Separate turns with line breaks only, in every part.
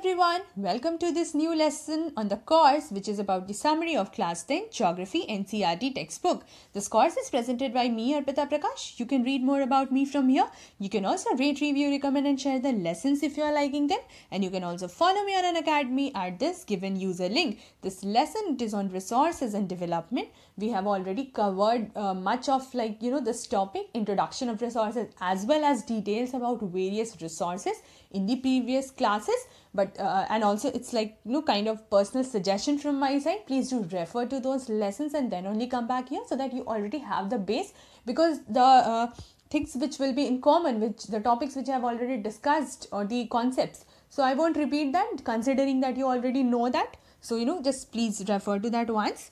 everyone, welcome to this new lesson on the course which is about the summary of class 10 Geography NCERT textbook. This course is presented by me Arpita Prakash. You can read more about me from here. You can also rate, review, recommend and share the lessons if you are liking them and you can also follow me on Unacademy at this given user link. This lesson is on resources and development. We have already covered uh, much of like you know this topic introduction of resources as well as details about various resources in the previous classes but uh, and also it's like you know kind of personal suggestion from my side please do refer to those lessons and then only come back here so that you already have the base because the uh, things which will be in common which the topics which i have already discussed or the concepts so i won't repeat that considering that you already know that so you know just please refer to that once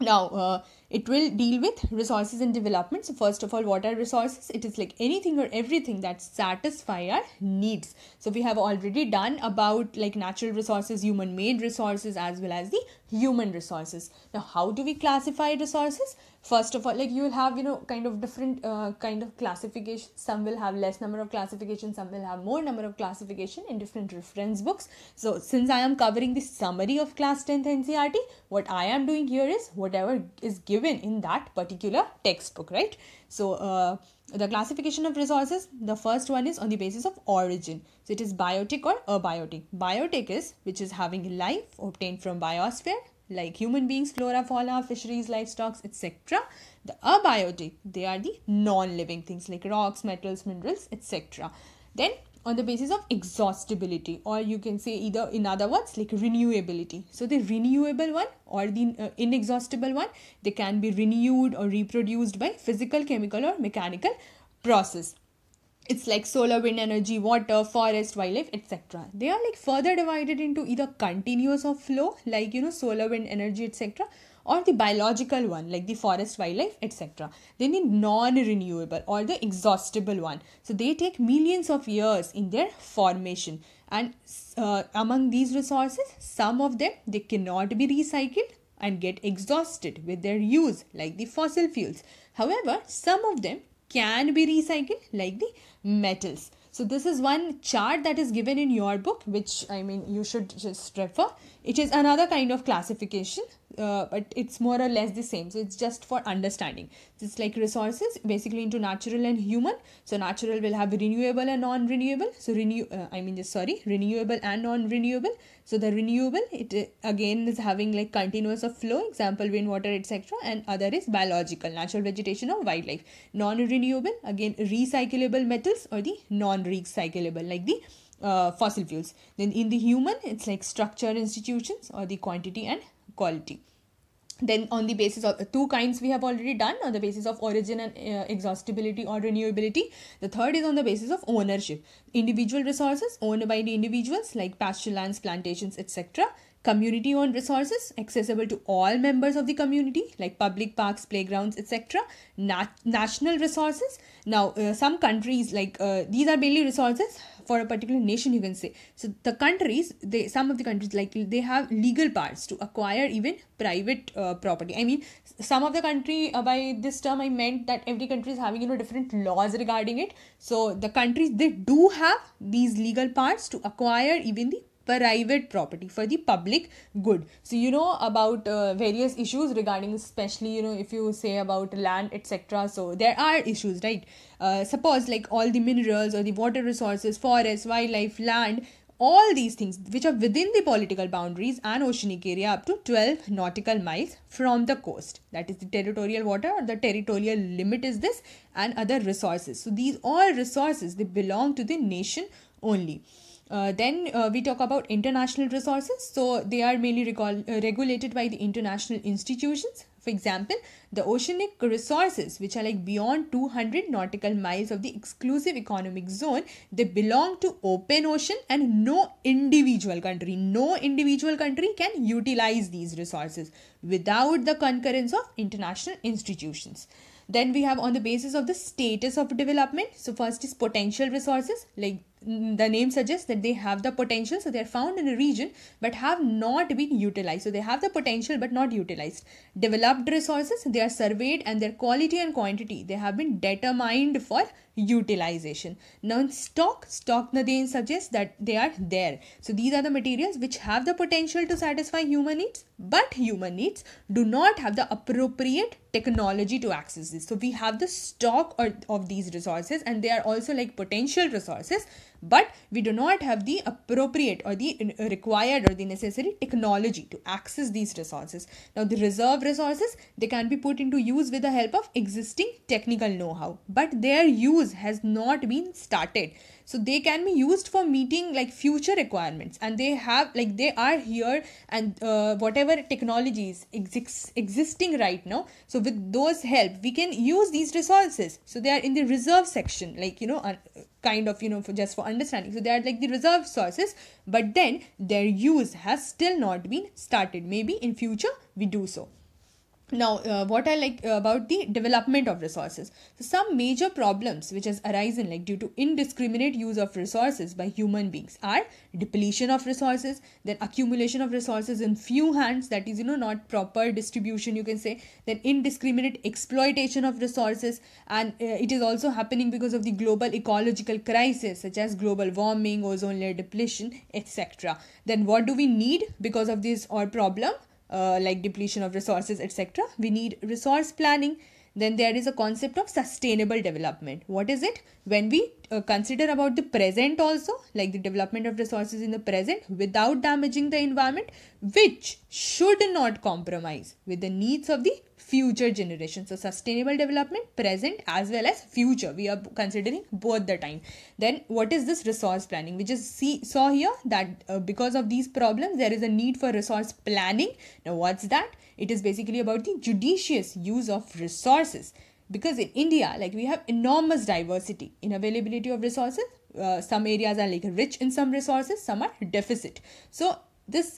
now uh, it will deal with resources and development so first of all what are resources it is like anything or everything that satisfy our needs so we have already done about like natural resources human made resources as well as the human resources now how do we classify resources first of all like you will have you know kind of different uh, kind of classification some will have less number of classification. some will have more number of classification in different reference books so since i am covering the summary of class 10th ncrt what i am doing here is whatever is given given in that particular textbook right so uh, the classification of resources the first one is on the basis of origin so it is biotic or abiotic biotic is which is having life obtained from biosphere like human beings flora fauna fisheries livestock etc the abiotic they are the non living things like rocks metals minerals etc then on the basis of exhaustibility or you can say either in other words like renewability so the renewable one or the uh, inexhaustible one they can be renewed or reproduced by physical chemical or mechanical process it's like solar wind energy water forest wildlife etc they are like further divided into either continuous or flow like you know solar wind energy etc or the biological one like the forest wildlife etc then the non-renewable or the exhaustible one so they take millions of years in their formation and uh, among these resources some of them they cannot be recycled and get exhausted with their use like the fossil fuels however some of them can be recycled like the metals so this is one chart that is given in your book which i mean you should just refer it is another kind of classification uh, but it's more or less the same so it's just for understanding it's like resources basically into natural and human so natural will have renewable and non-renewable so renew uh, i mean just sorry renewable and non-renewable so the renewable it uh, again is having like continuous of flow example wind water etc and other is biological natural vegetation or wildlife non-renewable again recyclable metals or the non-recyclable like the uh, fossil fuels then in the human it's like structure institutions or the quantity and quality then on the basis of two kinds we have already done on the basis of origin and uh, exhaustibility or renewability the third is on the basis of ownership individual resources owned by the individuals like pasture lands plantations etc community owned resources accessible to all members of the community like public parks playgrounds etc national resources now uh, some countries like uh, these are mainly resources for a particular nation you can say so the countries they some of the countries like they have legal powers to acquire even private uh, property i mean some of the country uh, by this term i meant that every country is having you know different laws regarding it so the countries they do have these legal powers to acquire even the private property for the public good so you know about uh, various issues regarding especially you know if you say about land etc so there are issues right uh, suppose like all the minerals or the water resources forests wildlife land all these things which are within the political boundaries and oceanic area up to 12 nautical miles from the coast that is the territorial water or the territorial limit is this and other resources so these all resources they belong to the nation only uh, then uh, we talk about international resources. So they are mainly recall, uh, regulated by the international institutions. For example, the oceanic resources, which are like beyond 200 nautical miles of the exclusive economic zone, they belong to open ocean and no individual country, no individual country can utilize these resources without the concurrence of international institutions then we have on the basis of the status of development so first is potential resources like the name suggests that they have the potential so they're found in a region but have not been utilized so they have the potential but not utilized developed resources they are surveyed and their quality and quantity they have been determined for utilization now stock stock nadine suggests that they are there so these are the materials which have the potential to satisfy human needs but human needs do not have the appropriate technology to access this so we have the stock or, of these resources and they are also like potential resources but we do not have the appropriate or the uh, required or the necessary technology to access these resources. Now, the reserve resources they can be put into use with the help of existing technical know how, but their use has not been started so they can be used for meeting like future requirements and they have like they are here and uh, whatever technologies exists existing right now so with those help we can use these resources so they are in the reserve section like you know un- kind of you know for just for understanding so they are like the reserve sources but then their use has still not been started maybe in future we do so now uh, what i like uh, about the development of resources so some major problems which has arisen like due to indiscriminate use of resources by human beings are depletion of resources then accumulation of resources in few hands that is you know not proper distribution you can say then indiscriminate exploitation of resources and uh, it is also happening because of the global ecological crisis such as global warming ozone layer depletion etc then what do we need because of this or problem uh, like depletion of resources, etc. We need resource planning. Then there is a concept of sustainable development. What is it? When we uh, consider about the present also, like the development of resources in the present without damaging the environment, which should not compromise with the needs of the future generation so sustainable development present as well as future we are considering both the time then what is this resource planning we just see saw here that uh, because of these problems there is a need for resource planning now what's that it is basically about the judicious use of resources because in india like we have enormous diversity in availability of resources uh, some areas are like rich in some resources some are deficit so this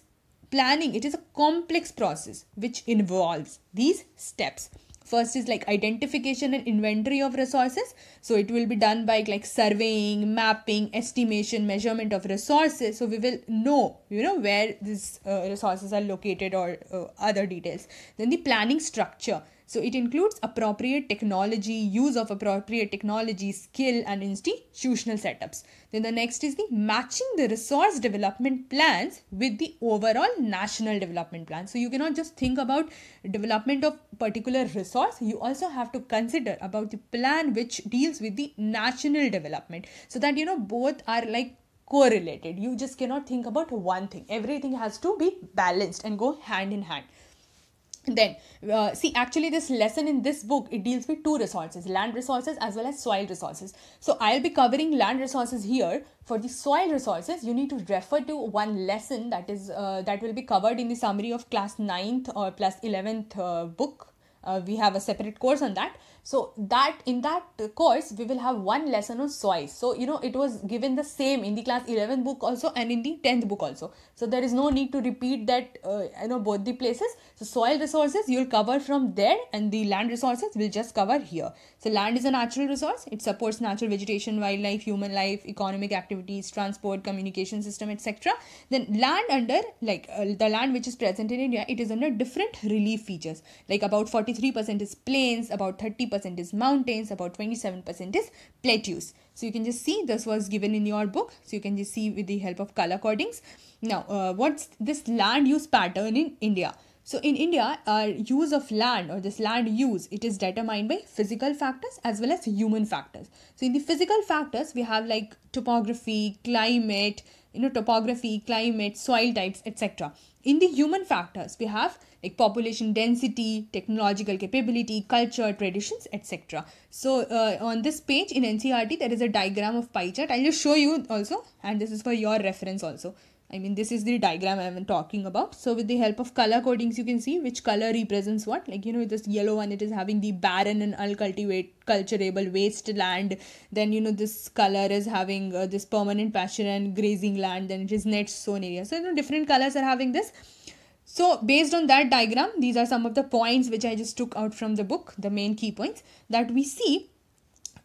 planning it is a complex process which involves these steps first is like identification and inventory of resources so it will be done by like surveying mapping estimation measurement of resources so we will know you know where these uh, resources are located or uh, other details then the planning structure so it includes appropriate technology, use of appropriate technology, skill, and institutional setups. Then the next is the matching the resource development plans with the overall national development plan. So you cannot just think about development of particular resource. You also have to consider about the plan which deals with the national development so that you know both are like correlated. You just cannot think about one thing. Everything has to be balanced and go hand in hand then uh, see actually this lesson in this book it deals with two resources land resources as well as soil resources so i'll be covering land resources here for the soil resources you need to refer to one lesson that is uh, that will be covered in the summary of class 9th or class 11th uh, book uh, we have a separate course on that so that in that course we will have one lesson on soils so you know it was given the same in the class 11 book also and in the 10th book also so there is no need to repeat that uh, you know both the places so soil resources you'll cover from there and the land resources will just cover here so land is a natural resource it supports natural vegetation wildlife human life economic activities transport communication system etc then land under like uh, the land which is present in india it is under different relief features like about 43% is plains about 30 20% is mountains, about 27% is plateaus. So you can just see this was given in your book. So you can just see with the help of color codings. Now, uh, what's this land use pattern in India? So in India, our use of land or this land use, it is determined by physical factors as well as human factors. So in the physical factors, we have like topography, climate, you know topography climate soil types etc in the human factors we have like population density technological capability culture traditions etc so uh, on this page in ncrt there is a diagram of pie chart i'll just show you also and this is for your reference also I mean this is the diagram I'm talking about. So with the help of color codings you can see which color represents what like you know this yellow one it is having the barren and uncultivated culturable wasteland then you know this color is having uh, this permanent pasture and grazing land then it is net sown area. So you know different colors are having this. So based on that diagram these are some of the points which I just took out from the book the main key points that we see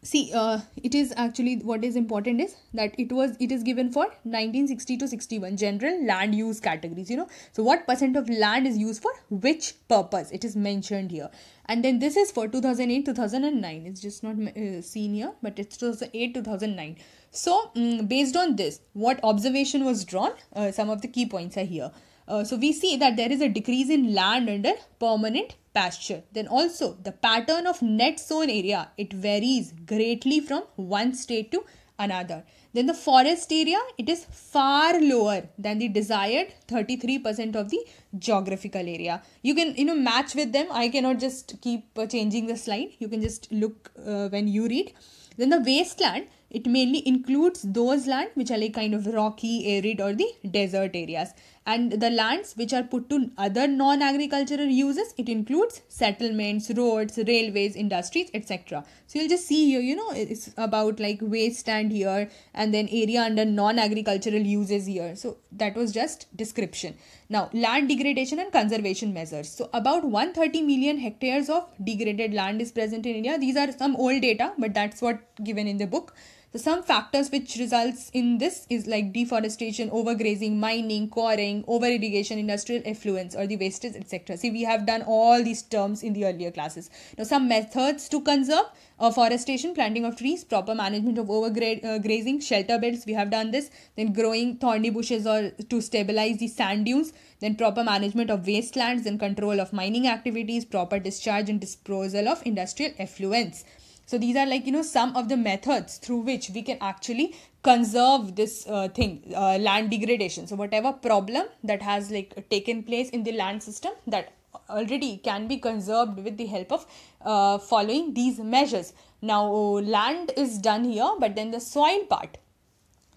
see uh, it is actually what is important is that it was it is given for 1960 to 61 general land use categories you know so what percent of land is used for which purpose it is mentioned here and then this is for 2008 2009 it's just not uh, seen here but it's 2008 2009 so um, based on this what observation was drawn uh, some of the key points are here uh, so we see that there is a decrease in land under permanent pasture. Then also the pattern of net sown area, it varies greatly from one state to another. Then the forest area, it is far lower than the desired 33% of the geographical area. You can, you know, match with them. I cannot just keep uh, changing the slide. You can just look uh, when you read. Then the wasteland, it mainly includes those land which are like kind of rocky, arid or the desert areas and the lands which are put to other non agricultural uses it includes settlements roads railways industries etc so you'll just see here you know it's about like waste wasteland here and then area under non agricultural uses here so that was just description now land degradation and conservation measures so about 130 million hectares of degraded land is present in india these are some old data but that's what given in the book so some factors which results in this is like deforestation, overgrazing, mining, quarrying, over-irrigation, industrial effluence, or the wastage, etc. See, we have done all these terms in the earlier classes. Now some methods to conserve afforestation, uh, planting of trees, proper management of overgrazing, uh, shelter beds, we have done this. Then growing thorny bushes or to stabilize the sand dunes. Then proper management of wastelands and control of mining activities, proper discharge and disposal of industrial effluents. So these are like you know some of the methods through which we can actually conserve this uh, thing uh, land degradation. So whatever problem that has like taken place in the land system that already can be conserved with the help of uh, following these measures. Now land is done here but then the soil part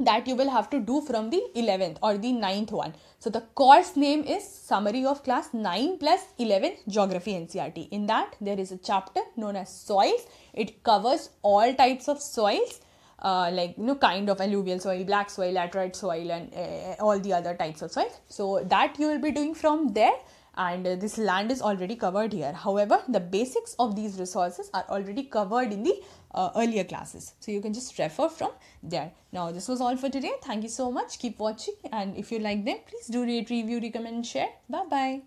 that you will have to do from the 11th or the 9th one. So the course name is Summary of Class 9 plus 11 Geography NCRT. In that, there is a chapter known as Soils. It covers all types of soils. Uh, like you know kind of alluvial soil black soil laterite soil and uh, all the other types of soil so that you will be doing from there and uh, this land is already covered here however the basics of these resources are already covered in the uh, earlier classes. So you can just refer from there. Now this was all for today. Thank you so much. Keep watching and if you like them, please do rate, review, recommend, share. Bye bye.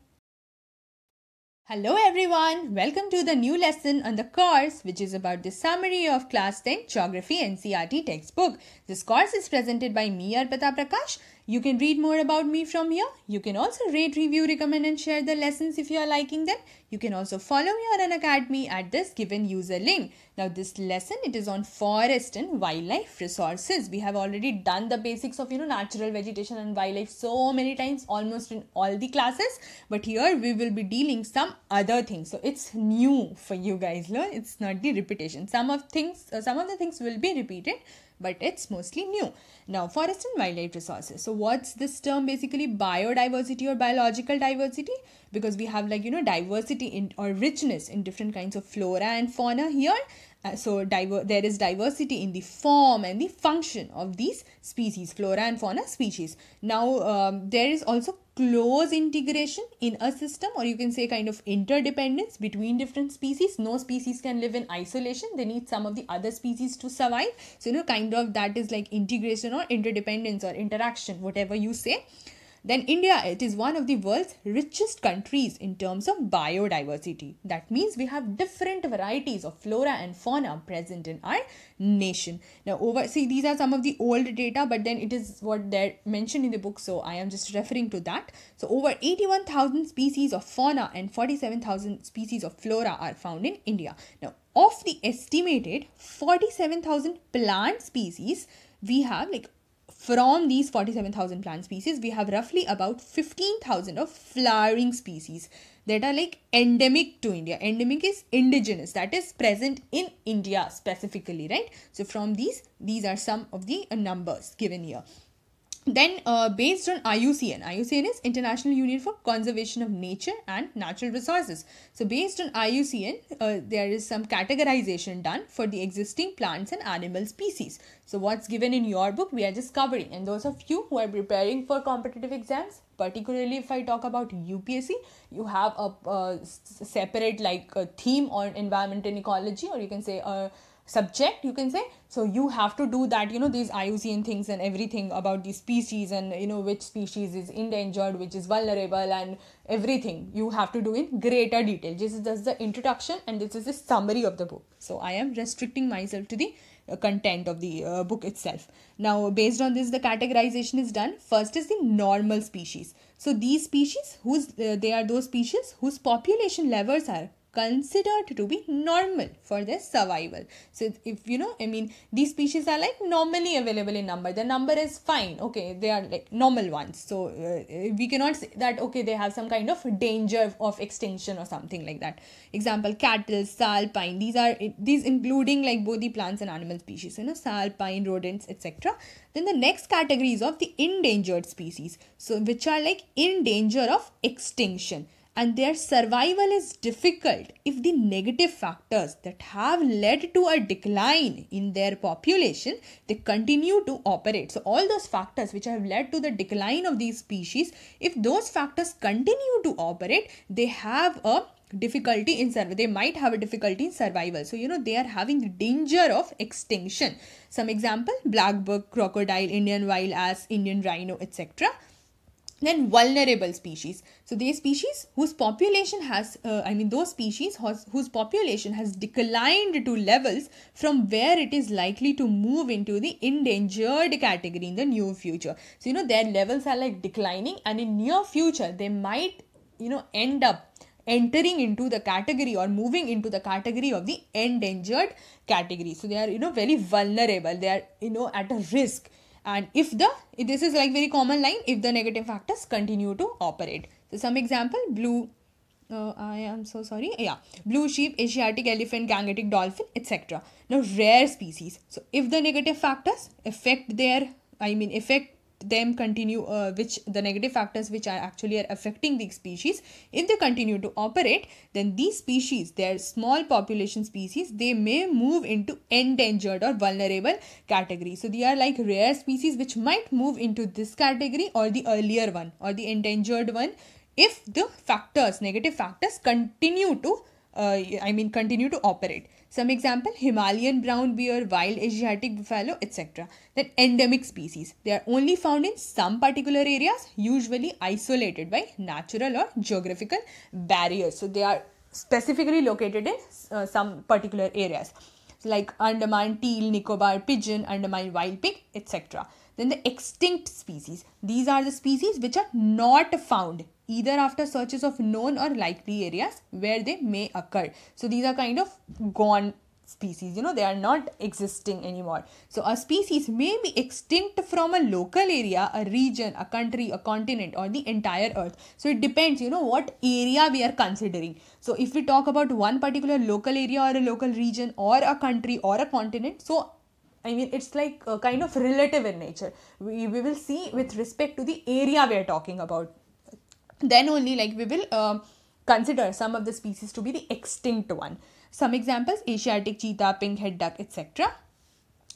Hello everyone. Welcome to the new lesson on the course which is about the summary of class 10 Geography NCRT textbook. This course is presented by me Arpita Prakash you can read more about me from here. You can also rate, review, recommend and share the lessons if you are liking them. You can also follow me on Unacademy at this given user link. Now this lesson, it is on forest and wildlife resources. We have already done the basics of, you know, natural vegetation and wildlife so many times almost in all the classes. But here we will be dealing some other things. So it's new for you guys. Learn. It's not the repetition. Some of things, uh, some of the things will be repeated but it's mostly new. Now, forest and wildlife resources. So, what's this term basically? Biodiversity or biological diversity? Because we have like, you know, diversity in, or richness in different kinds of flora and fauna here. Uh, so diver- there is diversity in the form and the function of these species flora and fauna species now um, there is also close integration in a system or you can say kind of interdependence between different species no species can live in isolation they need some of the other species to survive so you know kind of that is like integration or interdependence or interaction whatever you say then India it is one of the world's richest countries in terms of biodiversity. That means we have different varieties of flora and fauna present in our nation. Now over see these are some of the old data but then it is what they're mentioned in the book so I am just referring to that. So over 81,000 species of fauna and 47,000 species of flora are found in India. Now of the estimated 47,000 plant species we have like from these 47,000 plant species, we have roughly about 15,000 of flowering species that are like endemic to India. Endemic is indigenous, that is present in India specifically, right? So from these, these are some of the numbers given here then uh, based on IUCN, IUCN is International Union for Conservation of Nature and Natural Resources. So based on IUCN, uh, there is some categorization done for the existing plants and animal species. So what's given in your book, we are just covering. And those of you who are preparing for competitive exams, particularly if I talk about UPSC, you have a, a separate like a theme on environment and ecology, or you can say a uh, subject you can say so you have to do that you know these iucn things and everything about these species and you know which species is endangered which is vulnerable and everything you have to do in greater detail this is just the introduction and this is the summary of the book so i am restricting myself to the uh, content of the uh, book itself. Now, based on this, the categorization is done. First is the normal species. So, these species, whose uh, they are those species whose population levels are considered to be normal for their survival. So if you know, I mean, these species are like normally available in number. The number is fine. Okay, they are like normal ones. So uh, we cannot say that okay they have some kind of danger of extinction or something like that. Example: cattle, sal pine. These are these including like both the plants and animal species. You know, sal pine, rodents, etc. Then the next category is of the endangered species. So which are like in danger of extinction and their survival is difficult if the negative factors that have led to a decline in their population they continue to operate so all those factors which have led to the decline of these species if those factors continue to operate they have a difficulty in survival they might have a difficulty in survival so you know they are having the danger of extinction some example black buck crocodile indian wild ass indian rhino etc then vulnerable species so these species whose population has uh, i mean those species whose, whose population has declined to levels from where it is likely to move into the endangered category in the near future so you know their levels are like declining and in near future they might you know end up entering into the category or moving into the category of the endangered category so they are you know very vulnerable they are you know at a risk and if the this is like very common line if the negative factors continue to operate so some example blue uh, i am so sorry yeah blue sheep asiatic elephant gangetic dolphin etc now rare species so if the negative factors affect their i mean affect them continue uh, which the negative factors which are actually are affecting the species if they continue to operate then these species their small population species they may move into endangered or vulnerable category so they are like rare species which might move into this category or the earlier one or the endangered one if the factors negative factors continue to uh, i mean continue to operate some example Himalayan brown bear, wild Asiatic buffalo, etc. Then endemic species. They are only found in some particular areas, usually isolated by natural or geographical barriers. So they are specifically located in uh, some particular areas like Andaman teal, Nicobar pigeon, Andaman wild pig, etc. Then the extinct species. These are the species which are not found either after searches of known or likely areas where they may occur. So these are kind of gone species you know they are not existing anymore so a species may be extinct from a local area a region a country a continent or the entire earth so it depends you know what area we are considering so if we talk about one particular local area or a local region or a country or a continent so I mean, it's like kind of relative in nature. We, we will see with respect to the area we are talking about then only like we will uh, consider some of the species to be the extinct one some examples asiatic cheetah pink-head duck etc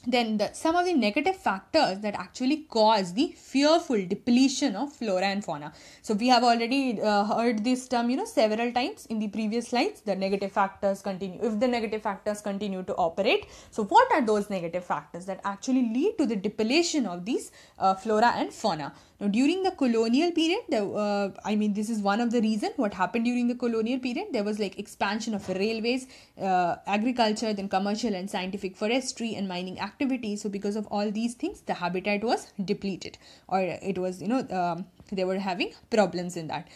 then the, some of the negative factors that actually cause the fearful depletion of flora and fauna so we have already uh, heard this term you know several times in the previous slides the negative factors continue if the negative factors continue to operate so what are those negative factors that actually lead to the depletion of these uh, flora and fauna now, during the colonial period, the, uh, I mean, this is one of the reason what happened during the colonial period. There was like expansion of railways, uh, agriculture, then commercial and scientific forestry and mining activities. So, because of all these things, the habitat was depleted or it was, you know, um, they were having problems in that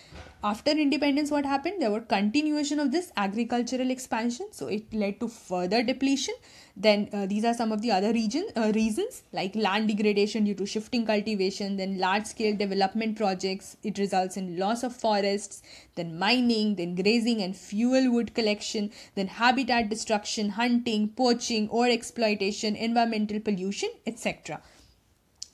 after independence what happened there were continuation of this agricultural expansion so it led to further depletion then uh, these are some of the other region uh, reasons like land degradation due to shifting cultivation then large scale development projects it results in loss of forests then mining then grazing and fuel wood collection then habitat destruction hunting poaching or exploitation environmental pollution etc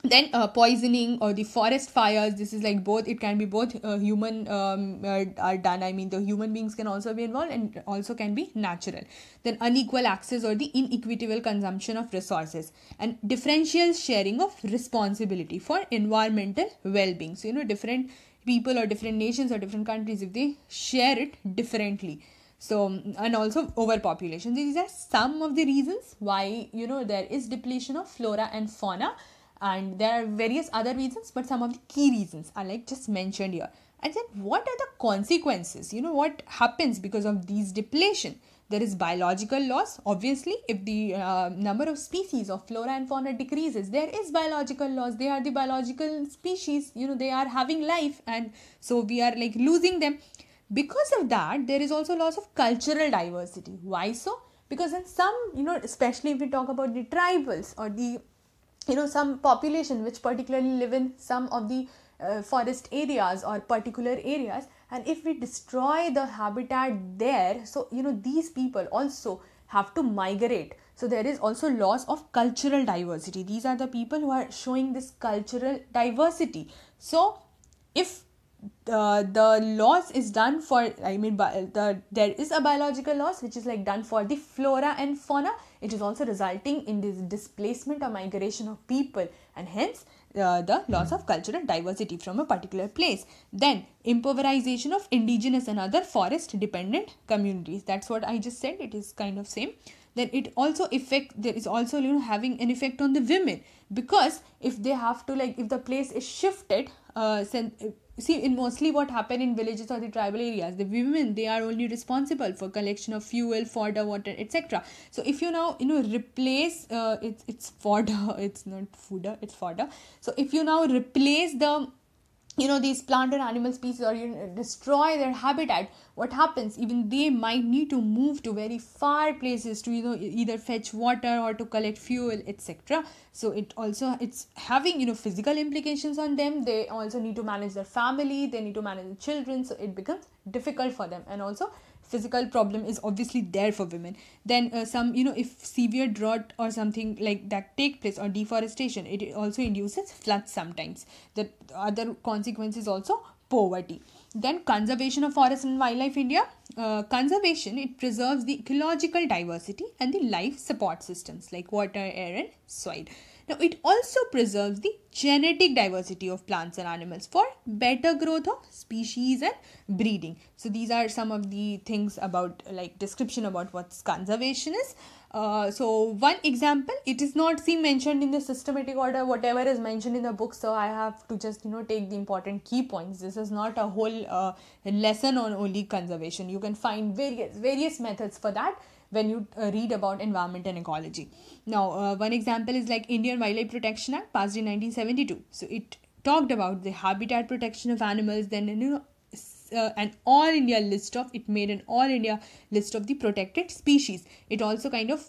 then uh, poisoning or the forest fires this is like both it can be both uh, human um, uh, are done i mean the human beings can also be involved and also can be natural then unequal access or the inequitable consumption of resources and differential sharing of responsibility for environmental well-being so you know different people or different nations or different countries if they share it differently so and also overpopulation these are some of the reasons why you know there is depletion of flora and fauna and there are various other reasons but some of the key reasons are like just mentioned here and then what are the consequences you know what happens because of these depletion there is biological loss obviously if the uh, number of species of flora and fauna decreases there is biological loss they are the biological species you know they are having life and so we are like losing them because of that there is also loss of cultural diversity why so because in some you know especially if we talk about the tribals or the you know some population which particularly live in some of the uh, forest areas or particular areas and if we destroy the habitat there so you know these people also have to migrate so there is also loss of cultural diversity these are the people who are showing this cultural diversity so if the uh, the loss is done for i mean the there is a biological loss which is like done for the flora and fauna it is also resulting in this displacement or migration of people and hence uh, the loss of cultural diversity from a particular place. Then, impoverization of indigenous and other forest dependent communities. That's what I just said. It is kind of same. Then it also affect there is also you know having an effect on the women because if they have to like if the place is shifted uh, see in mostly what happened in villages or the tribal areas the women they are only responsible for collection of fuel fodder water etc so if you now you know replace uh, it's it's fodder it's not fodder it's fodder so if you now replace the you know these plant and animal species or you know, destroy their habitat what happens even they might need to move to very far places to you know either fetch water or to collect fuel etc so it also it's having you know physical implications on them they also need to manage their family they need to manage the children so it becomes difficult for them and also physical problem is obviously there for women then uh, some you know if severe drought or something like that take place or deforestation it also induces floods sometimes the other consequence is also poverty then conservation of forest and wildlife india uh, conservation it preserves the ecological diversity and the life support systems like water air and soil now, it also preserves the genetic diversity of plants and animals for better growth of species and breeding. So, these are some of the things about like description about what conservation is. Uh, so, one example, it is not seen mentioned in the systematic order, whatever is mentioned in the book. So, I have to just you know take the important key points. This is not a whole uh, lesson on only conservation. You can find various various methods for that when you uh, read about environment and ecology. Now, uh, one example is like Indian Wildlife Protection Act passed in 1972. So it talked about the habitat protection of animals, then you know, uh, an all India list of it made an all India list of the protected species. It also kind of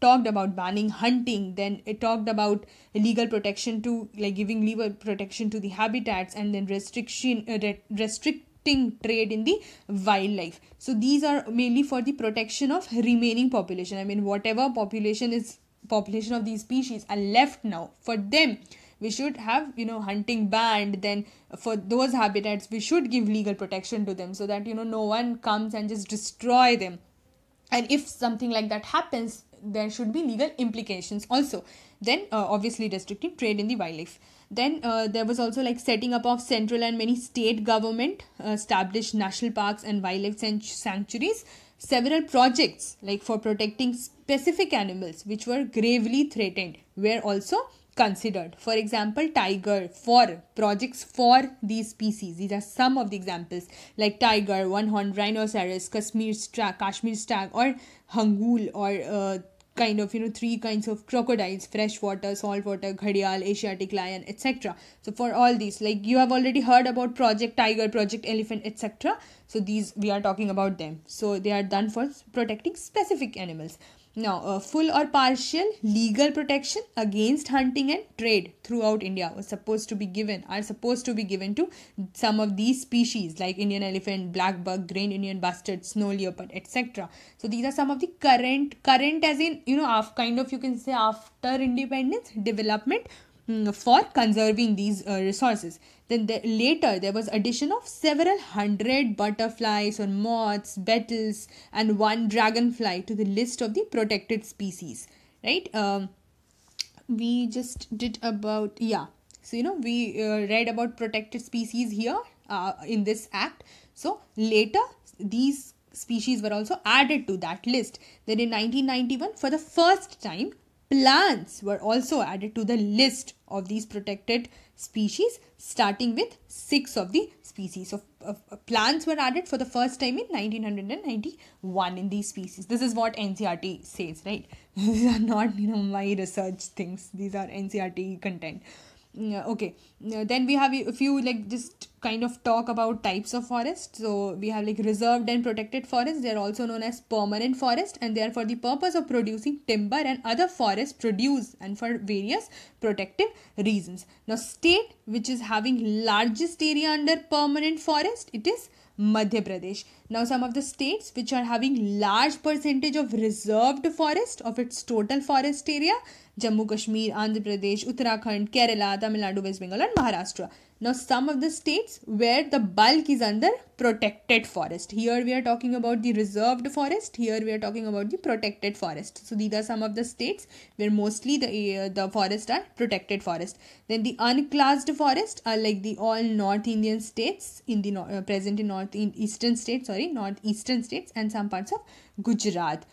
talked about banning hunting then it talked about legal protection to like giving legal protection to the habitats and then restriction uh, re- restrict trade in the wildlife so these are mainly for the protection of remaining population i mean whatever population is population of these species are left now for them we should have you know hunting banned then for those habitats we should give legal protection to them so that you know no one comes and just destroy them and if something like that happens there should be legal implications also then uh, obviously restricting trade in the wildlife then uh, there was also like setting up of central and many state government uh, established national parks and wildlife sanctuaries several projects like for protecting specific animals which were gravely threatened were also considered for example tiger for projects for these species these are some of the examples like tiger one horn rhinoceros kashmir stag kashmir stag or hangul or uh, kind of you know three kinds of crocodiles freshwater saltwater gharial asiatic lion etc so for all these like you have already heard about project tiger project elephant etc so these we are talking about them so they are done for protecting specific animals now, uh, full or partial legal protection against hunting and trade throughout India was supposed to be given, are supposed to be given to some of these species like Indian elephant, black buck, green Indian bustard, snow leopard, etc. So these are some of the current, current as in, you know, of kind of you can say after independence development Hmm, for conserving these uh, resources then the, later there was addition of several hundred butterflies or moths beetles and one dragonfly to the list of the protected species right um, we just did about yeah so you know we uh, read about protected species here uh, in this act so later these species were also added to that list then in 1991 for the first time Plants were also added to the list of these protected species, starting with six of the species. So, uh, uh plants were added for the first time in 1991 in these species. This is what NCRT says, right? these are not, you know, my research things. These are NCRT content okay then we have a few like just kind of talk about types of forest so we have like reserved and protected forests they are also known as permanent forest and they are for the purpose of producing timber and other forest produce and for various protective reasons now state which is having largest area under permanent forest it is Madhya Pradesh. Now, some of the states which are having large percentage of reserved forest of its total forest area Jammu, Kashmir, Andhra Pradesh, Uttarakhand, Kerala, Tamil Nadu, West Bengal, and Maharashtra. Now, some of the states where the bulk is under protected forest. Here we are talking about the reserved forest. Here we are talking about the protected forest. So these are some of the states where mostly the uh, the forest are protected forest. Then the unclassed forest are like the all North Indian states in the uh, present in North in Eastern states. Sorry, north eastern states and some parts of Gujarat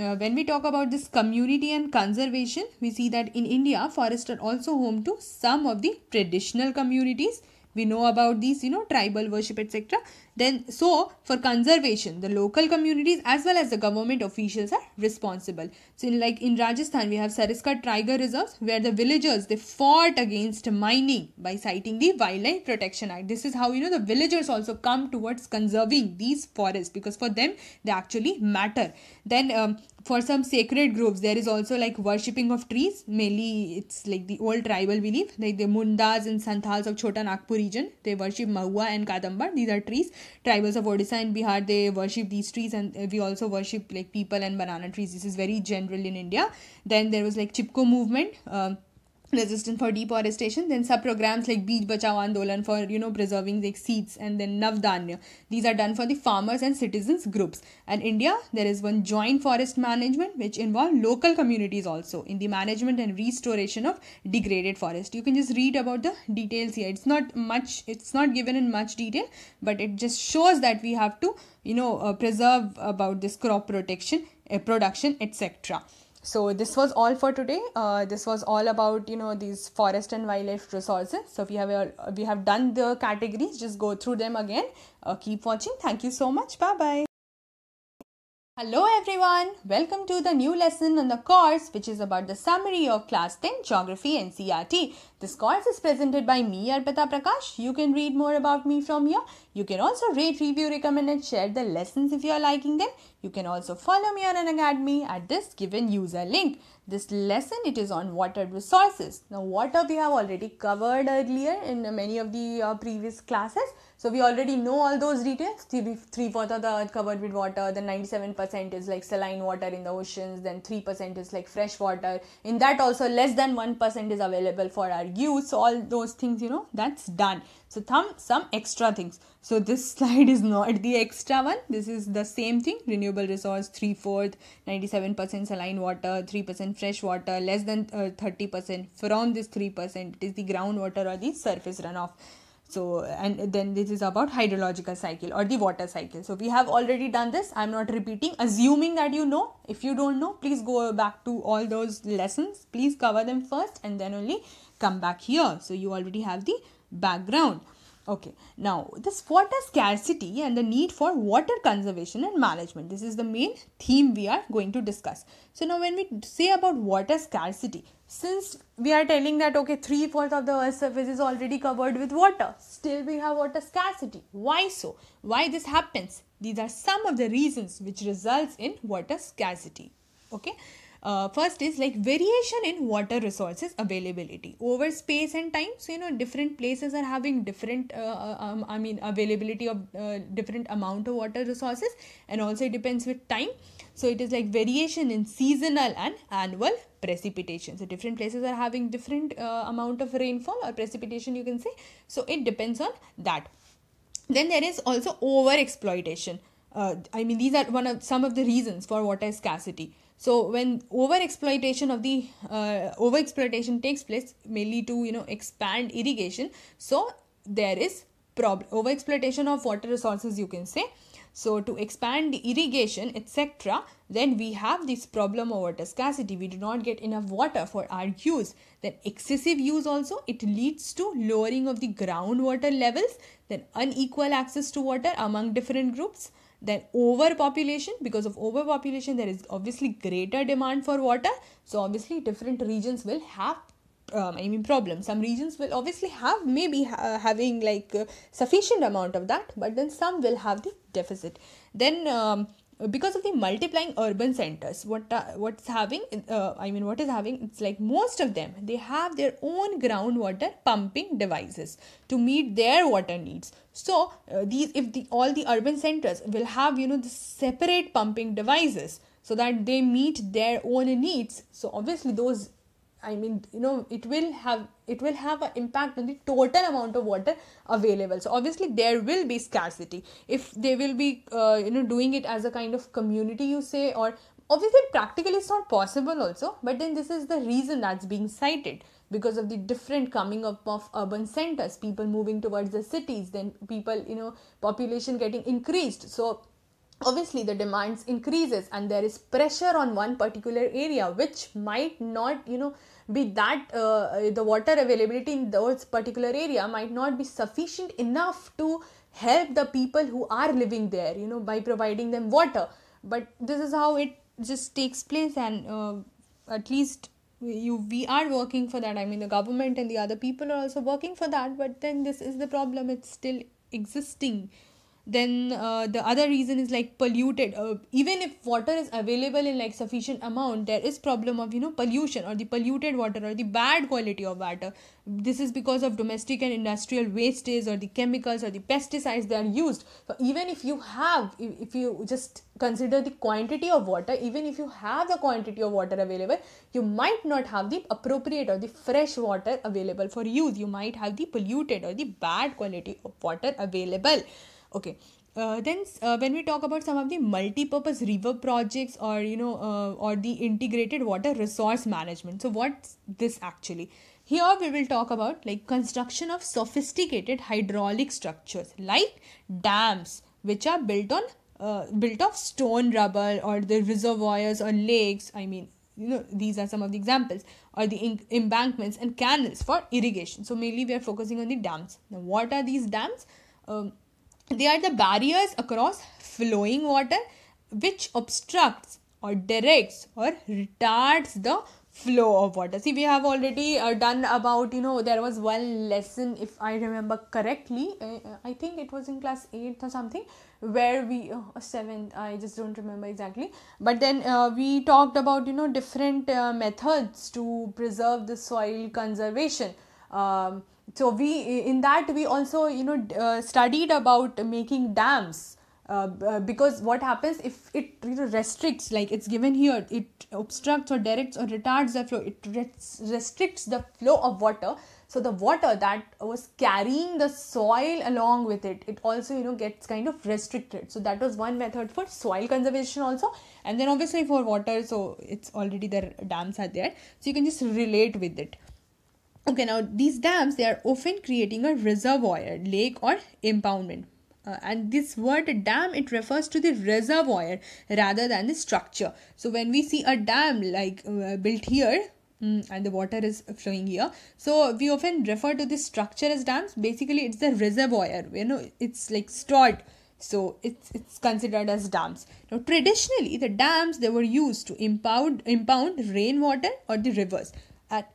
uh, when we talk about this community and conservation, we see that in India, forests are also home to some of the traditional communities we know about these you know tribal worship etc then so for conservation the local communities as well as the government officials are responsible so in like in rajasthan we have sariska tiger reserves where the villagers they fought against mining by citing the wildlife protection act this is how you know the villagers also come towards conserving these forests because for them they actually matter then um, for some sacred groves there is also like worshipping of trees mainly it's like the old tribal belief like the mundas and santals of chota nagpur region they worship mahua and kadambar these are trees tribals of odisha and bihar they worship these trees and we also worship like peepal and banana trees this is very general in india then there was like chipko movement um, resistance for deforestation then sub programs like beej bachao andolan for you know preserving the seeds and then navdanya these are done for the farmers and citizens groups and india there is one joint forest management which involve local communities also in the management and restoration of degraded forest you can just read about the details here it's not much it's not given in much detail but it just shows that we have to you know uh, preserve about this crop protection uh, production etc so this was all for today uh, this was all about you know these forest and wildlife resources so we have a, uh, we have done the categories just go through them again uh, keep watching thank you so much bye bye Hello everyone, welcome to the new lesson on the course which is about the summary of class 10 Geography NCRT. This course is presented by me Arpita Prakash. You can read more about me from here. You can also rate, review, recommend and share the lessons if you are liking them. You can also follow me on Unacademy at this given user link. This lesson it is on water resources. Now water we have already covered earlier in many of the uh, previous classes. So we already know all those details. Three, three fourth of the earth covered with water. Then 97% is like saline water in the oceans. Then 3% is like fresh water. In that also less than 1% is available for our use. So all those things, you know, that's done. So some, some extra things. So this slide is not the extra one. This is the same thing. Renewable resource, three fourth, 97% saline water, 3% fresh water, less than uh, 30% from this 3%. It is the groundwater or the surface runoff so and then this is about hydrological cycle or the water cycle so we have already done this i'm not repeating assuming that you know if you don't know please go back to all those lessons please cover them first and then only come back here so you already have the background okay now this water scarcity and the need for water conservation and management this is the main theme we are going to discuss so now when we say about water scarcity since we are telling that okay three fourths of the earth's surface is already covered with water still we have water scarcity why so why this happens these are some of the reasons which results in water scarcity okay uh, first is like variation in water resources availability over space and time so you know different places are having different uh, uh um, i mean availability of uh, different amount of water resources and also it depends with time so it is like variation in seasonal and annual precipitation. So different places are having different uh, amount of rainfall or precipitation you can say. So it depends on that. Then there is also over exploitation. Uh, I mean these are one of some of the reasons for water scarcity. So when over exploitation of the uh, over exploitation takes place mainly to you know expand irrigation. So there is problem over exploitation of water resources you can say so to expand the irrigation etc. then we have this problem of water scarcity. We do not get enough water for our use. Then excessive use also it leads to lowering of the groundwater levels. Then unequal access to water among different groups then overpopulation because of overpopulation there is obviously greater demand for water so obviously different regions will have um, I mean problem. Some regions will obviously have maybe ha- uh, having like uh, sufficient amount of that, but then some will have the deficit. Then um, because of the multiplying urban centers, what uh, what's having uh, I mean what is having it's like most of them they have their own groundwater pumping devices to meet their water needs. So uh, these if the all the urban centers will have you know the separate pumping devices so that they meet their own needs. So obviously those i mean you know it will have it will have an impact on the total amount of water available so obviously there will be scarcity if they will be uh, you know doing it as a kind of community you say or obviously practically it's not possible also but then this is the reason that's being cited because of the different coming up of urban centers people moving towards the cities then people you know population getting increased so obviously the demands increases and there is pressure on one particular area which might not you know be that uh, the water availability in those particular area might not be sufficient enough to help the people who are living there you know by providing them water but this is how it just takes place and uh, at least you we are working for that i mean the government and the other people are also working for that but then this is the problem it's still existing then uh, the other reason is like polluted uh, even if water is available in like sufficient amount there is problem of you know pollution or the polluted water or the bad quality of water this is because of domestic and industrial wastes or the chemicals or the pesticides that are used so even if you have if you just consider the quantity of water even if you have the quantity of water available you might not have the appropriate or the fresh water available for use you might have the polluted or the bad quality of water available okay uh, then uh, when we talk about some of the multi-purpose river projects or you know uh, or the integrated water resource management so what's this actually here we will talk about like construction of sophisticated hydraulic structures like dams which are built on uh, built of stone rubble or the reservoirs or lakes i mean you know these are some of the examples or the embankments and canals for irrigation so mainly we are focusing on the dams now what are these dams um, they are the barriers across flowing water which obstructs or directs or retards the flow of water see we have already uh, done about you know there was one lesson if i remember correctly uh, uh i think it was in class 8 or something where we uh, 7th i just don't remember exactly but then uh, we talked about you know different uh, methods to preserve the soil conservation um, so we in that we also you know uh, studied about making dams uh, uh, because what happens if it you know, restricts like it's given here it obstructs or directs or retards the flow it restricts the flow of water so the water that was carrying the soil along with it it also you know gets kind of restricted so that was one method for soil conservation also and then obviously for water so it's already there dams are there so you can just relate with it okay now these dams they are often creating a reservoir lake or impoundment uh, and this word dam it refers to the reservoir rather than the structure so when we see a dam like uh, built here mm, and the water is flowing here so we often refer to this structure as dams basically it's the reservoir you know it's like stored so it's it's considered as dams now traditionally the dams they were used to impound impound rainwater or the rivers at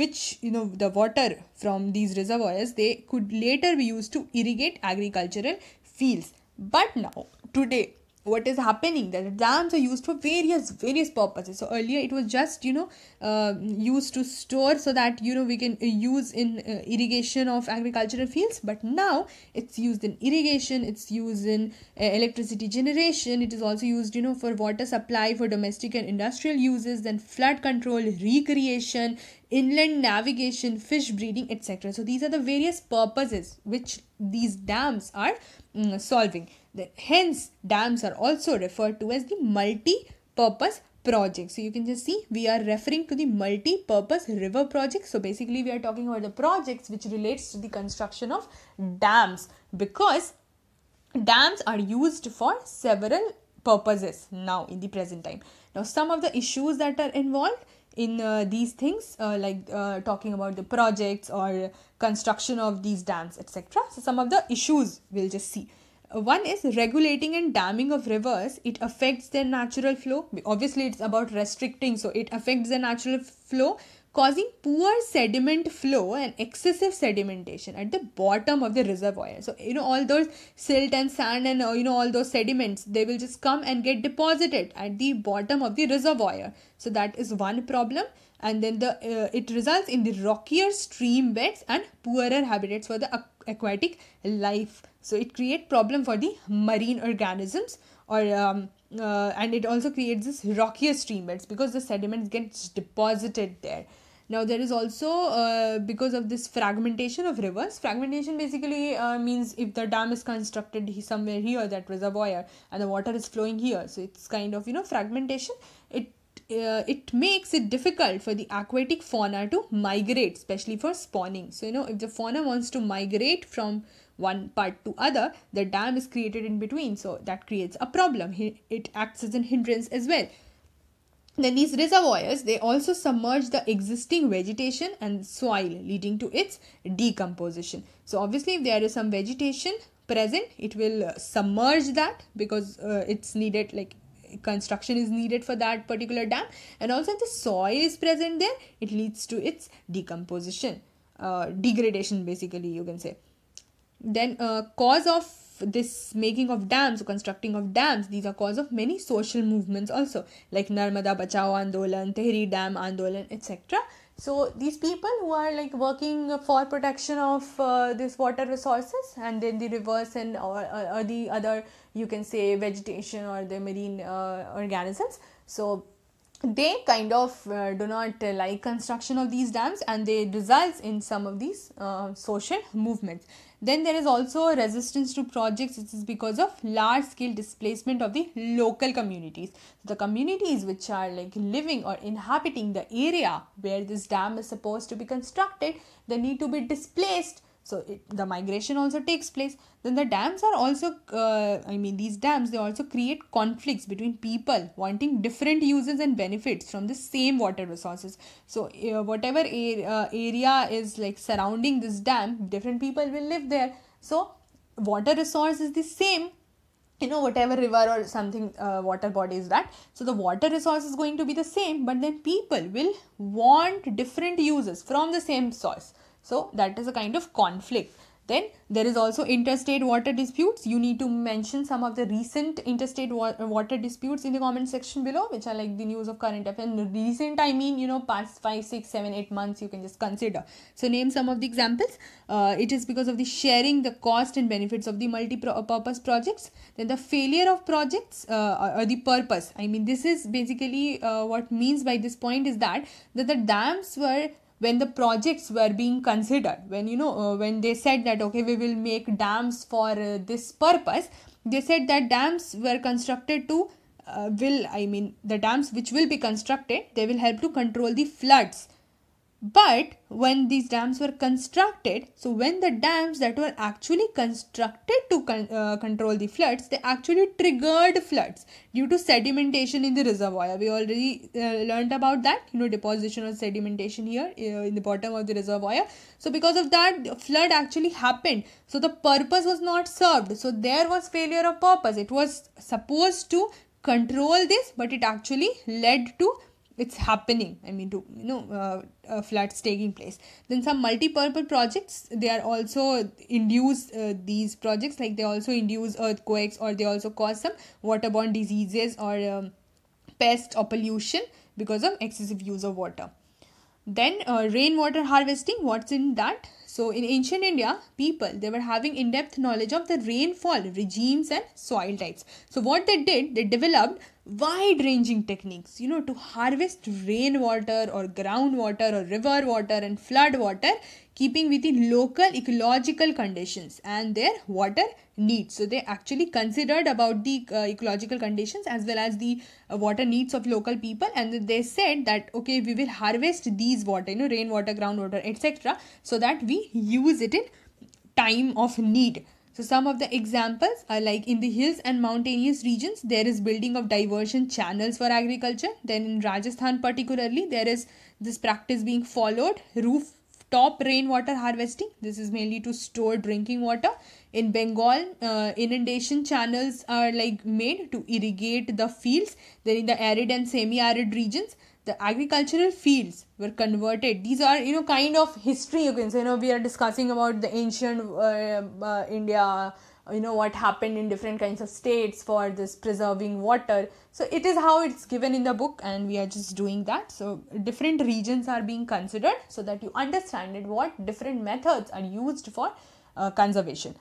which you know the water from these reservoirs they could later be used to irrigate agricultural fields but now today what is happening that dams are used for various various purposes so earlier it was just you know uh, used to store so that you know we can uh, use in uh, irrigation of agricultural fields but now it's used in irrigation it's used in uh, electricity generation it is also used you know for water supply for domestic and industrial uses then flood control recreation inland navigation fish breeding etc so these are the various purposes which these dams are mm, solving Hence, dams are also referred to as the multi-purpose project. So you can just see we are referring to the multi-purpose river project. So basically we are talking about the projects which relates to the construction of dams because dams are used for several purposes now in the present time. Now some of the issues that are involved in uh, these things uh, like uh, talking about the projects or construction of these dams etc. So some of the issues we'll just see one is regulating and damming of rivers it affects their natural flow obviously it's about restricting so it affects the natural flow causing poor sediment flow and excessive sedimentation at the bottom of the reservoir so you know all those silt and sand and uh, you know all those sediments they will just come and get deposited at the bottom of the reservoir so that is one problem and then the uh, it results in the rockier stream beds and poorer habitats for the aquatic life so it create problem for the marine organisms or um, uh, and it also creates this rockier streamlets because the sediments get deposited there now there is also uh, because of this fragmentation of rivers fragmentation basically uh, means if the dam is constructed somewhere here that reservoir and the water is flowing here so it's kind of you know fragmentation uh, it makes it difficult for the aquatic fauna to migrate especially for spawning so you know if the fauna wants to migrate from one part to other the dam is created in between so that creates a problem it acts as an hindrance as well then these reservoirs they also submerge the existing vegetation and soil leading to its decomposition so obviously if there is some vegetation present it will uh, submerge that because uh, it's needed like construction is needed for that particular dam and also if the soil is present there it leads to its decomposition uh, degradation basically you can say then uh, cause of this making of dams constructing of dams these are cause of many social movements also like narmada bachao andolan tehri dam andolan etc so these people who are like working for protection of uh, this water resources and then the rivers and or, or, the other you can say vegetation or the marine uh, organisms so they kind of uh, do not like construction of these dams and they results in some of these uh, social movements then there is also a resistance to projects. This is because of large scale displacement of the local communities. So the communities which are like living or inhabiting the area where this dam is supposed to be constructed, they need to be displaced so it, the migration also takes place then the dams are also uh, i mean these dams they also create conflicts between people wanting different uses and benefits from the same water resources so uh, whatever a- uh, area is like surrounding this dam different people will live there so water resource is the same you know whatever river or something uh, water body is that so the water resource is going to be the same but then people will want different uses from the same source so that is a kind of conflict. Then there is also interstate water disputes. You need to mention some of the recent interstate wa- water disputes in the comment section below, which are like the news of current affairs. Recent, I mean, you know, past five, six, seven, eight months, you can just consider. So, name some of the examples. Uh, it is because of the sharing the cost and benefits of the multi purpose projects. Then, the failure of projects uh, or the purpose. I mean, this is basically uh, what means by this point is that, that the dams were when the projects were being considered when you know uh, when they said that okay we will make dams for uh, this purpose they said that dams were constructed to uh, will i mean the dams which will be constructed they will help to control the floods but when these dams were constructed, so when the dams that were actually constructed to con- uh, control the floods, they actually triggered floods due to sedimentation in the reservoir. We already uh, learned about that, you know, deposition or sedimentation here uh, in the bottom of the reservoir. So because of that, flood actually happened. So the purpose was not served. So there was failure of purpose. It was supposed to control this, but it actually led to it's happening i mean to you know uh, uh, floods taking place then some multi-purpose projects they are also induce uh, these projects like they also induce earthquakes or they also cause some waterborne diseases or um, pest or pollution because of excessive use of water then uh, rainwater harvesting what's in that so in ancient India, people they were having in-depth knowledge of the rainfall regimes and soil types. So what they did, they developed wide ranging techniques you know to harvest rainwater or groundwater or river water and flood water keeping within local ecological conditions and their water needs so they actually considered about the uh, ecological conditions as well as the uh, water needs of local people and they said that okay we will harvest these water you know rainwater groundwater etc so that we use it in time of need so some of the examples are like in the hills and mountainous regions, there is building of diversion channels for agriculture. Then in Rajasthan particularly, there is this practice being followed, rooftop rainwater harvesting. This is mainly to store drinking water. In Bengal, uh, inundation channels are like made to irrigate the fields. Then in the arid and semi-arid regions, the agricultural fields were converted these are you know kind of history you can say you know we are discussing about the ancient uh, uh, india you know what happened in different kinds of states for this preserving water so it is how it's given in the book and we are just doing that so different regions are being considered so that you understand it what different methods are used for uh, conservation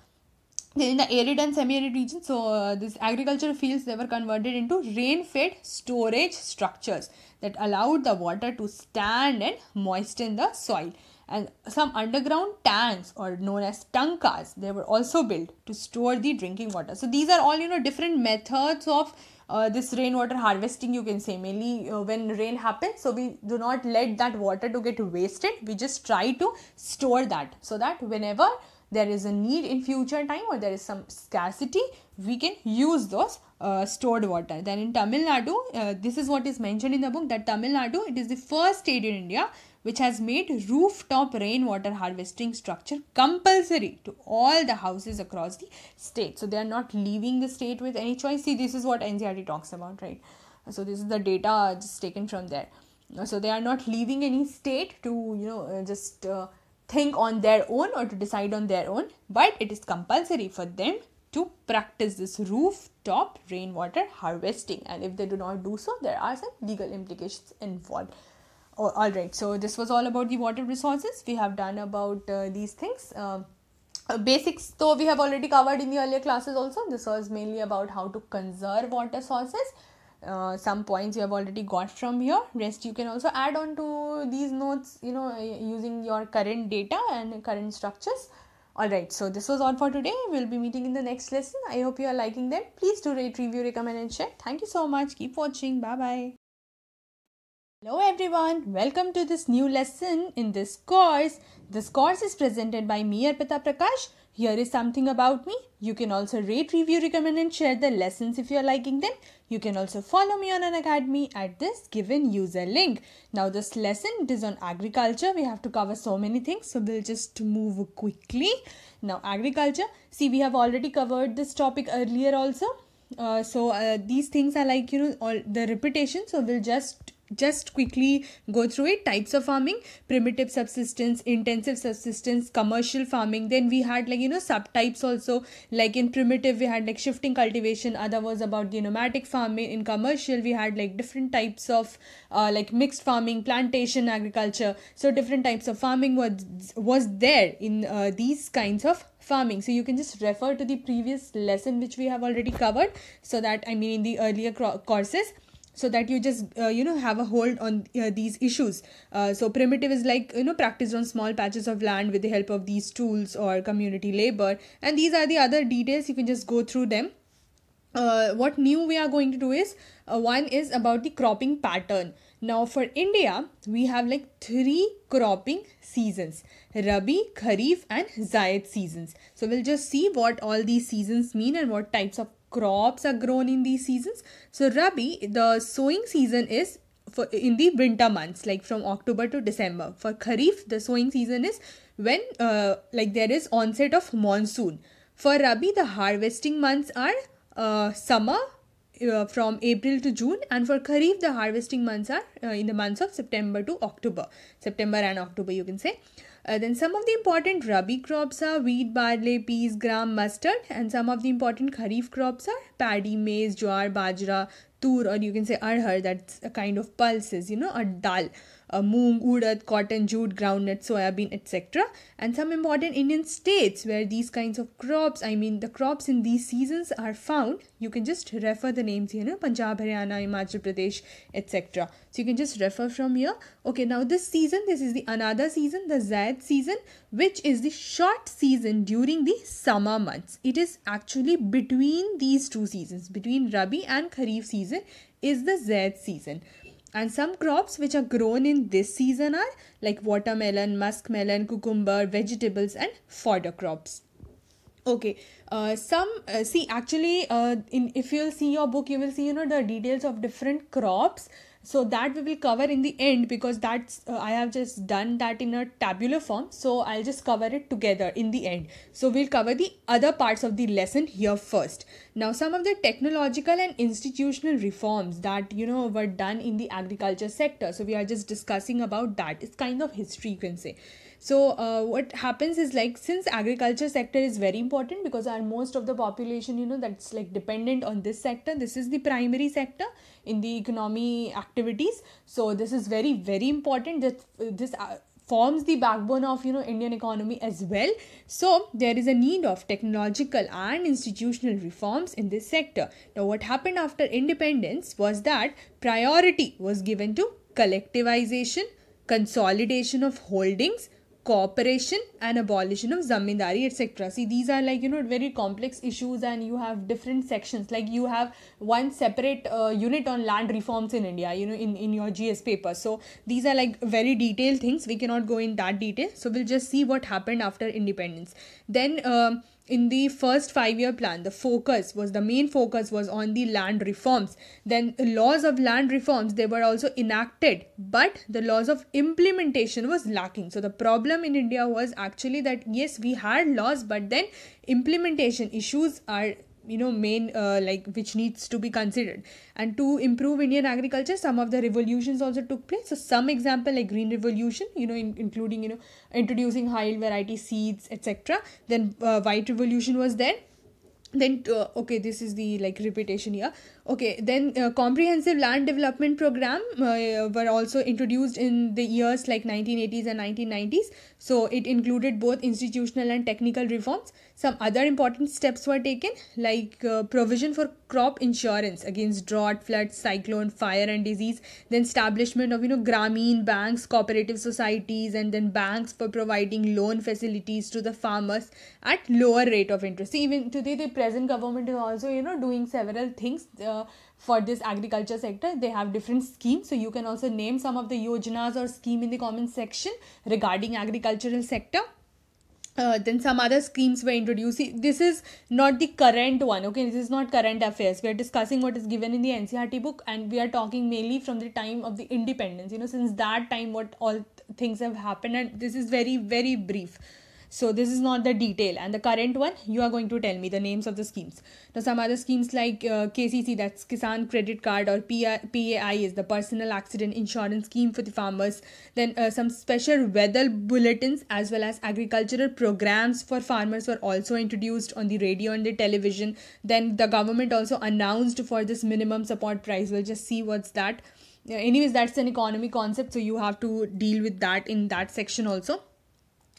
in the arid and semi-arid regions so uh, these agricultural fields they were converted into rain-fed storage structures that allowed the water to stand and moisten the soil and some underground tanks or known as tankas they were also built to store the drinking water so these are all you know different methods of uh, this rainwater harvesting you can say mainly uh, when rain happens so we do not let that water to get wasted we just try to store that so that whenever there is a need in future time or there is some scarcity we can use those uh, stored water then in tamil nadu uh, this is what is mentioned in the book that tamil nadu it is the first state in india which has made rooftop rainwater harvesting structure compulsory to all the houses across the state so they are not leaving the state with any choice see this is what ncert talks about right so this is the data just taken from there so they are not leaving any state to you know uh, just uh, think on their own or to decide on their own, but it is compulsory for them to practice this rooftop rainwater harvesting. And if they do not do so, there are some legal implications involved. Oh, all right, so this was all about the water resources. We have done about uh, these things. Um, uh, basics, though, we have already covered in the earlier classes also. This was mainly about how to conserve water sources uh, some points you have already got from here rest you can also add on to these notes you know uh, using your current data and current structures all right so this was all for today we'll be meeting in the next lesson i hope you are liking them. please do rate review recommend and share thank you so much keep watching bye bye Hello everyone, welcome to this new lesson in this course. This course is presented by me Arpita Prakash. Here is something about me. You can also rate, review, recommend and share the lessons if you are liking them. You can also follow me on Unacademy at this given user link. Now this lesson it is on agriculture. We have to cover so many things so we'll just move quickly. Now agriculture, see we have already covered this topic earlier also. Uh, so uh, these things are like you know all the repetition so we'll just just quickly go through it types of farming primitive subsistence intensive subsistence commercial farming then we had like you know subtypes also like in primitive we had like shifting cultivation other was about the nomadic farming in commercial we had like different types of uh, like mixed farming plantation agriculture so different types of farming was was there in uh, these kinds of farming so you can just refer to the previous lesson which we have already covered so that i mean in the earlier cro- courses so that you just uh, you know have a hold on uh, these issues uh, so primitive is like you know practiced on small patches of land with the help of these tools or community labor and these are the other details you can just go through them uh, what new we are going to do is uh, one is about the cropping pattern now for india we have like three cropping seasons rabi kharif and Zaid seasons so we'll just see what all these seasons mean and what types of crops are grown in these seasons. So Rabi, the sowing season is for in the winter months, like from October to December. For Kharif, the sowing season is when uh, like there is onset of monsoon. For Rabi, the harvesting months are uh, summer uh, from April to June, and for Kharif, the harvesting months are uh, in the months of September to October. September and October, you can say. Uh, then some of the important Rabi crops are wheat, barley, peas, gram, mustard and some of the important Kharif crops are paddy, maize, jowar, bajra, tur or you can say arhar that's a kind of pulses, you know, a dal uh, moong, urad, cotton, jute, groundnut, soybean, etc. And some important Indian states where these kinds of crops, I mean the crops in these seasons are found. You can just refer the names here, know, Punjab, Haryana, Himachal Pradesh, etc. So you can just refer from here. Okay, now this season, this is the another season, the Zaid season, which is the short season during the summer months. It is actually between these two seasons, between Rabi and Kharif season is the Zaid season. And some crops which are grown in this season are like watermelon, muskmelon, cucumber, vegetables and fodder crops okay uh, some uh, see actually uh, in if you'll see your book you will see you know the details of different crops so that we will cover in the end because that's uh, i have just done that in a tabular form so i'll just cover it together in the end so we'll cover the other parts of the lesson here first now some of the technological and institutional reforms that you know were done in the agriculture sector so we are just discussing about that it's kind of history you can say so uh, what happens is like since agriculture sector is very important because our most of the population you know that's like dependent on this sector this is the primary sector in the economy activities so this is very very important that this, uh, this uh, forms the backbone of you know indian economy as well so there is a need of technological and institutional reforms in this sector now what happened after independence was that priority was given to collectivization consolidation of holdings cooperation and abolition of zamindari etc see these are like you know very complex issues and you have different sections like you have one separate uh, unit on land reforms in india you know in in your gs paper so these are like very detailed things we cannot go in that detail so we'll just see what happened after independence then um, in the first five year plan the focus was the main focus was on the land reforms then laws of land reforms they were also enacted but the laws of implementation was lacking so the problem in india was actually that yes we had laws but then implementation issues are you know main uh, like which needs to be considered and to improve indian agriculture some of the revolutions also took place so some example like green revolution you know in, including you know introducing high yield variety seeds etc then uh, white revolution was there then uh, okay this is the like repetition here Okay, then uh, comprehensive land development program uh, were also introduced in the years like 1980s and 1990s. So it included both institutional and technical reforms. Some other important steps were taken like uh, provision for crop insurance against drought, flood, cyclone, fire and disease, then establishment of you know Grameen banks, cooperative societies and then banks for providing loan facilities to the farmers at lower rate of interest. See, even today the present government is also you know doing several things uh, for this agriculture sector they have different schemes so you can also name some of the yojanas or scheme in the comment section regarding agricultural sector uh, then some other schemes were introduced. See, this is not the current one, okay? This is not current affairs. We are discussing what is given in the NCERT book, and we are talking mainly from the time of the independence. You know, since that time, what all things have happened, and this is very, very brief. So this is not the detail. And the current one, you are going to tell me the names of the schemes. Now some other schemes like uh, KCC, that's Kisan Credit Card, or PAI is the Personal Accident Insurance Scheme for the farmers. Then uh, some special weather bulletins as well as agricultural programs for farmers were also introduced on the radio and the television. Then the government also announced for this minimum support price. We'll just see what's that. Anyways, that's an economy concept, so you have to deal with that in that section also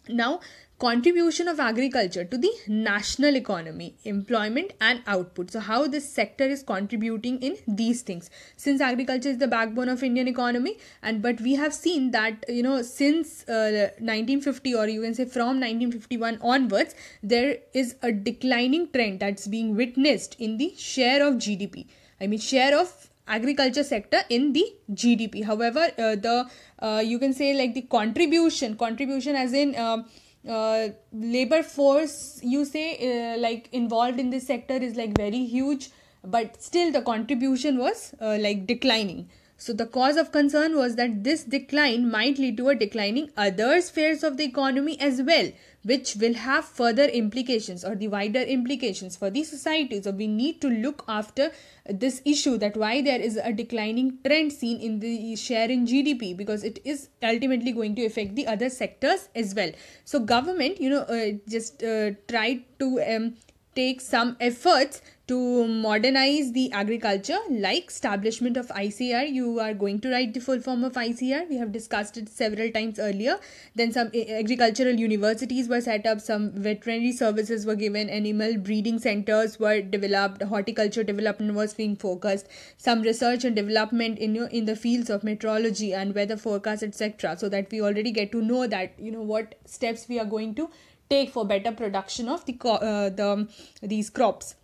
now contribution of agriculture to the national economy employment and output so how this sector is contributing in these things since agriculture is the backbone of indian economy and but we have seen that you know since uh, 1950 or you can say from 1951 onwards there is a declining trend that's being witnessed in the share of gdp i mean share of agriculture sector in the gdp however uh, the uh, you can say like the contribution contribution as in um, uh, labor force you say uh, like involved in this sector is like very huge but still the contribution was uh, like declining so the cause of concern was that this decline might lead to a declining other spheres of the economy as well, which will have further implications or the wider implications for the society. So we need to look after this issue that why there is a declining trend seen in the share in GDP because it is ultimately going to affect the other sectors as well. So government, you know, uh, just uh, try to um, take some efforts to modernize the agriculture like establishment of ICAR. You are going to write the full form of ICAR. We have discussed it several times earlier. Then some agricultural universities were set up, some veterinary services were given, animal breeding centers were developed, horticulture development was being focused, some research and development in, in the fields of meteorology and weather forecast, etc. So that we already get to know that, you know, what steps we are going to take for better production of the, uh, the these crops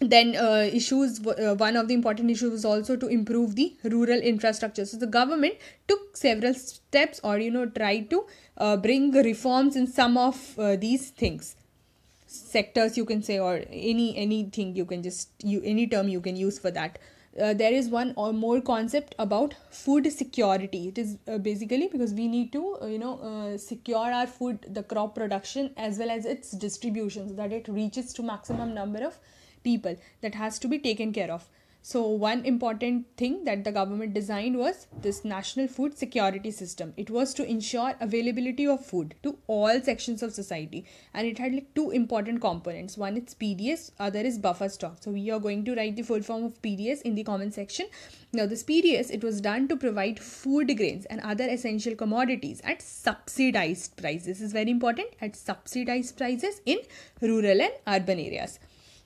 then uh, issues uh, one of the important issues was also to improve the rural infrastructure so the government took several steps or you know tried to uh, bring reforms in some of uh, these things sectors you can say or any anything you can just you any term you can use for that uh, there is one or uh, more concept about food security it is basically because we need to you know secure our food the crop production as well as its distribution so that it reaches to maximum number of people that has to be taken care of so one important thing that the government designed was this national food security system it was to ensure availability of food to all sections of society and it had like two important components one is pds other is buffer stock so we are going to write the full form of pds in the comment section now this pds it was done to provide food grains and other essential commodities at subsidized prices this is very important at subsidized prices in rural and urban areas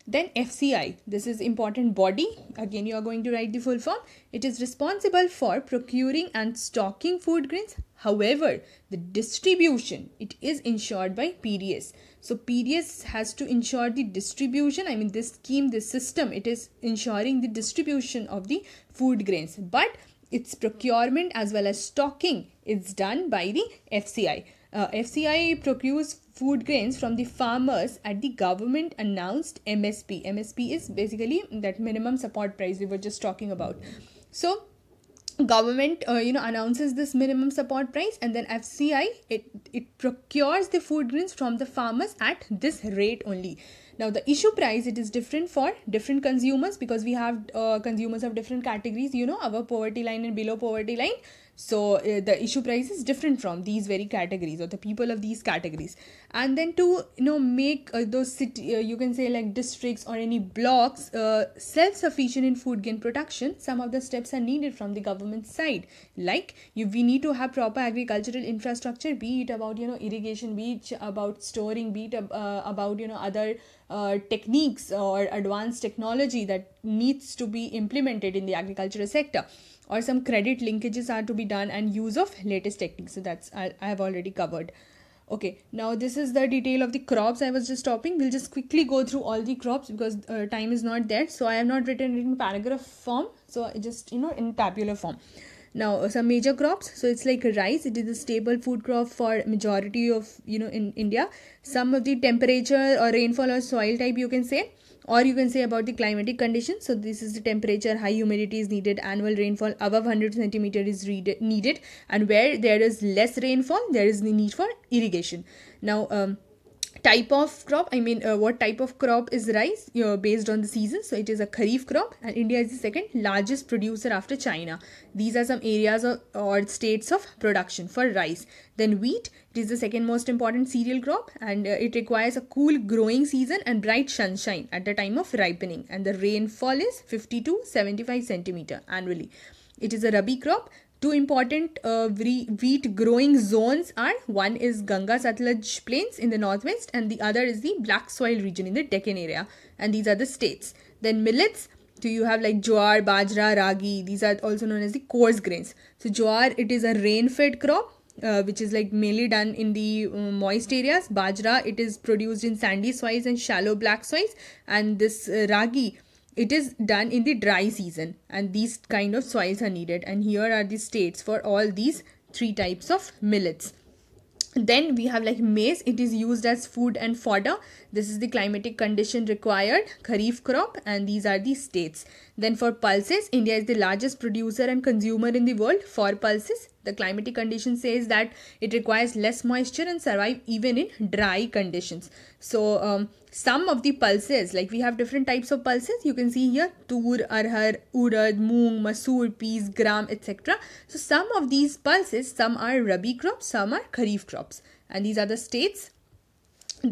then FCI, this is important body. Again, you are going to write the full form. It is responsible for procuring and stocking food grains. However, the distribution, it is ensured by PDS. So PDS has to ensure the distribution. I mean, this scheme, this system, it is ensuring the distribution of the food grains. But its procurement as well as stocking is done by the FCI. Uh, FCI procures food grains from the farmers at the government announced MSP. MSP is basically that minimum support price we were just talking about. So government uh, you know announces this minimum support price and then fci it it procures the food grains from the farmers at this rate only now the issue price it is different for different consumers because we have uh, consumers of different categories you know above poverty line and below poverty line so uh, the issue price is different from these very categories or the people of these categories. And then to you know make uh, those city, uh, you can say like districts or any blocks uh, self-sufficient in food grain production, some of the steps are needed from the government side. Like you, we need to have proper agricultural infrastructure, be it about you know irrigation, be it about storing, be it uh, about you know other uh, techniques or advanced technology that needs to be implemented in the agricultural sector or some credit linkages are to be done and use of latest techniques so that's I, I have already covered okay now this is the detail of the crops i was just stopping we'll just quickly go through all the crops because uh, time is not there so i have not written it in paragraph form so just you know in tabular form now uh, some major crops so it's like rice it is a staple food crop for majority of you know in india some of the temperature or rainfall or soil type you can say or you can say about the climatic conditions so this is the temperature high humidity is needed annual rainfall above 100 centimeter is needed and where there is less rainfall there is the need for irrigation now um, type of crop i mean uh, what type of crop is rice you know, based on the season so it is a kharif crop and india is the second largest producer after china these are some areas or states of production for rice then wheat it is the second most important cereal crop and uh, it requires a cool growing season and bright sunshine at the time of ripening and the rainfall is 50 to 75 centimeter annually. It is a rabi crop two important uh, wheat growing zones are one is Ganga Satluj plains in the northwest and the other is the black soil region in the Deccan area and these are the states then millets so you have like jowar bajra ragi these are also known as the coarse grains so jowar it is a rain fed crop uh, which is like mainly done in the uh, moist areas bajra it is produced in sandy soils and shallow black soils and this uh, ragi it is done in the dry season and these kind of soils are needed and here are the states for all these three types of millets then we have like maize it is used as food and fodder this is the climatic condition required kharif crop and these are the states then for pulses india is the largest producer and consumer in the world for pulses the climatic condition says that it requires less moisture and survive even in dry conditions. So um, some of the pulses, like we have different types of pulses. You can see here tur, arhar, urad, moong, masoor, peas, gram, etc. So some of these pulses, some are rabi crops, some are kharif crops. And these are the states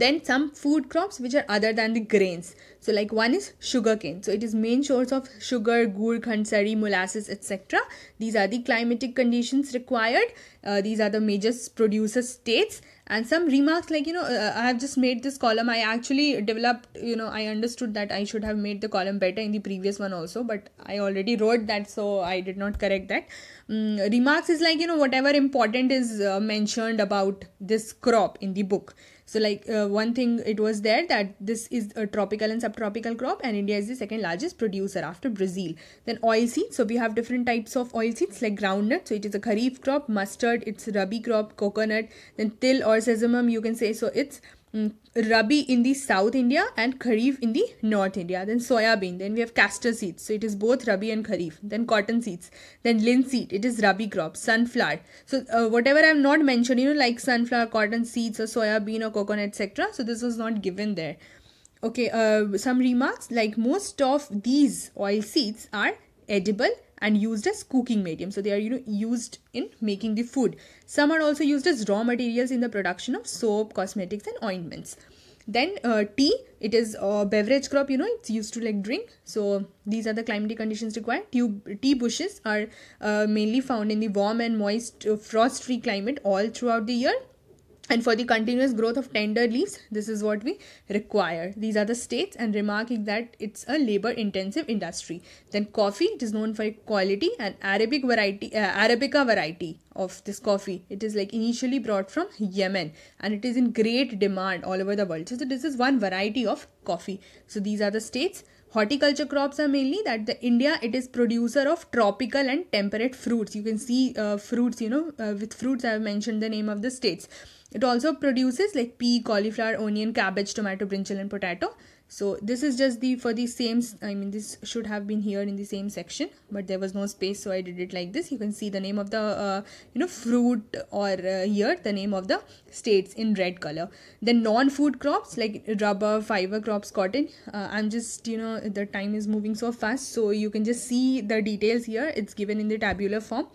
then some food crops which are other than the grains so like one is sugarcane so it is main source of sugar gur khansari, molasses etc these are the climatic conditions required uh, these are the major producer states and some remarks like you know uh, i have just made this column i actually developed you know i understood that i should have made the column better in the previous one also but i already wrote that so i did not correct that um, remarks is like you know whatever important is uh, mentioned about this crop in the book so like uh, one thing it was there that this is a tropical and subtropical crop and india is the second largest producer after brazil then oil seeds. so we have different types of oil seeds like groundnut so it is a kharif crop mustard it's rabi crop coconut then til or sesamum you can say so it's Mm, rabi in the south India and kharif in the north India. Then soya bean. Then we have castor seeds. So it is both rabi and kharif. Then cotton seeds. Then linseed. It is rabi crop. Sunflower. So uh, whatever I am not mentioned, you know, like sunflower, cotton seeds, or soya bean, or coconut, etc. So this was not given there. Okay. Uh, some remarks like most of these oil seeds are edible and used as cooking medium so they are you know used in making the food some are also used as raw materials in the production of soap cosmetics and ointments then uh, tea it is a beverage crop you know it's used to like drink so these are the climatic conditions required tea, tea bushes are uh, mainly found in the warm and moist uh, frost free climate all throughout the year and for the continuous growth of tender leaves this is what we require these are the states and remarking that it's a labor intensive industry then coffee it is known for quality and arabic variety uh, arabica variety of this coffee it is like initially brought from yemen and it is in great demand all over the world so, this is one variety of coffee so these are the states horticulture crops are mainly that the india it is producer of tropical and temperate fruits you can see uh, fruits you know uh, with fruits i have mentioned the name of the states it also produces like pea, cauliflower, onion, cabbage, tomato, brinjal and potato. So this is just the for the same, I mean this should have been here in the same section but there was no space so I did it like this. You can see the name of the uh, you know fruit or uh, here the name of the states in red color. Then non-food crops like rubber, fiber crops, cotton. Uh, I'm just you know the time is moving so fast so you can just see the details here. It's given in the tabular form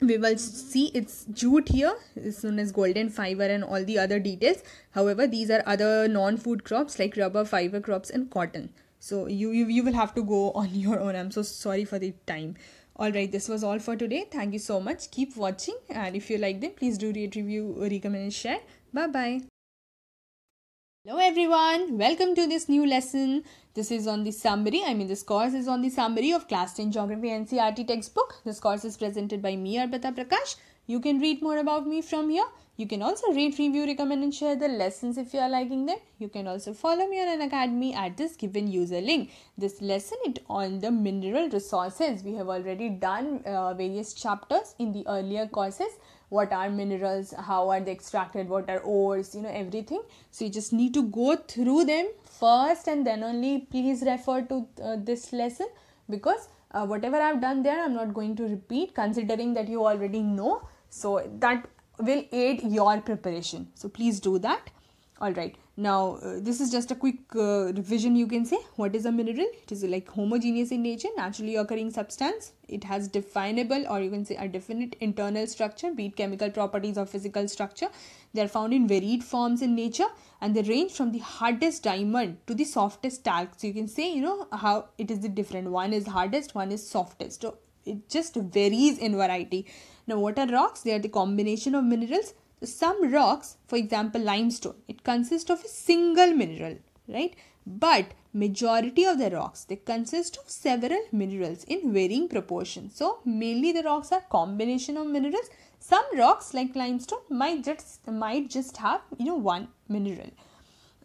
we will see its jute here is known as golden fiber and all the other details however these are other non-food crops like rubber fiber crops and cotton so you, you you will have to go on your own i'm so sorry for the time all right this was all for today thank you so much keep watching and if you like them please do rate review recommend and share bye bye hello everyone welcome to this new lesson this is on the summary, I mean, this course is on the summary of Class 10 Geography NCERT textbook. This course is presented by me, Arpita Prakash. You can read more about me from here. You can also read, review, recommend, and share the lessons if you are liking them. You can also follow me on Unacademy at this given user link. This lesson it on the mineral resources. We have already done uh, various chapters in the earlier courses. What are minerals? How are they extracted? What are ores? You know everything. So you just need to go through them first and then only please refer to uh, this lesson because uh, whatever I've done there, I'm not going to repeat considering that you already know. So that will aid your preparation. So please do that. All right now uh, this is just a quick uh, revision you can say what is a mineral it is uh, like homogeneous in nature naturally occurring substance it has definable or you can say a definite internal structure be it chemical properties or physical structure they are found in varied forms in nature and they range from the hardest diamond to the softest talc so you can say you know how it is the different one is hardest one is softest so it just varies in variety now what are rocks they are the combination of minerals some rocks, for example limestone, it consists of a single mineral, right? But majority of the rocks, they consist of several minerals in varying proportions. So mainly the rocks are combination of minerals. Some rocks like limestone might just might just have you know one mineral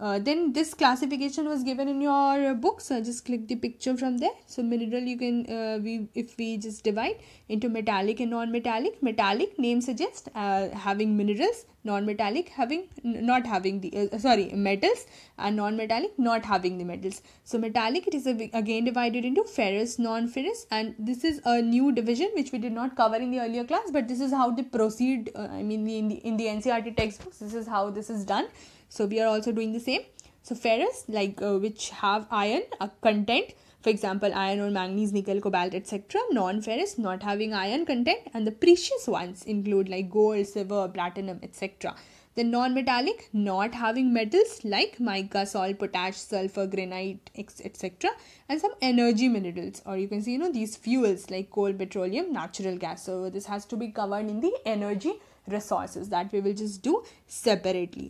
uh, then this classification was given in your book. so just click the picture from there so mineral you can uh, we if we just divide into metallic and non-metallic metallic name suggests uh, having minerals non-metallic having not having the uh, sorry metals and non-metallic not having the metals so metallic it is a, again divided into ferrous non-ferrous and this is a new division which we did not cover in the earlier class but this is how they proceed uh, i mean in the in the ncert textbooks this is how this is done so we are also doing the same so ferrous like uh, which have iron a content for example iron ore manganese nickel cobalt etc non-ferrous not having iron content and the precious ones include like gold silver platinum etc the non-metallic not having metals like mica salt potash sulfur granite etc and some energy minerals or you can see you know these fuels like coal petroleum natural gas so this has to be covered in the energy resources that we will just do separately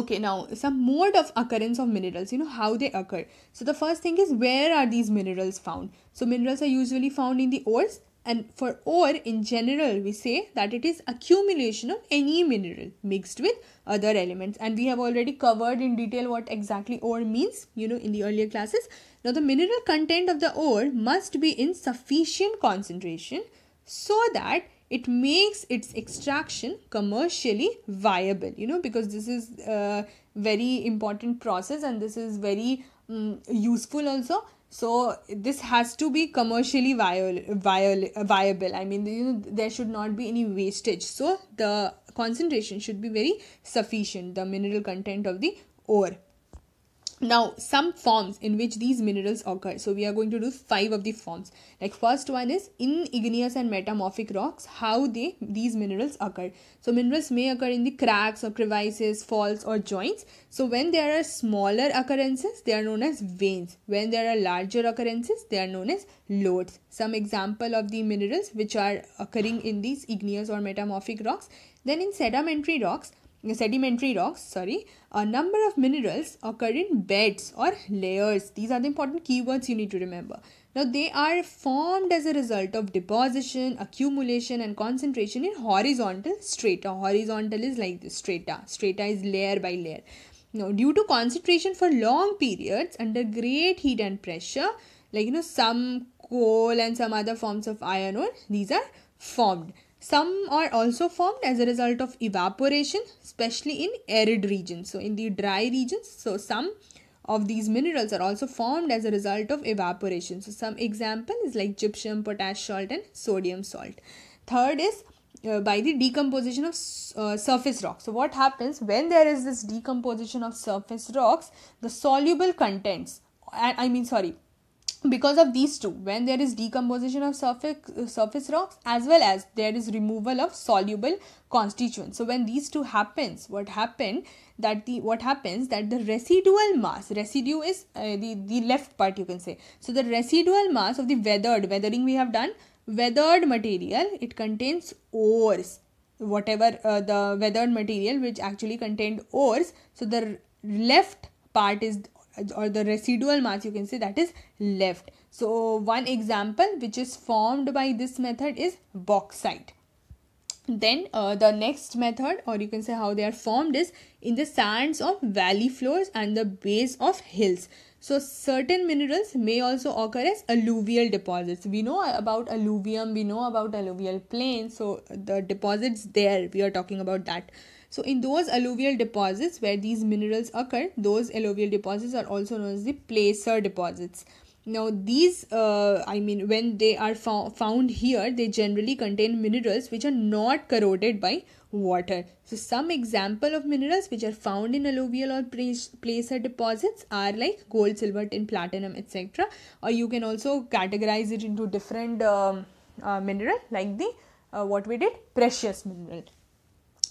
okay now some mode of occurrence of minerals you know how they occur so the first thing is where are these minerals found so minerals are usually found in the ores and for ore in general we say that it is accumulation of any mineral mixed with other elements and we have already covered in detail what exactly ore means you know in the earlier classes now the mineral content of the ore must be in sufficient concentration so that it makes its extraction commercially viable you know because this is a very important process and this is very um, useful also so this has to be commercially viable. viable i mean you know, there should not be any wastage so the concentration should be very sufficient the mineral content of the ore now some forms in which these minerals occur so we are going to do five of the forms like first one is in igneous and metamorphic rocks how they these minerals occur so minerals may occur in the cracks or crevices faults or joints so when there are smaller occurrences they are known as veins when there are larger occurrences they are known as lodes some example of the minerals which are occurring in these igneous or metamorphic rocks then in sedimentary rocks sedimentary rocks sorry a number of minerals occur in beds or layers these are the important keywords you need to remember now they are formed as a result of deposition accumulation and concentration in horizontal strata horizontal is like this strata strata is layer by layer now due to concentration for long periods under great heat and pressure like you know some coal and some other forms of iron ore these are formed some are also formed as a result of evaporation, especially in arid regions. So, in the dry regions, so some of these minerals are also formed as a result of evaporation. So, some example is like gypsum, potash salt, and sodium salt. Third is uh, by the decomposition of uh, surface rocks. So, what happens when there is this decomposition of surface rocks? The soluble contents, I, I mean, sorry, because of these two when there is decomposition of surface uh, surface rocks as well as there is removal of soluble constituents so when these two happens what happen that the what happens that the residual mass residue is uh, the the left part you can say so the residual mass of the weathered weathering we have done weathered material it contains ores whatever uh, the weathered material which actually contained ores so the left part is or the residual mass you can say that is left so one example which is formed by this method is bauxite then uh, the next method or you can say how they are formed is in the sands of valley floors and the base of hills so certain minerals may also occur as alluvial deposits we know about alluvium we know about alluvial plains so the deposits there we are talking about that so in those alluvial deposits where these minerals occur, those alluvial deposits are also known as the placer deposits. Now these, uh, I mean, when they are fo- found here, they generally contain minerals which are not corroded by water. So some example of minerals which are found in alluvial or placer deposits are like gold, silver, tin, platinum, etc. Or you can also categorize it into different um, uh, mineral like the uh, what we did precious mineral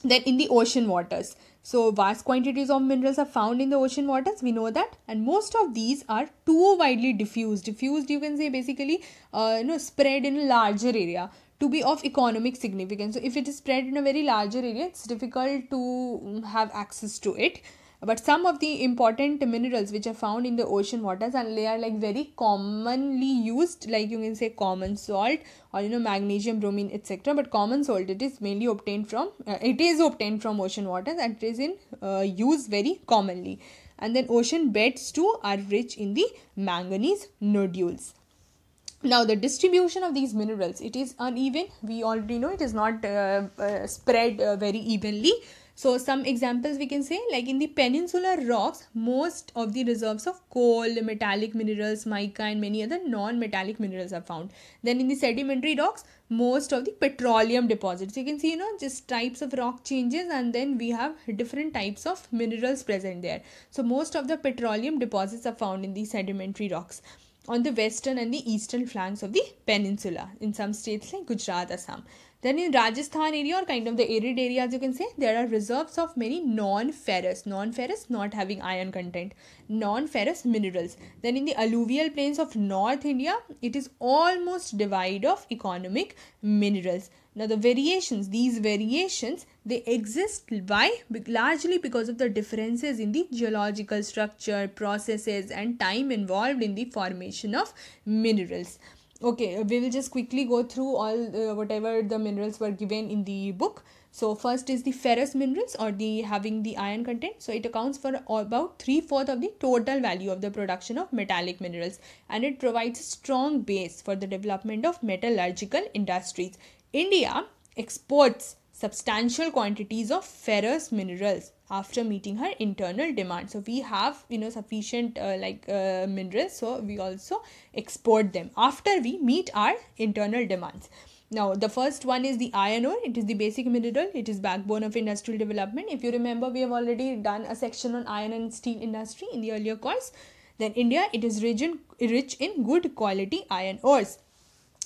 then in the ocean waters. So vast quantities of minerals are found in the ocean waters. We know that, and most of these are too widely diffused. Diffused, you can say, basically, uh, you know, spread in a larger area to be of economic significance. So if it is spread in a very larger area, it's difficult to have access to it but some of the important minerals which are found in the ocean waters and they are like very commonly used like you can say common salt or you know magnesium bromine etc but common salt it is mainly obtained from uh, it is obtained from ocean waters and it is in uh, use very commonly and then ocean beds too are rich in the manganese nodules now the distribution of these minerals it is uneven we already know it is not uh, uh, spread uh, very evenly so some examples we can say like in the peninsular rocks, most of the reserves of coal, metallic minerals, mica and many other non-metallic minerals are found. Then in the sedimentary rocks, most of the petroleum deposits. You can see, you know, just types of rock changes and then we have different types of minerals present there. So most of the petroleum deposits are found in the sedimentary rocks on the western and the eastern flanks of the peninsula in some states like Gujarat, Assam. Then in Rajasthan area or kind of the arid areas, you can say there are reserves of many non-ferrous, non-ferrous not having iron content, non-ferrous minerals. Then in the alluvial plains of North India, it is almost devoid of economic minerals. Now the variations, these variations, they exist why? Largely because of the differences in the geological structure, processes and time involved in the formation of minerals okay uh, we will just quickly go through all uh, whatever the minerals were given in the book so first is the ferrous minerals or the having the iron content so it accounts for about three-fourth of the total value of the production of metallic minerals and it provides a strong base for the development of metallurgical industries india exports substantial quantities of ferrous minerals after meeting her internal demand so we have you know sufficient uh, like uh, minerals so we also export them after we meet our internal demands now the first one is the iron ore it is the basic mineral it is backbone of industrial development if you remember we have already done a section on iron and steel industry in the earlier course then india it is rich in, rich in good quality iron ores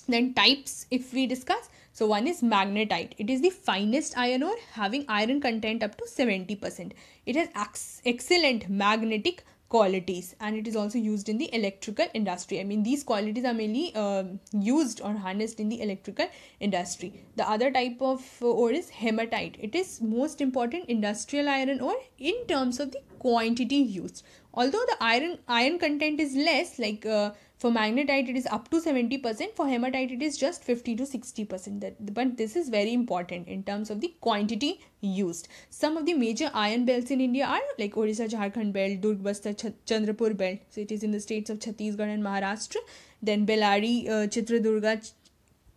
then types if we discuss so one is magnetite. It is the finest iron ore having iron content up to 70%. It has ex- excellent magnetic qualities and it is also used in the electrical industry i mean these qualities are mainly uh, used or harnessed in the electrical industry the other type of uh, ore is hematite it is most important industrial iron ore in terms of the quantity used although the iron iron content is less like uh, for magnetite, it is up to 70%. For hematite, it is just 50 to 60%. That, but this is very important in terms of the quantity used. Some of the major iron belts in India are like Odisha Jharkhand belt, Durg Bastar Ch- Chandrapur belt. So it is in the states of Chhattisgarh and Maharashtra. Then Bellari, uh, Chitradurga,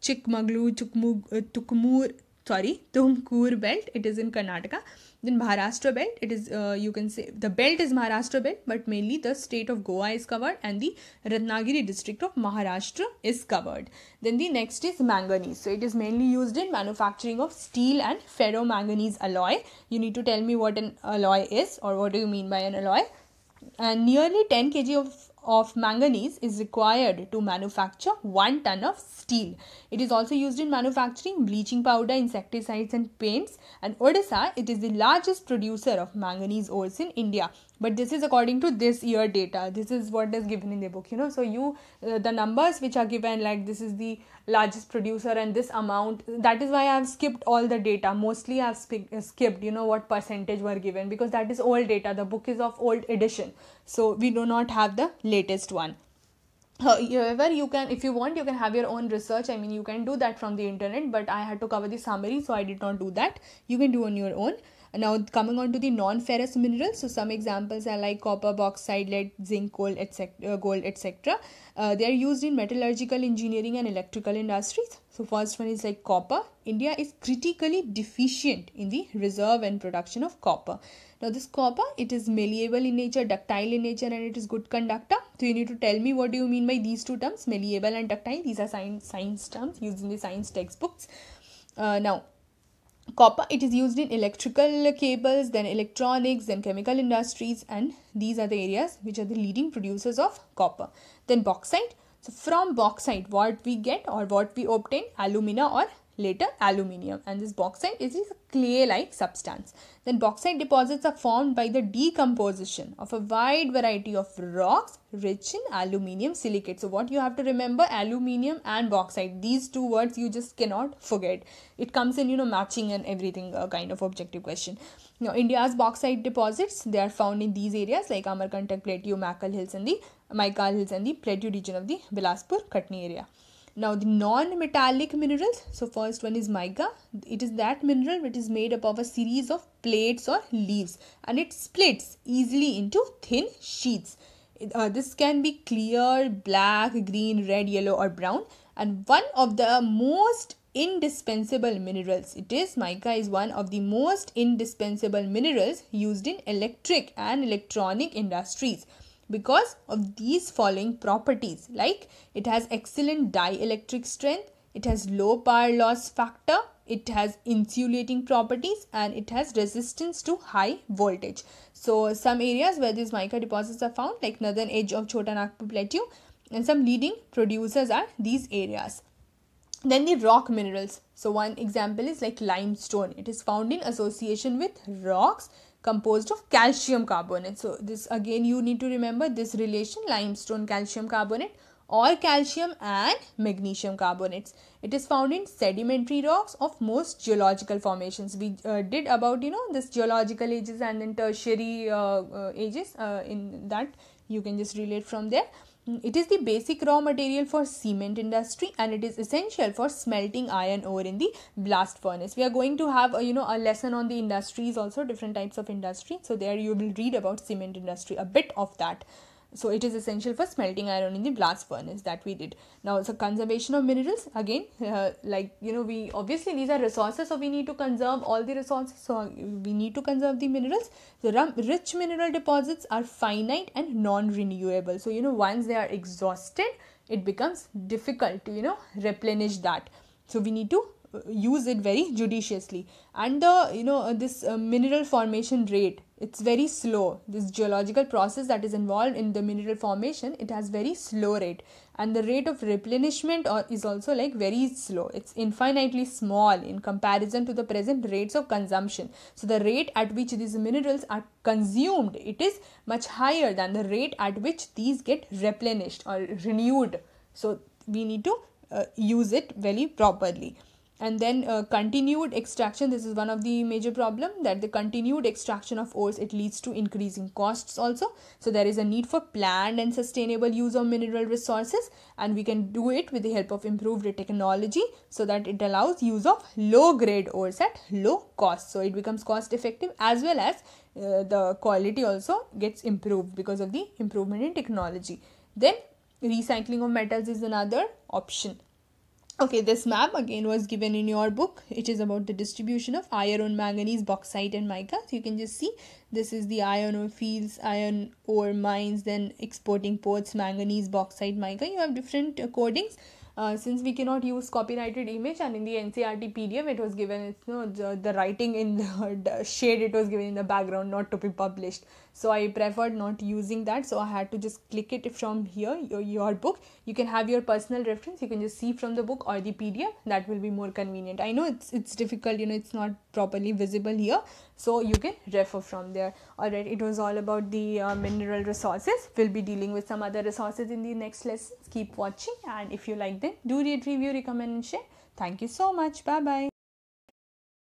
Chikmagalur, Chukmug- uh, Tukmur, sorry, Tumkur belt. It is in Karnataka. Then Maharashtra belt, it is uh, you can say the belt is Maharashtra belt, but mainly the state of Goa is covered and the Ratnagiri district of Maharashtra is covered. Then the next is manganese. So it is mainly used in manufacturing of steel and ferromanganese alloy. You need to tell me what an alloy is or what do you mean by an alloy. And nearly 10 kg of of manganese is required to manufacture 1 ton of steel. It is also used in manufacturing bleaching powder, insecticides and paints and Odisha it is the largest producer of manganese ores in India but this is according to this year data this is what is given in the book you know so you uh, the numbers which are given like this is the largest producer and this amount that is why i have skipped all the data mostly i have sp- uh, skipped you know what percentage were given because that is old data the book is of old edition so we do not have the latest one however you can if you want you can have your own research i mean you can do that from the internet but i had to cover the summary so i did not do that you can do on your own now, coming on to the non ferrous minerals, so some examples are like copper, bauxite, lead, zinc, coal, etc., uh, gold, etc. Uh, they are used in metallurgical engineering and electrical industries. So, first one is like copper. India is critically deficient in the reserve and production of copper. Now, this copper, it is malleable in nature, ductile in nature, and it is good conductor. So, you need to tell me what do you mean by these two terms, malleable and ductile. These are science, science terms used in the science textbooks. Uh, now, copper it is used in electrical cables then electronics then chemical industries and these are the areas which are the leading producers of copper then bauxite so from bauxite what we get or what we obtain alumina or later aluminium and this bauxite is a clay-like substance. Then bauxite deposits are formed by the decomposition of a wide variety of rocks rich in aluminium silicate. So what you have to remember aluminium and bauxite these two words you just cannot forget. It comes in you know matching and everything uh, kind of objective question. Now India's bauxite deposits they are found in these areas like Amarkantak Plateau, Makal Hills and the Maikal Hills and the Plateau region of the Bilaspur Katni area now the non-metallic minerals so first one is mica it is that mineral which is made up of a series of plates or leaves and it splits easily into thin sheets uh, this can be clear black green red yellow or brown and one of the most indispensable minerals it is mica is one of the most indispensable minerals used in electric and electronic industries because of these following properties like it has excellent dielectric strength, it has low power loss factor, it has insulating properties and it has resistance to high voltage. So some areas where these mica deposits are found like northern edge of Chota Nagpur Plateau and some leading producers are these areas. Then the rock minerals. So one example is like limestone. It is found in association with rocks composed of calcium carbonate. So this again you need to remember this relation limestone calcium carbonate or calcium and magnesium carbonates. It is found in sedimentary rocks of most geological formations. We uh, did about you know this geological ages and then tertiary uh, uh, ages uh, in that you can just relate from there. Mm, it is the basic raw material for cement industry and it is essential for smelting iron ore in the blast furnace we are going to have a, you know a lesson on the industries also different types of industry so there you will read about cement industry a bit of that so it is essential for smelting iron in the blast furnace that we did. Now, so conservation of minerals again, uh, like you know, we obviously these are resources, so we need to conserve all the resources. So we need to conserve the minerals. The so rich mineral deposits are finite and non-renewable. So you know, once they are exhausted, it becomes difficult to you know replenish that. So we need to uh, use it very judiciously and the you know uh, this uh, mineral formation rate it's very slow this geological process that is involved in the mineral formation it has very slow rate and the rate of replenishment or is also like very slow it's infinitely small in comparison to the present rates of consumption so the rate at which these minerals are consumed it is much higher than the rate at which these get replenished or renewed so we need to uh, use it very properly and then uh, continued extraction this is one of the major problem that the continued extraction of ores it leads to increasing costs also so there is a need for planned and sustainable use of mineral resources and we can do it with the help of improved technology so that it allows use of low grade ores at low cost so it becomes cost effective as well as uh, the quality also gets improved because of the improvement in technology then recycling of metals is another option Okay, this map again was given in your book. It is about the distribution of iron, manganese, bauxite, and mica. So you can just see this is the iron ore fields, iron ore mines, then exporting ports, manganese, bauxite, mica. You have different codings. Uh, since we cannot use copyrighted image and in the NCERT PDF it was given you know, the, the writing in the shade it was given in the background not to be published so i preferred not using that so i had to just click it from here your, your book you can have your personal reference you can just see from the book or the pdf that will be more convenient i know it's it's difficult you know it's not properly visible here so you can refer from there all right it was all about the uh, mineral resources we'll be dealing with some other resources in the next lessons keep watching and if you like them do rate review recommend and share thank you so much bye bye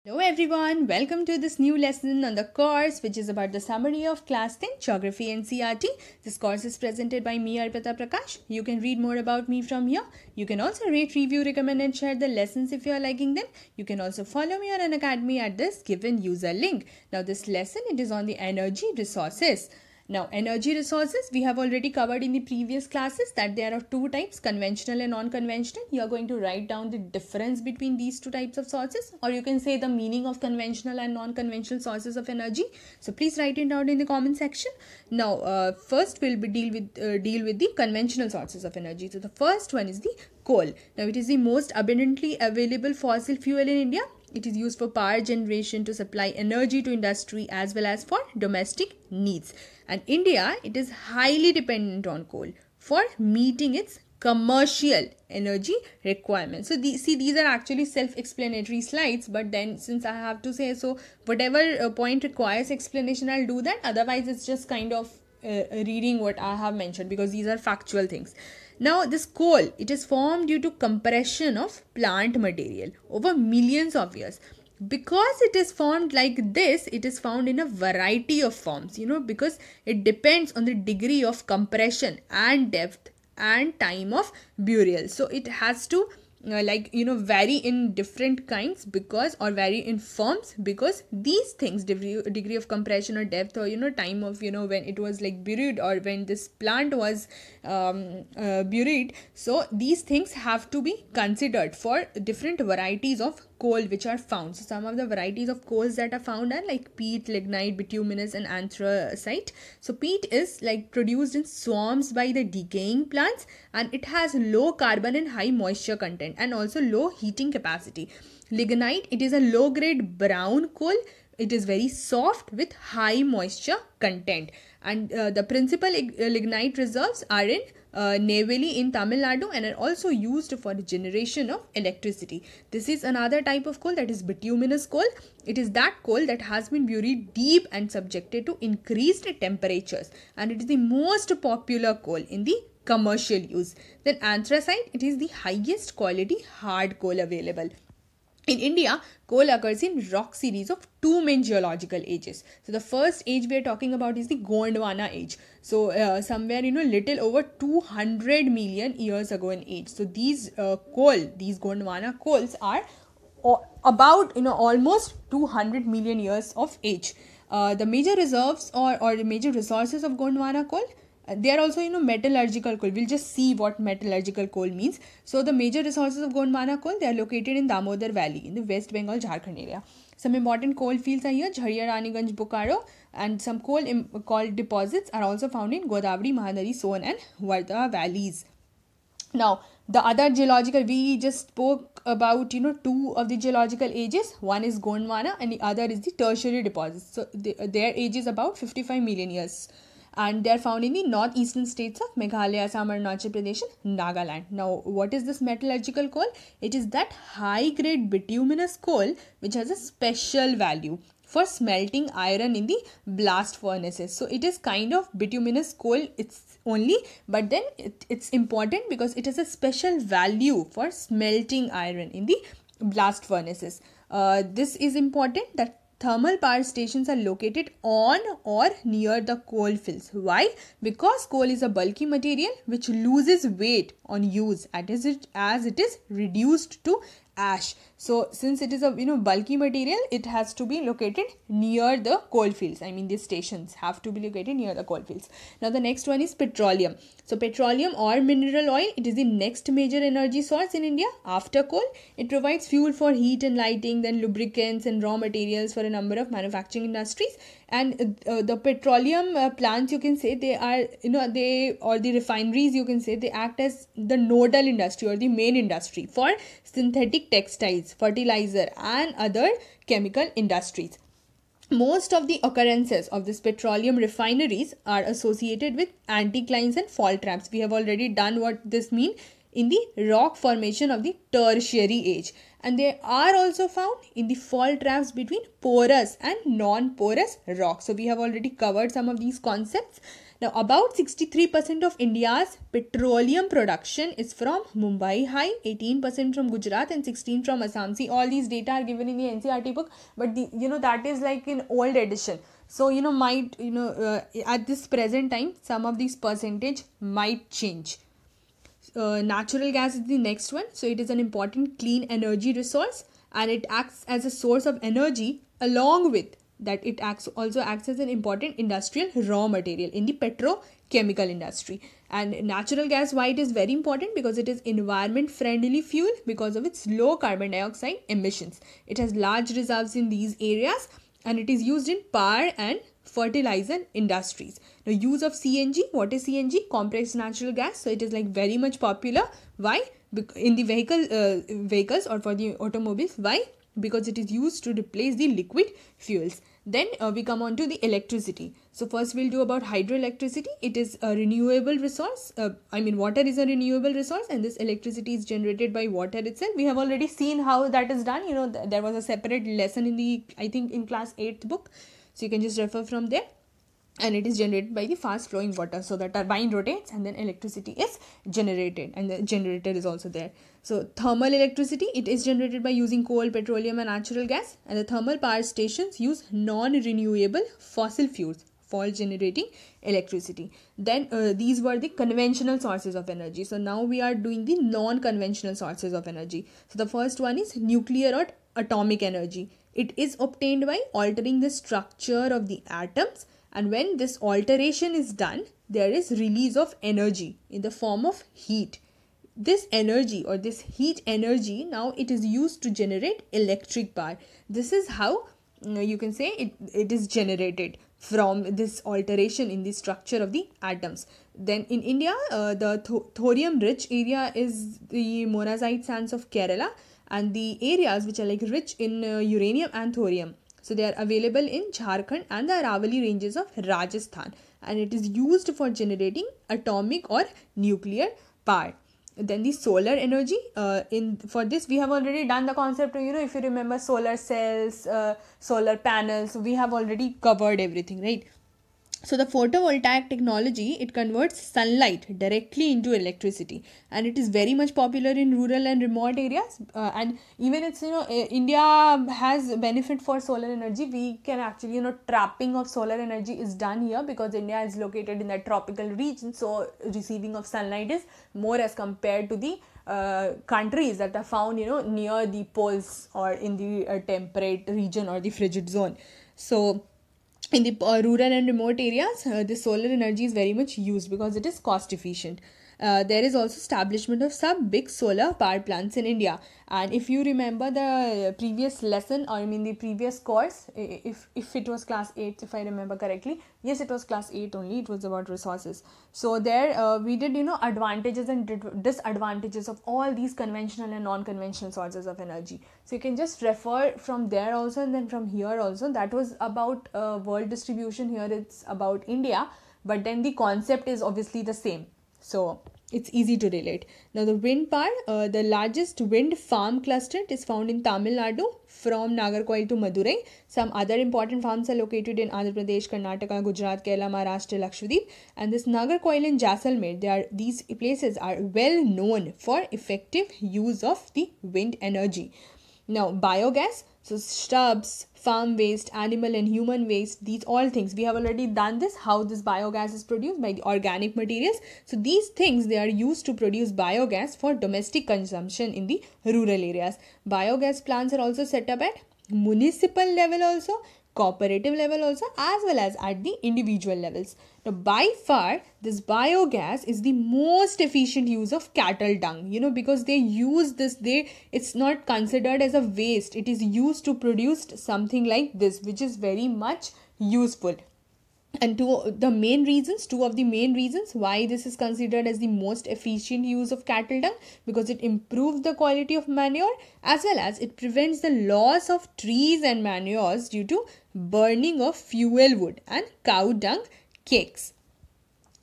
Hello everyone, welcome to this new lesson on the course which is about the summary of class 10 Geography NCERT. This course is presented by me Arpita Prakash. You can read more about me from here. You can also rate, review, recommend and share the lessons if you are liking them. You can also follow me on Unacademy at this given user link. Now this lesson it is on the energy resources. Now, energy resources we have already covered in the previous classes that there are two types conventional and non conventional. You are going to write down the difference between these two types of sources, or you can say the meaning of conventional and non conventional sources of energy. So, please write it down in the comment section. Now, uh, first we'll be deal with uh, deal with the conventional sources of energy. So, the first one is the coal. Now, it is the most abundantly available fossil fuel in India. It is used for power generation to supply energy to industry as well as for domestic needs. And India, it is highly dependent on coal for meeting its commercial energy requirements. So these, see these are actually self-explanatory slides but then since I have to say so whatever uh, point requires explanation I'll do that otherwise it's just kind of uh, reading what I have mentioned because these are factual things. Now this coal it is formed due to compression of plant material over millions of years because it is formed like this it is found in a variety of forms you know because it depends on the degree of compression and depth and time of burial so it has to uh, like you know vary in different kinds because or vary in forms because these things degree, degree of compression or depth or you know time of you know when it was like buried or when this plant was um, uh, buried so these things have to be considered for different varieties of coal which are found. So some of the varieties of coals that are found are like peat, lignite, bituminous and anthracite. So peat is like produced in swarms by the decaying plants and it has low carbon and high moisture content and also low heating capacity. Lignite it is a low grade brown coal it is very soft with high moisture content and uh, the principal uh, lignite reserves are in uh, in Tamil Nadu and are also used for the generation of electricity. This is another type of coal that is bituminous coal. It is that coal that has been buried deep and subjected to increased temperatures and it is the most popular coal in the commercial use. Then anthracite, it is the highest quality hard coal available. In India, coal occurs in rock series of two main geological ages. So the first age we are talking about is the Gondwana age so uh, somewhere you know little over 200 million years ago in age so these uh, coal these gondwana coals are about you know almost 200 million years of age uh, the major reserves or, or the major resources of gondwana coal uh, they are also you know metallurgical coal we'll just see what metallurgical coal means so the major resources of gondwana coal they are located in damodar valley in the west bengal jharkhand area some important coal fields are here jharia raniganj bokaro and some coal, coal deposits are also found in Godavari, Mahanadi, Son and Vardha valleys. Now, the other geological, we just spoke about, you know, two of the geological ages. One is Gondwana and the other is the tertiary deposits. So, their age is about 55 million years and they are found in the northeastern states of Meghalaya, Assam, Arunachal Pradesh, Nagaland. Now, what is this metallurgical coal? It is that high grade bituminous coal which has a special value for smelting iron in the blast furnaces. So it is kind of bituminous coal it's only but then it, it's important because it has a special value for smelting iron in the blast furnaces. Uh, this is important that thermal power stations are located on or near the coal fields. Why? Because coal is a bulky material which loses weight on use as it is reduced to ash so since it is a you know bulky material it has to be located near the coal fields i mean these stations have to be located near the coal fields now the next one is petroleum so petroleum or mineral oil it is the next major energy source in india after coal it provides fuel for heat and lighting then lubricants and raw materials for a number of manufacturing industries and uh, uh the petroleum uh, plants you can say they are you know they or the refineries you can say they act as the nodal industry or the main industry for synthetic textiles, fertilizer, and other chemical industries. Most of the occurrences of these petroleum refineries are associated with anticlines and fault traps. We have already done what this means in the rock formation of the tertiary age and they are also found in the fault traps between porous and non-porous rocks so we have already covered some of these concepts now, about 63% of India's petroleum production is from Mumbai High, 18% from Gujarat, and 16 from Assam. See, all these data are given in the NCERT book, but the, you know that is like an old edition. So you know might you know uh, at this present time some of these percentage might change. Uh, natural gas is the next one. So it is an important clean energy resource and it acts as a source of energy along with that it acts also acts as an important industrial raw material in the petrochemical industry and natural gas why it is very important because it is environment friendly fuel because of its low carbon dioxide emissions it has large reserves in these areas and it is used in power and fertilizer industries the use of cng what is cng compressed natural gas so it is like very much popular why in the vehicle uh, vehicles or for the automobiles why because it is used to replace the liquid fuels then uh, we come on to the electricity so first we'll do about hydroelectricity it is a renewable resource uh, i mean water is a renewable resource and this electricity is generated by water itself we have already seen how that is done you know th- there was a separate lesson in the i think in class 8th book so you can just refer from there and it is generated by the fast flowing water so the turbine rotates and then electricity is generated and the generator is also there so thermal electricity it is generated by using coal petroleum and natural gas and the thermal power stations use non renewable fossil fuels for generating electricity then uh, these were the conventional sources of energy so now we are doing the non conventional sources of energy so the first one is nuclear or atomic energy it is obtained by altering the structure of the atoms and when this alteration is done there is release of energy in the form of heat this energy or this heat energy now it is used to generate electric power this is how you can say it, it is generated from this alteration in the structure of the atoms then in india uh, the th- thorium rich area is the monazite sands of kerala and the areas which are like rich in uh, uranium and thorium so they are available in Jharkhand and the Aravali ranges of Rajasthan and it is used for generating atomic or nuclear power then the solar energy uh, in for this we have already done the concept you know if you remember solar cells uh, solar panels we have already covered everything right so the photovoltaic technology it converts sunlight directly into electricity and it is very much popular in rural and remote areas uh, and even it's you know eh, india has benefit for solar energy we can actually you know trapping of solar energy is done here because india is located in that tropical region so receiving of sunlight is more as compared to the uh, countries that are found you know near the poles or in the uh, temperate region or the frigid zone so in the uh, rural and remote areas, uh, the solar energy is very much used because it is cost efficient. Uh, there is also establishment of some big solar power plants in India. And if you remember the previous lesson, or I mean the previous course, if if it was class eight, if I remember correctly, yes, it was class eight only. It was about resources. So there uh, we did you know advantages and disadvantages of all these conventional and non-conventional sources of energy. So you can just refer from there also, and then from here also. That was about uh, world distribution. Here it's about India, but then the concept is obviously the same so it's easy to relate. Now, the wind part, uh, the largest wind farm cluster is found in Tamil Nadu from Nagercoil to Madurai. Some other important farms are located in Andhra Pradesh, Karnataka, Gujarat, Kerala, Maharashtra, Lakshadweep. And this Nagercoil and Jaisalmer, they are, these places are well known for effective use of the wind energy. Now, biogas, so stubs farm waste animal and human waste these all things we have already done this how this biogas is produced by the organic materials so these things they are used to produce biogas for domestic consumption in the rural areas biogas plants are also set up at municipal level also cooperative level also as well as at the individual levels. Now by far this biogas is the most efficient use of cattle dung you know because they use this they it's not considered as a waste it is used to produce something like this which is very much useful and two the main reasons two of the main reasons why this is considered as the most efficient use of cattle dung because it improves the quality of manure as well as it prevents the loss of trees and manures due to burning of fuel wood and cow dung cakes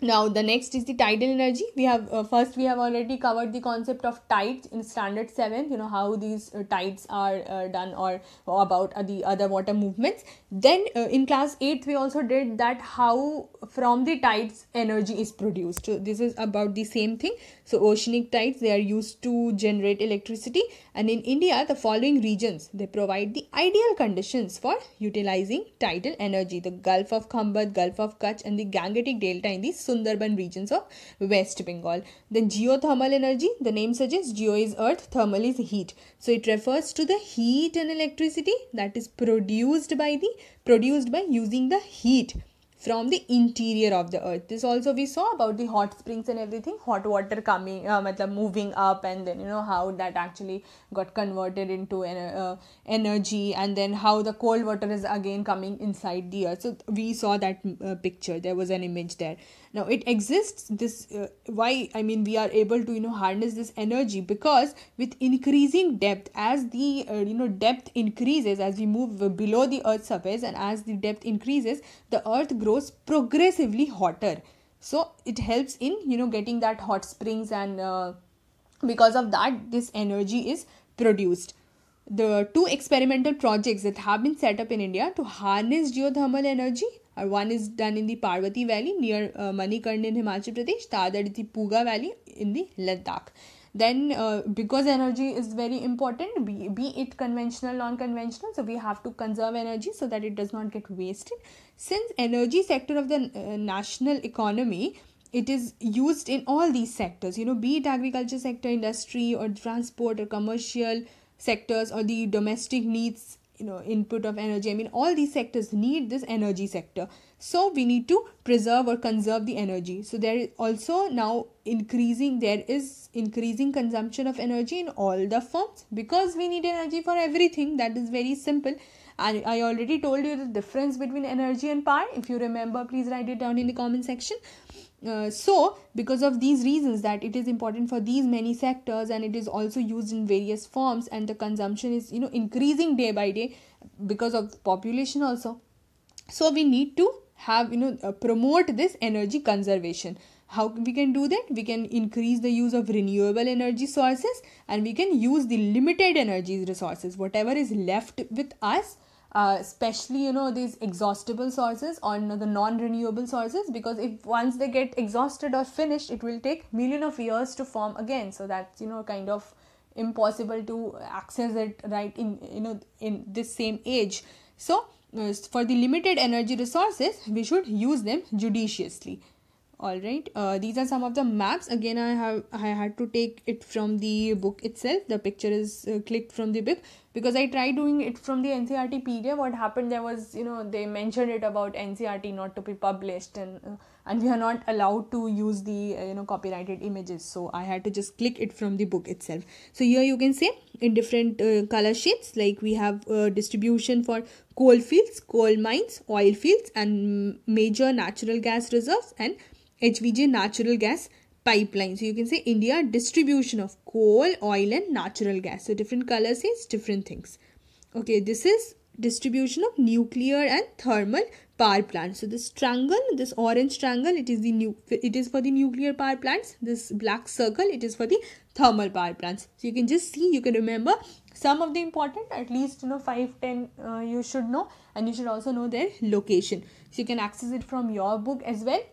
now the next is the tidal energy we have uh, first we have already covered the concept of tides in standard 7 you know how these uh, tides are uh, done or, or about uh, the other water movements then uh, in class 8 we also did that how from the tides energy is produced so this is about the same thing so oceanic tides they are used to generate electricity and in India the following regions they provide the ideal conditions for utilizing tidal energy the Gulf of Khambat, Gulf of Kutch and the Gangetic Delta in the Sundarban regions of West Bengal. Then geothermal energy the name suggests geo is earth thermal is heat. So it refers to the heat and electricity that is produced by the produced by using the heat from the interior of the earth this also we saw about the hot springs and everything hot water coming uh, moving up and then you know how that actually got converted into an, uh, energy and then how the cold water is again coming inside the earth so we saw that uh, picture there was an image there now it exists this uh, why i mean we are able to you know harness this energy because with increasing depth as the uh, you know depth increases as we move below the earth's surface and as the depth increases the earth grows progressively hotter so it helps in you know getting that hot springs and uh, because of that this energy is produced the two experimental projects that have been set up in india to harness geothermal energy or one is done in the Parvati Valley near uh, Manikarn in Himachal Pradesh, the other is the Puga Valley in the Ladakh. Then, uh, because energy is very important, be, it conventional, non conventional, so we have to conserve energy so that it does not get wasted. Since energy sector of the uh, national economy it is used in all these sectors you know be it agriculture sector industry or transport or commercial sectors or the domestic needs you know input of energy i mean all these sectors need this energy sector so we need to preserve or conserve the energy so there is also now increasing there is increasing consumption of energy in all the forms because we need energy for everything that is very simple and I, I already told you the difference between energy and power if you remember please write it down in the comment section uh, so because of these reasons that it is important for these many sectors and it is also used in various forms and the consumption is you know increasing day by day because of population also so we need to have you know uh, promote this energy conservation how we can do that we can increase the use of renewable energy sources and we can use the limited energy resources whatever is left with us uh, especially you know these exhaustible sources or the non-renewable sources because if once they get exhausted or finished it will take million of years to form again so that's you know kind of impossible to access it right in you know in this same age so uh, for the limited energy resources we should use them judiciously all right uh, these are some of the maps again i have i had to take it from the book itself the picture is uh, clicked from the book because i tried doing it from the ncert pdf what happened there was you know they mentioned it about ncert not to be published and uh, and we are not allowed to use the uh, you know copyrighted images so i had to just click it from the book itself so here you can see in different uh, color shades like we have uh, distribution for coal fields coal mines oil fields and major natural gas reserves and HBJ natural gas pipeline. So you can say India distribution of coal, oil and natural gas. So different colors is different things. Okay, this is distribution of nuclear and thermal power plants. So this triangle, this orange triangle, it is the new it is for the nuclear power plants. This black circle, it is for the thermal power plants. So you can just see, you can remember some of the important, at least you know five ten. Uh, you should know, and you should also know their location. So you can access it from your book as well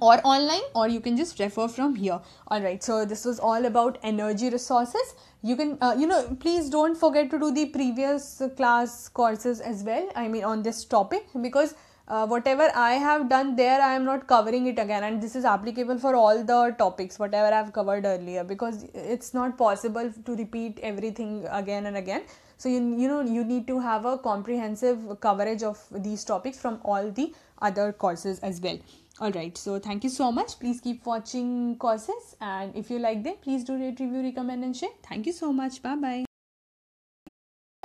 or online or you can just refer from here all right so this was all about energy resources you can uh, you know please don't forget to do the previous class courses as well i mean on this topic because uh, whatever I have done there, I am not covering it again, and this is applicable for all the topics, whatever I have covered earlier, because it's not possible to repeat everything again and again. So, you, you know, you need to have a comprehensive coverage of these topics from all the other courses as well. Alright, so thank you so much. Please keep watching courses and if you like them, please do rate, review, recommend, and share. Thank you so much. Bye bye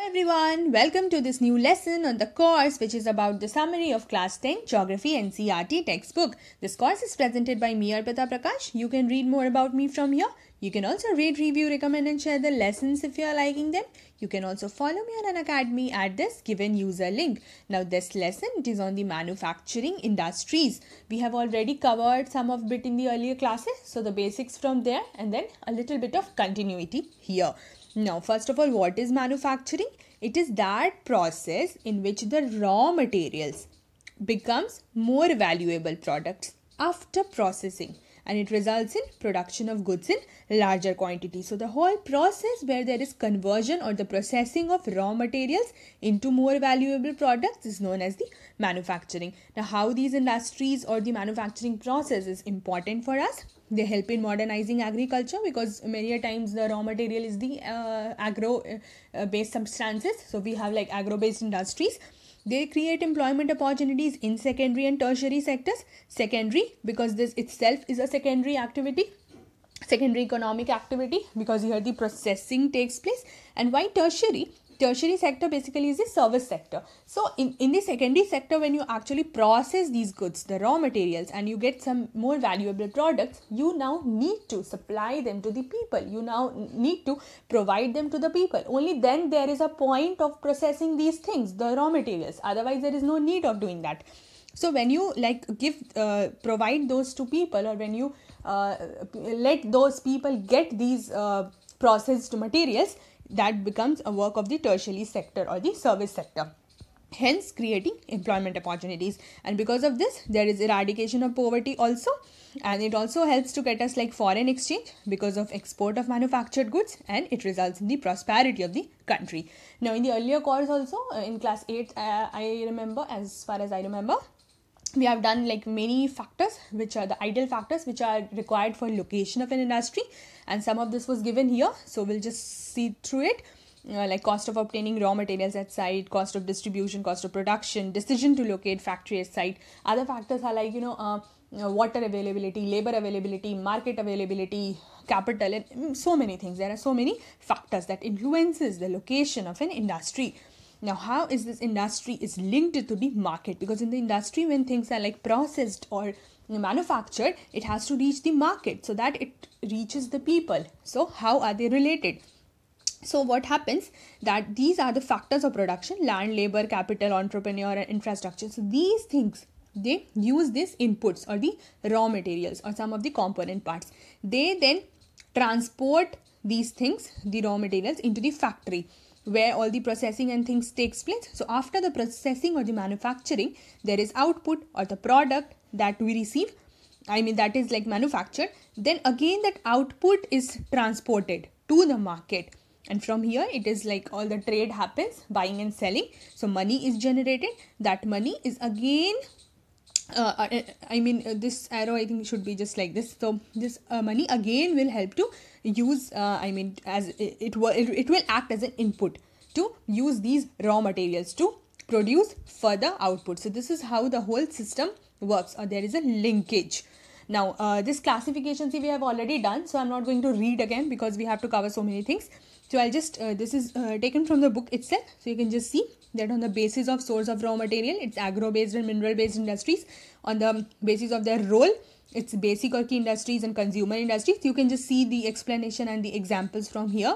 everyone, welcome to this new lesson on the course which is about the summary of class 10 Geography NCERT textbook. This course is presented by me Arpita Prakash. You can read more about me from here. You can also read, review, recommend and share the lessons if you are liking them. You can also follow me on Unacademy at this given user link. Now this lesson it is on the manufacturing industries. We have already covered some of bit in the earlier classes. So the basics from there and then a little bit of continuity here. Now, first of all, what is manufacturing? It is that process in which the raw materials becomes more valuable products after processing and it results in production of goods in larger quantity so the whole process where there is conversion or the processing of raw materials into more valuable products is known as the manufacturing now how these industries or the manufacturing process is important for us they help in modernizing agriculture because many times the raw material is the uh, agro uh, based substances so we have like agro based industries they create employment opportunities in secondary and tertiary sectors. Secondary because this itself is a secondary activity secondary economic activity because here the processing takes place and why tertiary tertiary sector basically is the service sector so in, in the secondary sector when you actually process these goods the raw materials and you get some more valuable products you now need to supply them to the people you now need to provide them to the people only then there is a point of processing these things the raw materials otherwise there is no need of doing that so when you like give uh, provide those to people or when you uh, let those people get these uh, processed materials that becomes a work of the tertiary sector or the service sector hence creating employment opportunities and because of this there is eradication of poverty also and it also helps to get us like foreign exchange because of export of manufactured goods and it results in the prosperity of the country now in the earlier course also uh, in class 8 uh, i remember as far as i remember we have done like many factors which are the ideal factors which are required for location of an industry and some of this was given here so we'll just see through it uh, like cost of obtaining raw materials at site cost of distribution cost of production decision to locate factory at site other factors are like you know uh, uh water availability labor availability market availability capital and mm, so many things there are so many factors that influences the location of an industry now how is this industry is linked to the market because in the industry when things are like processed or manufactured it has to reach the market so that it reaches the people so how are they related so what happens that these are the factors of production land labor capital entrepreneur and infrastructure so these things they use these inputs or the raw materials or some of the component parts they then transport these things the raw materials into the factory where all the processing and things takes place so after the processing or the manufacturing there is output or the product that we receive i mean that is like manufactured then again that output is transported to the market and from here it is like all the trade happens buying and selling so money is generated that money is again uh, I, I mean uh, this arrow I think should be just like this so this uh, money again will help to use uh, I mean as it, it will it, it will act as an input to use these raw materials to produce further output so this is how the whole system works or uh, there is a linkage now uh, this classification see we have already done so I'm not going to read again because we have to cover so many things so I'll just this is taken from the book itself so you can just see that on the basis of source of raw material, it's agro-based and mineral-based industries. On the basis of their role, it's basic or key industries and consumer industries. You can just see the explanation and the examples from here.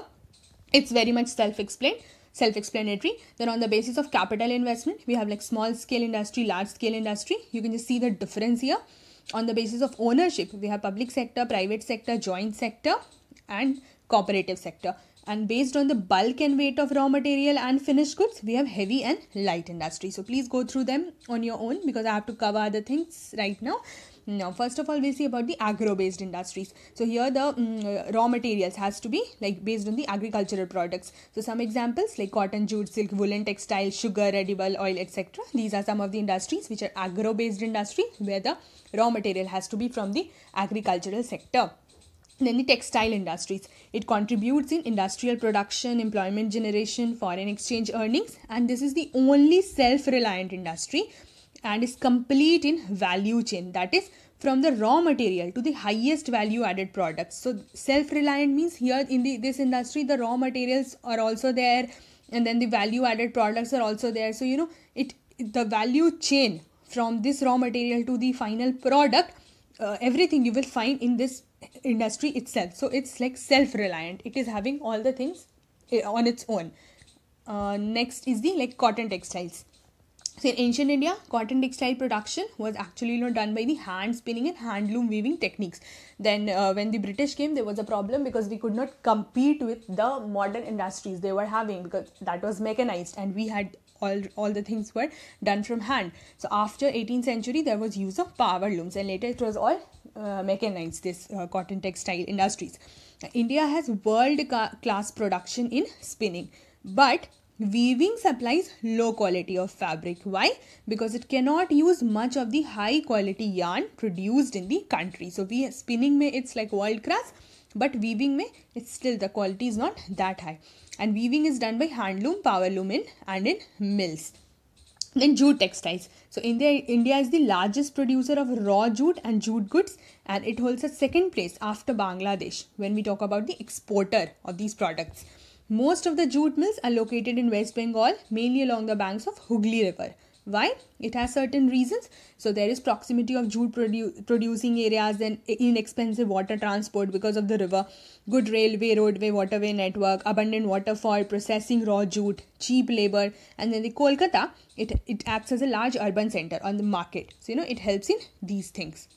It's very much self-explained self-explanatory then on the basis of capital investment we have like small scale industry large scale industry you can just see the difference here on the basis of ownership we have public sector private sector joint sector and cooperative sector and based on the bulk and weight of raw material and finished goods we have heavy and light industry so please go through them on your own because i have to cover other things right now now first of all we see about the agro based industries so here the mm, uh, raw materials has to be like based on the agricultural products so some examples like cotton jute silk woolen textile sugar edible oil etc these are some of the industries which are agro based industry where the raw material has to be from the agricultural sector then the textile industries it contributes in industrial production employment generation foreign exchange earnings and this is the only self reliant industry and is complete in value chain that is from the raw material to the highest value added products so self reliant means here in the, this industry the raw materials are also there and then the value added products are also there so you know it the value chain from this raw material to the final product uh, everything you will find in this industry itself so it's like self reliant it is having all the things eh, on its own uh, next is the like cotton textiles so in ancient India, cotton textile production was actually you know done by the hand spinning and hand loom weaving techniques. Then uh, when the British came, there was a problem because we could not compete with the modern industries they were having because that was mechanized and we had all all the things were done from hand. So after 18th century, there was use of power looms and later it was all uh, mechanized this uh, cotton textile industries. India has world class production in spinning, but weaving supplies low quality of fabric. Why? Because it cannot use much of the high quality yarn produced in the country. So we spinning may it's like world class, but weaving may it's still the quality is not that high. And weaving is done by handloom, loom in and in mills. Then jute textiles. So India, India is the largest producer of raw jute and jute goods, and it holds a second place after Bangladesh when we talk about the exporter of these products. Most of the jute mills are located in West Bengal, mainly along the banks of Hooghly River why it has certain reasons so there is proximity of jute produ- producing areas and inexpensive water transport because of the river good railway roadway waterway network abundant water for processing raw jute cheap labor and then the kolkata it, it acts as a large urban center on the market so you know it helps in these things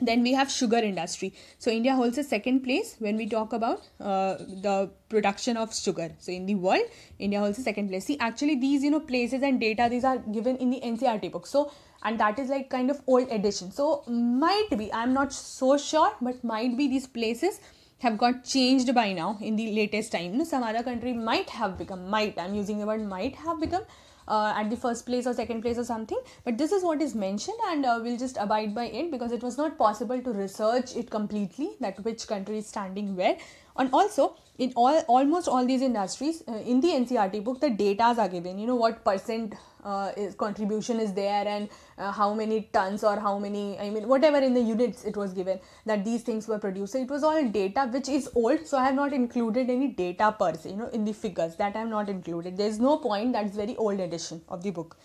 then we have sugar industry so india holds the second place when we talk about uh, the production of sugar so in the world india holds the second place see actually these you know places and data these are given in the ncert book so and that is like kind of old edition so might be i'm not so sure but might be these places have got changed by now in the latest time you know, some other country might have become might i'm using the word might have become uh, at the first place or second place or something but this is what is mentioned and uh, we'll just abide by it because it was not possible to research it completely that which country is standing where and also in all almost all these industries uh, in the ncert book the data are given you know what percent uh, is, contribution is there and uh, how many tons or how many i mean whatever in the units it was given that these things were produced so it was all data which is old so i have not included any data per se you know in the figures that i have not included there is no point that's very old edition of the book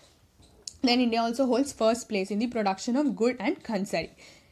then india also holds first place in the production of gur and khandsari,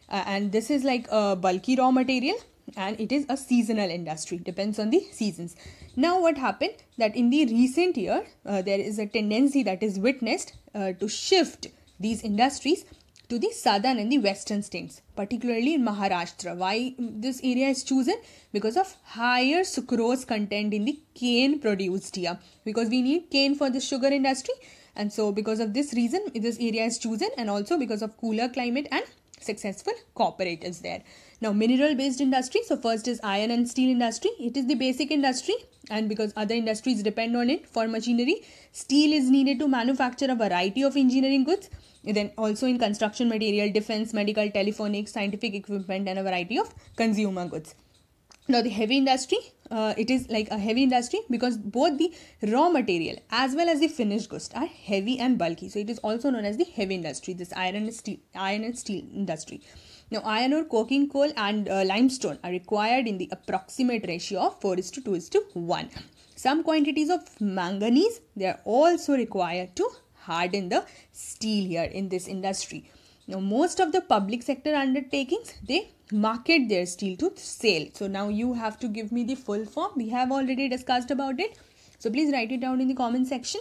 uh, and this is like a bulky raw material and it is a seasonal industry depends on the seasons now, what happened that in the recent year, uh, there is a tendency that is witnessed uh, to shift these industries to the southern and the western states, particularly in Maharashtra. Why this area is chosen? Because of higher sucrose content in the cane produced here. Because we need cane for the sugar industry. And so, because of this reason, this area is chosen, and also because of cooler climate and successful cooperatives there. Now, mineral based industry. So, first is iron and steel industry. It is the basic industry and because other industries depend on it for machinery. Steel is needed to manufacture a variety of engineering goods, then also in construction material, defense, medical, telephonics, scientific equipment, and a variety of consumer goods. Now, the heavy industry, uh, it is like a heavy industry because both the raw material as well as the finished goods are heavy and bulky. So, it is also known as the heavy industry, this iron, steel, iron and steel industry. Now, iron ore, coking coal, and uh, limestone are required in the approximate ratio of 4 is to 2 is to 1. Some quantities of manganese they are also required to harden the steel here in this industry. Now, most of the public sector undertakings they market their steel to SAIL. So now you have to give me the full form. We have already discussed about it. So please write it down in the comment section.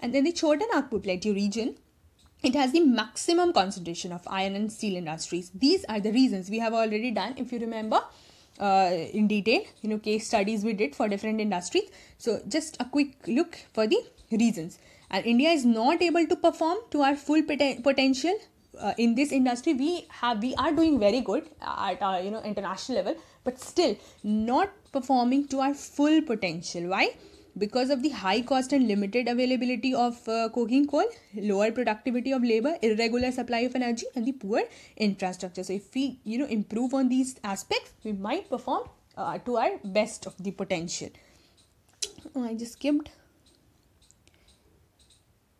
And then the Chota Nagpur Plateau region it has the maximum concentration of iron and steel industries these are the reasons we have already done if you remember uh, in detail you know case studies we did for different industries so just a quick look for the reasons and india is not able to perform to our full poten- potential uh, in this industry we have we are doing very good at our you know international level but still not performing to our full potential why because of the high cost and limited availability of uh, coking coal, lower productivity of labor, irregular supply of energy, and the poor infrastructure. So, if we you know improve on these aspects, we might perform uh, to our best of the potential. Oh, I just skipped.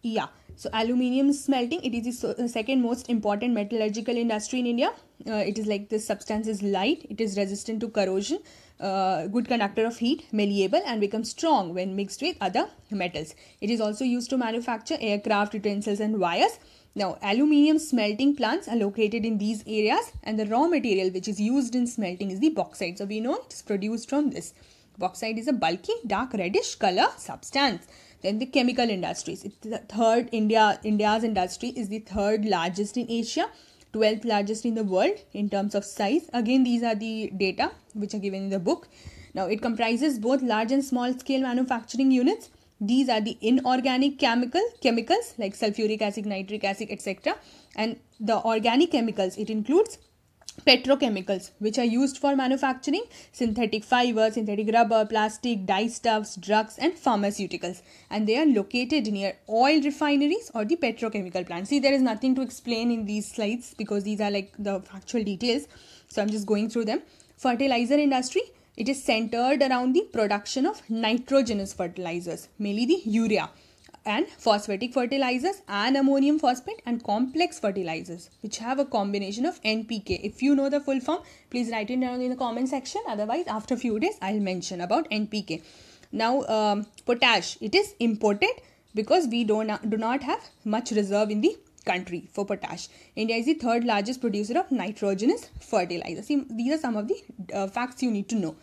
Yeah, so aluminium smelting it is the second most important metallurgical industry in India. Uh, it is like this substance is light. It is resistant to corrosion uh, good conductor of heat, malleable and becomes strong when mixed with other metals. It is also used to manufacture aircraft, utensils and wires. Now, aluminium smelting plants are located in these areas and the raw material which is used in smelting is the bauxite. So, we know it is produced from this. Bauxite is a bulky, dark reddish color substance. Then the chemical industries. It's the third India India's industry is the third largest in Asia 12th largest in the world in terms of size. Again, these are the data which are given in the book. Now, it comprises both large and small scale manufacturing units. These are the inorganic chemical chemicals like sulfuric acid, nitric acid, etc. And the organic chemicals, it includes petrochemicals which are used for manufacturing synthetic fibers, synthetic rubber plastic dye stuffs drugs and pharmaceuticals and they are located near oil refineries or the petrochemical plants see there is nothing to explain in these slides because these are like the factual details so i'm just going through them fertilizer industry it is centered around the production of nitrogenous fertilizers mainly the urea and phosphatic fertilizers and ammonium phosphate and complex fertilizers which have a combination of NPK. If you know the full form, please write it down in the comment section. Otherwise, after few days, I'll mention about NPK. Now, um, potash, it is imported because we don't, do not have much reserve in the country for potash. India is the third largest producer of nitrogenous fertilizers. See, these are some of the uh, facts you need to know.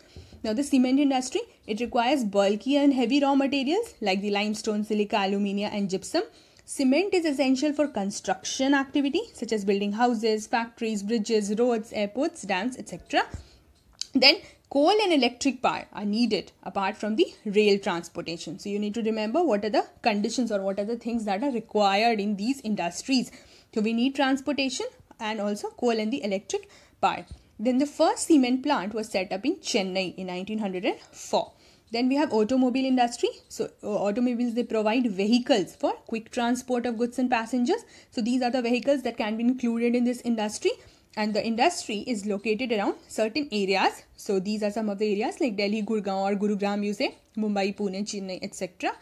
Now, the cement industry, it requires bulky and heavy raw materials like the limestone, silica, alumina and gypsum. Cement is essential for construction activity such as building houses, factories, bridges, roads, airports, dams, etc. Then coal and electric power are needed apart from the rail transportation. So you need to remember what are the conditions or what are the things that are required in these industries. So we need transportation and also coal and the electric power. Then the first cement plant was set up in Chennai in 1904. Then we have automobile industry. So uh, automobiles they provide vehicles for quick transport of goods and passengers. So these are the vehicles that can be included in this industry and the industry is located around certain areas. So these are some of the areas like Delhi, Gurgaon or Gurugram you say, Mumbai, Pune, Chennai etc.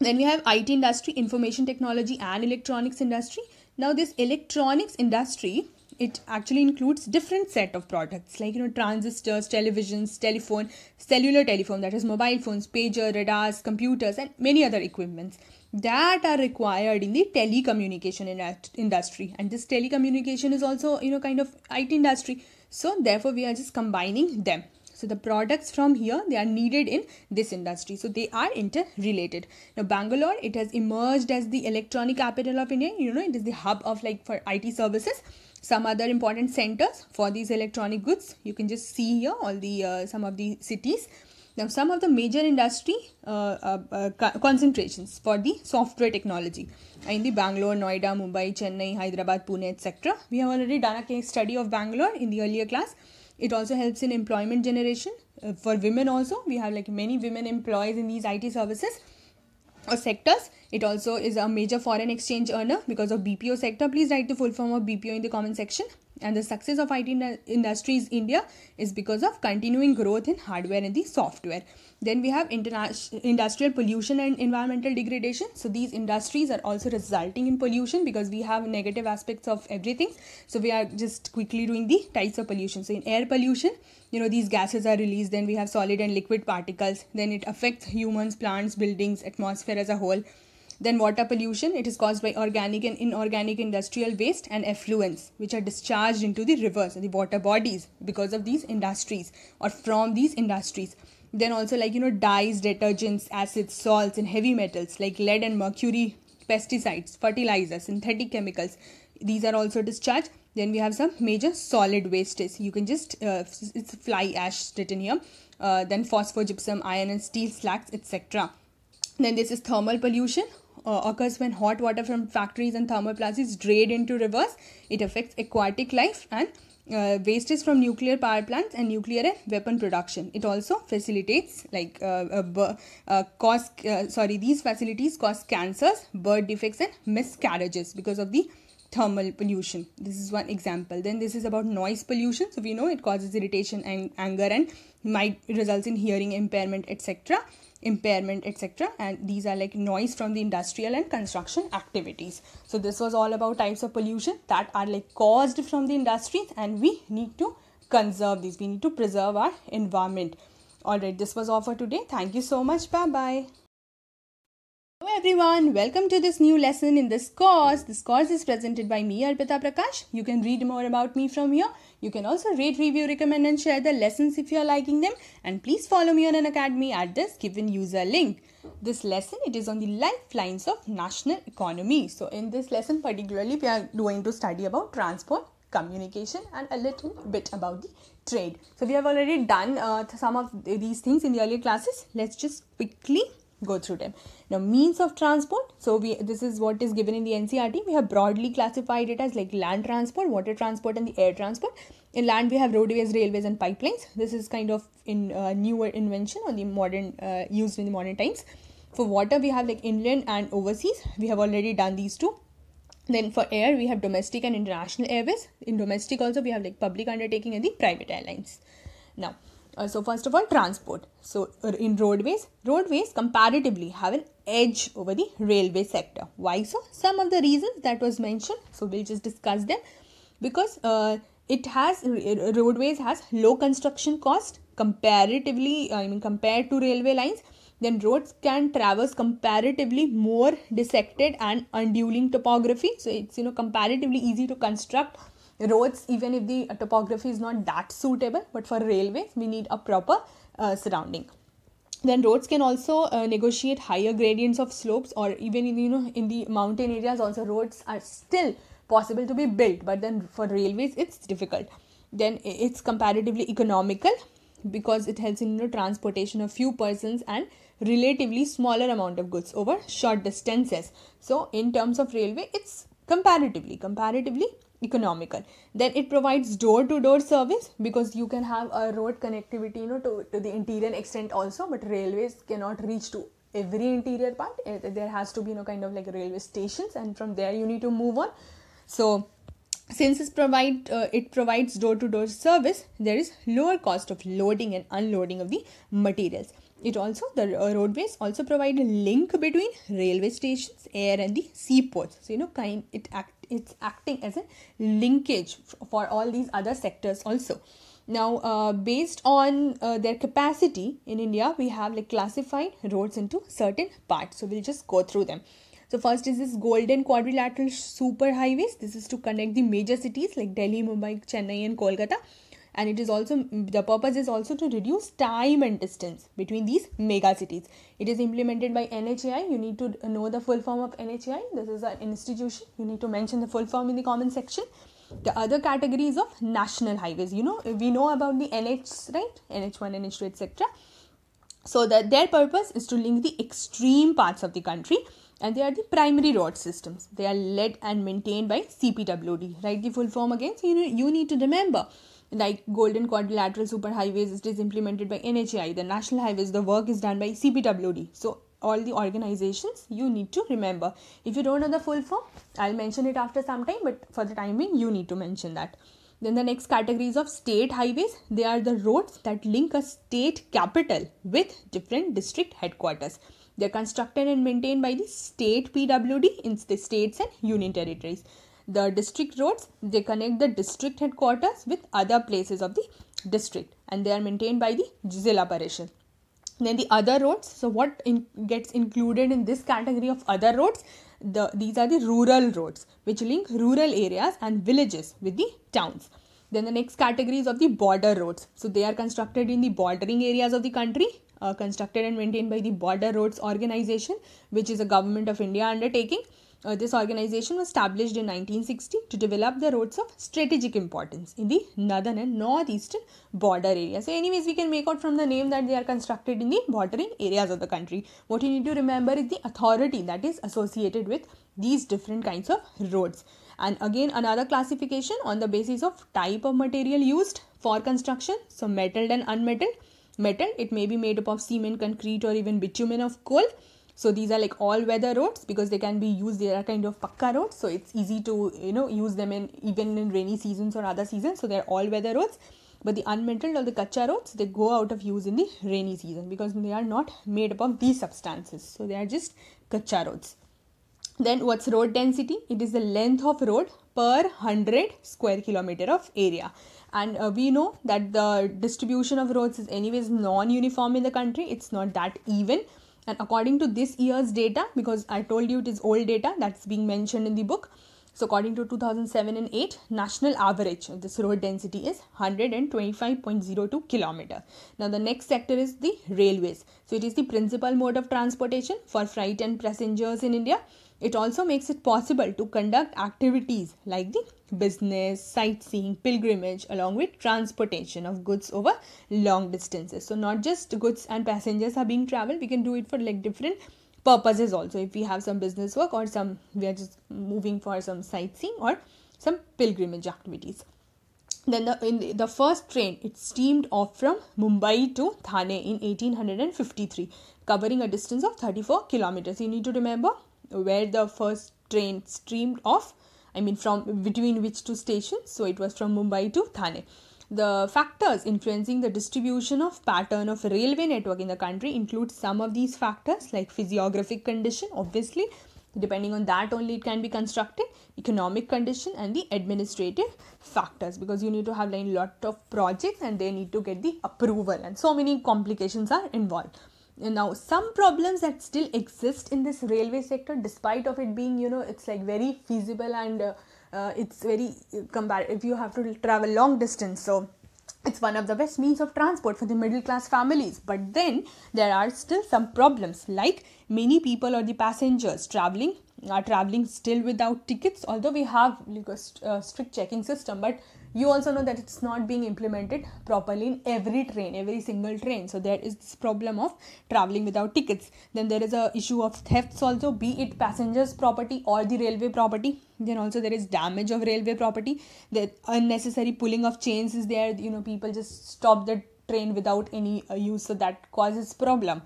Then we have IT industry, information technology and electronics industry. Now this electronics industry it actually includes different set of products like you know transistors televisions telephone cellular telephone that is mobile phones pager radars computers and many other equipments that are required in the telecommunication industry and this telecommunication is also you know kind of IT industry so therefore we are just combining them so the products from here they are needed in this industry so they are interrelated now bangalore it has emerged as the electronic capital of india you know it is the hub of like for IT services some other important centers for these electronic goods you can just see here all the uh, some of the cities now some of the major industry uh, uh, uh concentrations for the software technology uh, in the bangalore noida mumbai chennai hyderabad pune etc we have already done a case study of bangalore in the earlier class it also helps in employment generation uh, for women also we have like many women employees in these it services sectors it also is a major foreign exchange earner because of bpo sector please write the full form of bpo in the comment section and the success of IT industries India is because of continuing growth in hardware and the software. Then we have interna- industrial pollution and environmental degradation. So these industries are also resulting in pollution because we have negative aspects of everything. So we are just quickly doing the types of pollution. So in air pollution, you know these gases are released. Then we have solid and liquid particles. Then it affects humans, plants, buildings, atmosphere as a whole then water pollution, it is caused by organic and inorganic industrial waste and effluents, which are discharged into the rivers, the water bodies, because of these industries or from these industries. Then also like, you know, dyes, detergents, acids, salts and heavy metals like lead and mercury, pesticides, fertilizers, synthetic chemicals. These are also discharged. Then we have some major solid wastes. You can just, uh, it's fly ash written here. Uh, then phosphor gypsum, iron and steel slags, etc. Then this is thermal pollution uh, occurs when hot water from factories and thermoplasts is drained into rivers. It affects aquatic life and uh, is from nuclear power plants and nuclear and weapon production. It also facilitates like uh, uh, uh cause uh, sorry these facilities cause cancers, birth defects and miscarriages because of the thermal pollution. This is one example. Then this is about noise pollution. So we know it causes irritation and anger and might results in hearing impairment etc impairment etc and these are like noise from the industrial and construction activities so this was all about types of pollution that are like caused from the industries and we need to conserve these we need to preserve our environment all right this was all for today thank you so much bye bye Hello everyone, welcome to this new lesson in this course. This course is presented by me Arpita Prakash. You can read more about me from here. You can also rate, review, recommend and share the lessons if you are liking them and please follow me on Unacademy at this given user link. This lesson it is on the lifelines of national economy. So in this lesson particularly we are going to study about transport communication and a little bit about the trade. So we have already done uh, some of these things in the earlier classes. Let's just quickly go through them. Now, means of transport. So, we this is what is given in the NCERT. We have broadly classified it as like land transport, water transport, and the air transport. In land, we have roadways, railways, and pipelines. This is kind of in uh, newer invention or the modern uh, used in the modern times. For water, we have like inland and overseas. We have already done these two. Then for air, we have domestic and international airways. In domestic also, we have like public undertaking and the private airlines. Now uh, so first of all transport so uh, in roadways roadways comparatively have an edge over the railway sector why so some of the reasons that was mentioned so we'll just discuss them because uh, it has roadways has low construction cost comparatively i mean compared to railway lines then roads can traverse comparatively more dissected and undulating topography so it's you know comparatively easy to construct roads even if the uh, topography is not that suitable but for railways we need a proper uh, surrounding then roads can also uh, negotiate higher gradients of slopes or even in you know in the mountain areas also roads are still possible to be built but then for railways it's difficult then it's comparatively economical because it helps in you know, transportation of few persons and relatively smaller amount of goods over short distances so in terms of railway it's comparatively comparatively economical then it provides door to door service because you can have a road connectivity you know to, to the interior extent also but railways cannot reach to every interior part there has to be you know kind of like railway stations and from there you need to move on so since it, provide, uh, it provides door to door service there is lower cost of loading and unloading of the materials it also the roadways also provide a link between railway stations air and the seaports so you know kind it act it's acting as a linkage for all these other sectors also now uh, based on uh, their capacity in india we have like classified roads into certain parts so we'll just go through them so first is this golden quadrilateral super highways. this is to connect the major cities like delhi mumbai chennai and kolkata and it is also the purpose is also to reduce time and distance between these mega cities it is implemented by nhai you need to know the full form of nhai this is an institution you need to mention the full form in the comment section the other categories of national highways you know we know about the nhs right nh1 nh2 etc so that their purpose is to link the extreme parts of the country and they are the primary road systems they are led and maintained by cpwd right the full form again so you, know, you need to remember like golden quadrilateral superhighways it is implemented by NHAI the national highways the work is done by CPWD so all the organizations you need to remember if you don't know the full form I'll mention it after some time but for the time being you need to mention that then the next categories of state highways they are the roads that link a state capital with different district headquarters they're constructed and maintained by the state PWD in the states and union territories the district roads they connect the district headquarters with other places of the district and they are maintained by the zilla parishad then the other roads so what in gets included in this category of other roads the these are the rural roads which link rural areas and villages with the towns then the next category is of the border roads so they are constructed in the bordering areas of the country uh, constructed and maintained by the border roads organization which is a government of india undertaking uh, this organization was established in 1960 to develop the roads of strategic importance in the northern and northeastern border area. So, anyways, we can make out from the name that they are constructed in the bordering areas of the country. What you need to remember is the authority that is associated with these different kinds of roads. And again, another classification on the basis of type of material used for construction. So, metal and unmetal. Metal, it may be made up of cement, concrete, or even bitumen of coal so these are like all weather roads because they can be used they are kind of pakka roads so it's easy to you know use them in even in rainy seasons or other seasons so they're all weather roads but the unmetalled or the kacha roads they go out of use in the rainy season because they are not made up of these substances so they are just kacha roads then what's road density it is the length of road per 100 square kilometer of area and uh, we know that the distribution of roads is anyways non uniform in the country it's not that even and according to this year's data, because I told you it is old data that's being mentioned in the book, so according to 2007 and 8, national average of this road density is 125.02 kilometer. Now the next sector is the railways. So it is the principal mode of transportation for freight and passengers in India. It also makes it possible to conduct activities like the business, sightseeing, pilgrimage, along with transportation of goods over long distances. So, not just goods and passengers are being traveled, we can do it for like different purposes also. If we have some business work or some we are just moving for some sightseeing or some pilgrimage activities then the, in the, the first train it steamed off from mumbai to thane in 1853 covering a distance of 34 kilometers you need to remember where the first train streamed off i mean from between which two stations so it was from mumbai to thane the factors influencing the distribution of pattern of railway network in the country include some of these factors like physiographic condition obviously depending on that only it can be constructed economic condition and the administrative factors because you need to have like lot of projects and they need to get the approval and so many complications are involved now some problems that still exist in this railway sector despite of it being you know it's like very feasible and uh, uh, it's very uh, compare if you have to travel long distance so it's one of the best means of transport for the middle class families but then there are still some problems like many people or the passengers traveling are traveling still without tickets although we have like a st- uh, strict checking system but you also know that it's not being implemented properly in every train every single train so there is this problem of traveling without tickets then there is a issue of thefts also be it passengers property or the railway property then also there is damage of railway property the unnecessary pulling of chains is there you know people just stop the train without any uh, use so that causes problem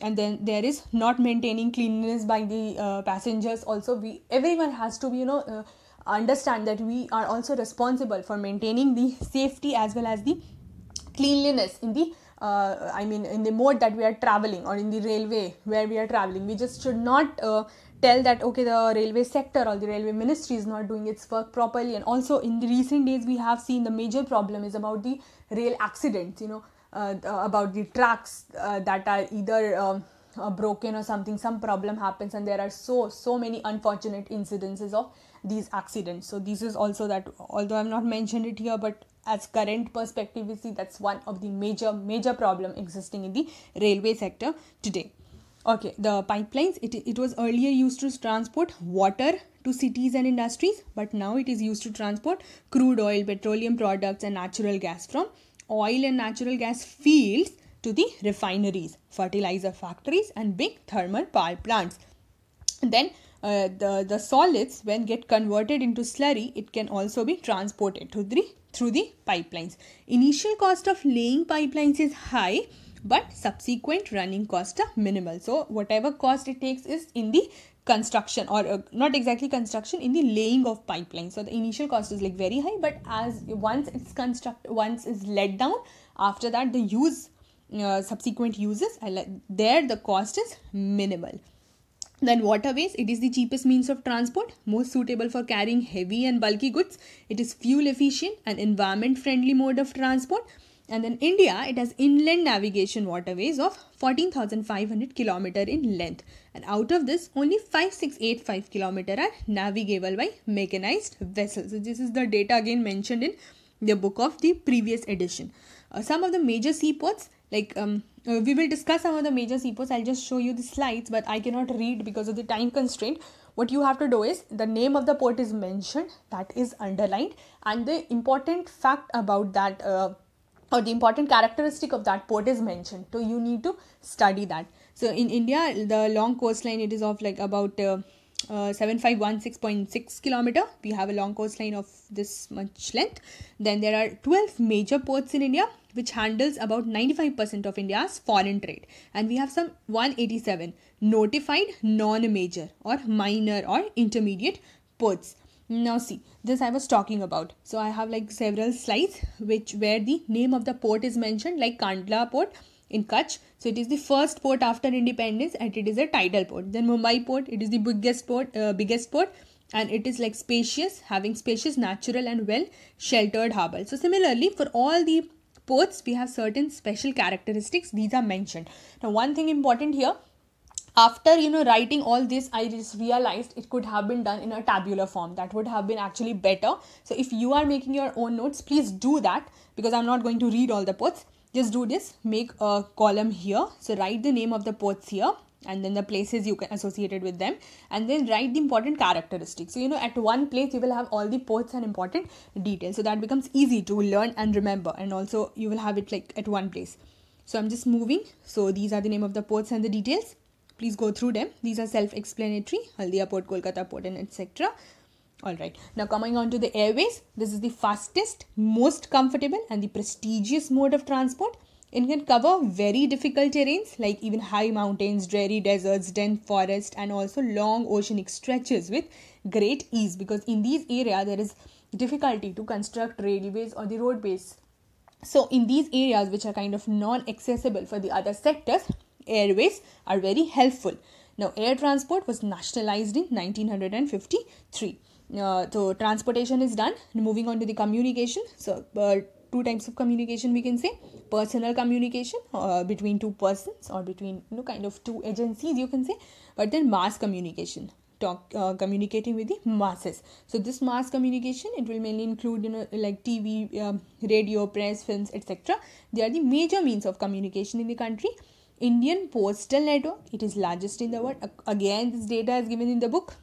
and then there is not maintaining cleanliness by the uh, passengers also we everyone has to be you know uh, understand that we are also responsible for maintaining the safety as well as the cleanliness in the uh, i mean in the mode that we are traveling or in the railway where we are traveling we just should not uh, tell that okay the railway sector or the railway ministry is not doing its work properly and also in the recent days we have seen the major problem is about the rail accidents you know uh, uh, about the tracks uh, that are either um, broken or something some problem happens and there are so so many unfortunate incidences of these accidents so this is also that although i've not mentioned it here but as current perspective we see that's one of the major major problem existing in the railway sector today okay the pipelines it, it was earlier used to transport water to cities and industries but now it is used to transport crude oil petroleum products and natural gas from oil and natural gas fields to the refineries, fertilizer factories, and big thermal power plants. then uh, the, the solids, when get converted into slurry, it can also be transported through the, through the pipelines. Initial cost of laying pipelines is high, but subsequent running costs are minimal. So, whatever cost it takes is in the construction or uh, not exactly construction in the laying of pipeline so the initial cost is like very high but as once it's construct once is let down after that the use uh, subsequent uses there the cost is minimal then waterways it is the cheapest means of transport most suitable for carrying heavy and bulky goods it is fuel efficient and environment friendly mode of transport and then India, it has inland navigation waterways of 14,500 kilometer in length. And out of this, only 5685 kilometer are navigable by mechanized vessels. So this is the data again mentioned in the book of the previous edition. Uh, some of the major seaports, like um, uh, we will discuss some of the major seaports. I'll just show you the slides, but I cannot read because of the time constraint. What you have to do is the name of the port is mentioned, that is underlined, and the important fact about that. Uh, or the important characteristic of that port is mentioned so you need to study that so in india the long coastline it is of like about uh, uh, 7516.6 kilometer we have a long coastline of this much length then there are 12 major ports in india which handles about 95% of india's foreign trade and we have some 187 notified non major or minor or intermediate ports now see this i was talking about so i have like several slides which where the name of the port is mentioned like kandla port in Kutch. So it is the first port after independence and it is a tidal port. Then Mumbai port, it is the biggest port, uh, biggest port and it is like spacious, having spacious, natural and well sheltered harbour. So similarly for all the ports, we have certain special characteristics. These are mentioned. Now one thing important here, after you know writing all this i just realized it could have been done in a tabular form that would have been actually better so if you are making your own notes please do that because i'm not going to read all the posts just do this make a column here so write the name of the posts here and then the places you can associate it with them and then write the important characteristics so you know at one place you will have all the posts and important details so that becomes easy to learn and remember and also you will have it like at one place so i'm just moving so these are the name of the posts and the details Please go through them. These are self explanatory Haldia Port, Kolkata Port, and etc. Alright, now coming on to the airways, this is the fastest, most comfortable, and the prestigious mode of transport. It can cover very difficult terrains like even high mountains, dreary deserts, dense forest, and also long oceanic stretches with great ease because in these areas there is difficulty to construct railways or the roadways. So, in these areas which are kind of non accessible for the other sectors, airways are very helpful. Now, air transport was nationalized in 1953. Uh, so, transportation is done. Moving on to the communication. So, uh, two types of communication we can say personal communication uh, between two persons or between you know kind of two agencies you can say but then mass communication talk uh, communicating with the masses so this mass communication it will mainly include you know like tv um, radio press films etc they are the major means of communication in the country Indian postal network, it is largest in the world. Again, this data is given in the book.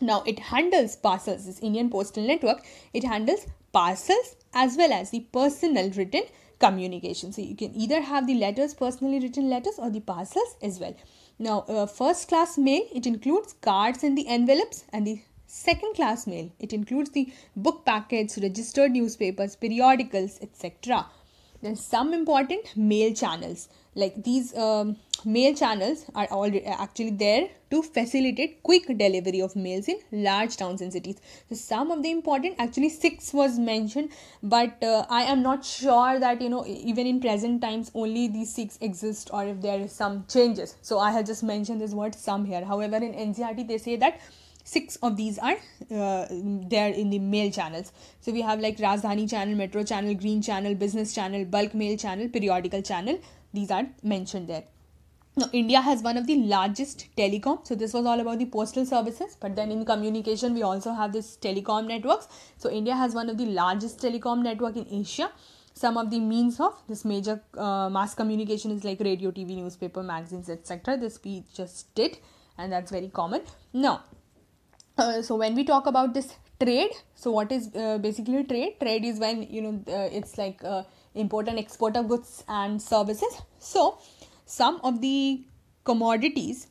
Now, it handles parcels, this Indian postal network, it handles parcels as well as the personal written communication. So, you can either have the letters, personally written letters, or the parcels as well. Now, uh, first class mail, it includes cards and the envelopes, and the second class mail, it includes the book packets, registered newspapers, periodicals, etc. Then, some important mail channels like these um, mail channels are already actually there to facilitate quick delivery of mails in large towns and cities so some of the important actually six was mentioned but uh, i am not sure that you know even in present times only these six exist or if there is some changes so i have just mentioned this word some here however in ncert they say that six of these are uh, there in the mail channels so we have like rajdhani channel metro channel green channel business channel bulk mail channel periodical channel these are mentioned there now, India has one of the largest telecom. So this was all about the postal services, but then in communication we also have this telecom networks. So India has one of the largest telecom network in Asia. Some of the means of this major uh, mass communication is like radio, TV, newspaper, magazines, etc. This we just did, and that's very common. Now, uh, so when we talk about this trade so what is uh, basically trade trade is when you know uh, it's like uh, import and export of goods and services so some of the commodities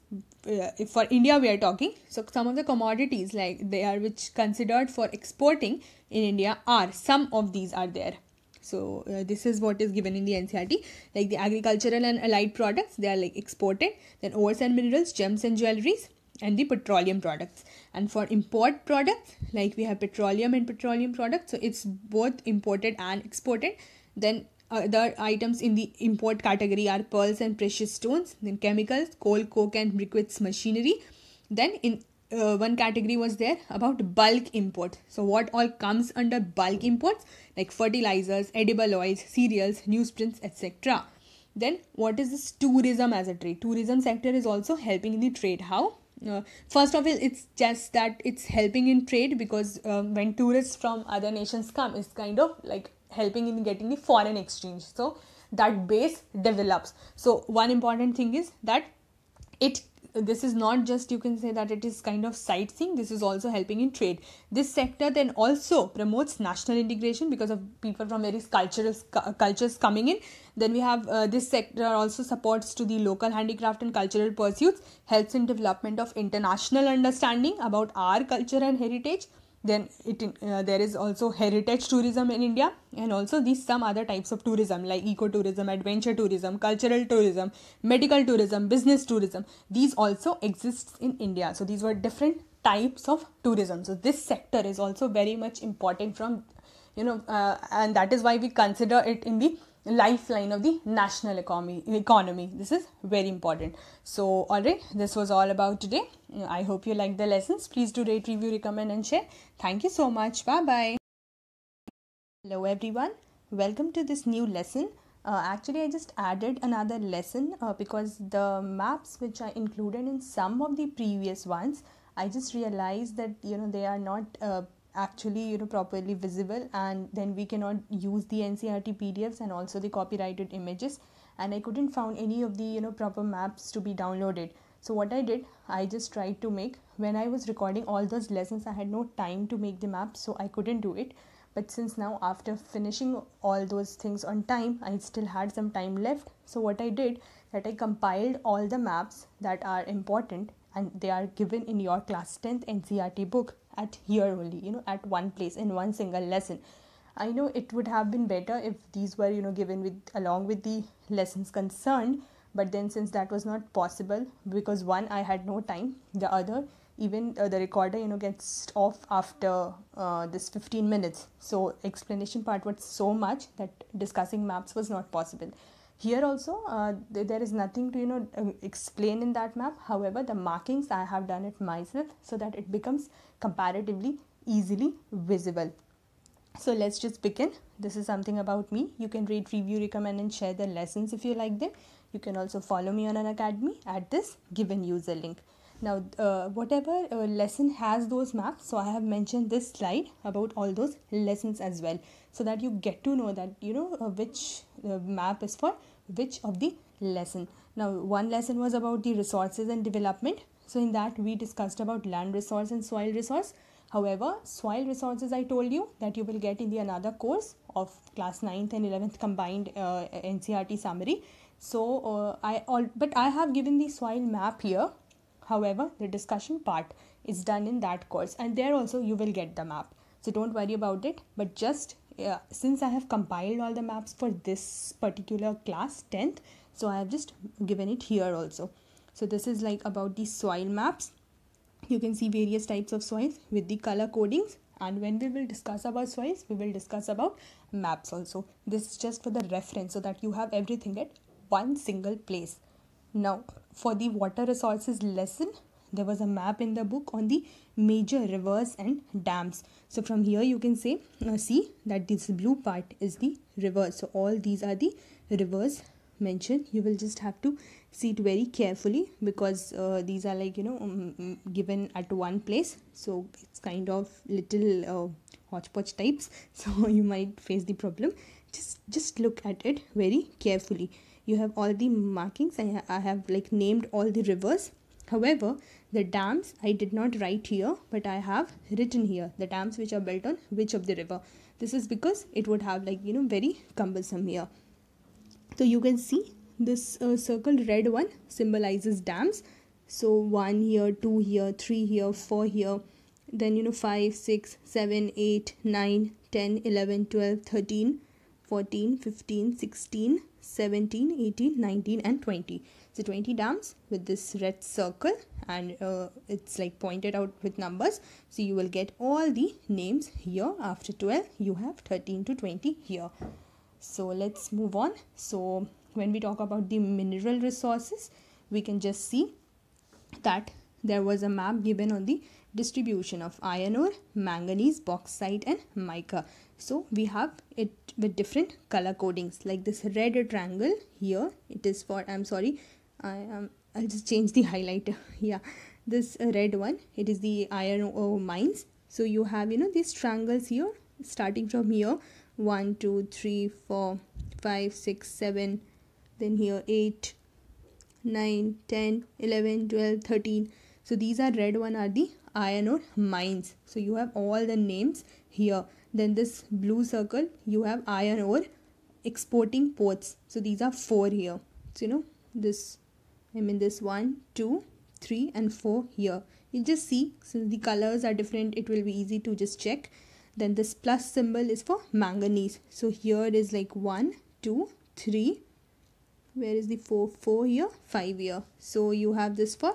uh, for india we are talking so some of the commodities like they are which considered for exporting in india are some of these are there so uh, this is what is given in the ncert like the agricultural and allied products they are like exported then ores and minerals gems and jewelries and the petroleum products and for import products like we have petroleum and petroleum products so it's both imported and exported then other items in the import category are pearls and precious stones then chemicals coal coke and briquettes machinery then in uh, one category was there about bulk import so what all comes under bulk imports like fertilizers edible oils cereals newsprints etc then what is this tourism as a trade tourism sector is also helping in the trade how uh, first of all it's just that it's helping in trade because um, when tourists from other nations come it's kind of like helping in getting the foreign exchange so that base develops so one important thing is that it this is not just you can say that it is kind of sightseeing this is also helping in trade this sector then also promotes national integration because of people from various cultures cultures coming in then we have uh, this sector also supports to the local handicraft and cultural pursuits helps in development of international understanding about our culture and heritage then it uh, there is also heritage tourism in india and also these some other types of tourism like ecotourism adventure tourism cultural tourism medical tourism business tourism these also exists in india so these were different types of tourism so this sector is also very much important from you know uh, and that is why we consider it in the lifeline of the national economy economy this is very important so all right this was all about today i hope you liked the lessons please do rate review recommend and share thank you so much bye bye hello everyone welcome to this new lesson uh, actually i just added another lesson uh, because the maps which i included in some of the previous ones i just realized that you know they are not uh, actually you know properly visible and then we cannot use the ncert pdfs and also the copyrighted images and i couldn't found any of the you know proper maps to be downloaded so what i did i just tried to make when i was recording all those lessons i had no time to make the maps, so i couldn't do it but since now after finishing all those things on time i still had some time left so what i did that i compiled all the maps that are important and they are given in your class 10th ncrt book at here only you know at one place in one single lesson i know it would have been better if these were you know given with along with the lessons concerned but then since that was not possible because one i had no time the other even uh, the recorder you know gets off after uh, this 15 minutes so explanation part was so much that discussing maps was not possible here also uh, th- there is nothing to you know um, explain in that map however the markings i have done it myself so that it becomes comparatively easily visible. So let's just begin. This is something about me. You can rate, review, recommend, and share the lessons if you like them. You can also follow me on Unacademy at this given user link. Now, uh, whatever uh, lesson has those maps. so I have mentioned this slide about all those lessons as well, so that you get to know that you know uh, which uh, map is for which of the lesson. Now, one lesson was about the resources and development, so in that we discussed about land resource and soil resource. However, soil resources I told you that you will get in the another course of class 9th and 11th combined uh, NCERT summary. So uh, I all but I have given the soil map here. However, the discussion part is done in that course and there also you will get the map. So don't worry about it, but just since I have compiled all the maps for this particular class 10th, so I have just given it here also so this is like about the soil maps you can see various types of soils with the color codings and when we will discuss about soils we will discuss about maps also this is just for the reference so that you have everything at one single place now for the water resources lesson there was a map in the book on the major rivers and dams so from here you can say uh, see that this blue part is the river so all these are the rivers mentioned you will just have to See it very carefully because uh, these are like you know um, um, given at one place so it's kind of little uh, hodgepodge types so you might face the problem just just look at it very carefully you have all the markings and I have like named all the rivers however the dams i did not write here but i have written here the dams which are built on which of the river this is because it would have like you know very cumbersome here so you can see this uh, red one symbolizes dams so 1 here 2 here 3 here 4 here then you know 5 6 7 8 9 10 11 12 13 14 15 16 17 18 19 and 20 so 20 dams with this red circle and uh, it's like pointed out with numbers so you will get all the names here after 12 you have 13 to 20 here so let's move on so when we talk about the mineral resources we can just see that there was a map given on the distribution of iron ore, manganese, bauxite and mica. So we have it with different color codings like this red triangle here it is for I'm sorry I um, I'll just change the highlighter yeah this red one it is the iron ore mines so you have you know these triangles here starting from here 1 2 3 4 5 6 7 then here 8 9 10 11 12 13 so these are red one are the iron ore mines so you have all the names here then this blue circle you have iron ore exporting ports so these are four here so you know this i mean this one two three and four here you just see since the colors are different it will be easy to just check then this plus symbol is for manganese so here is like one two three where is the 4 4 here 5 here so you have this for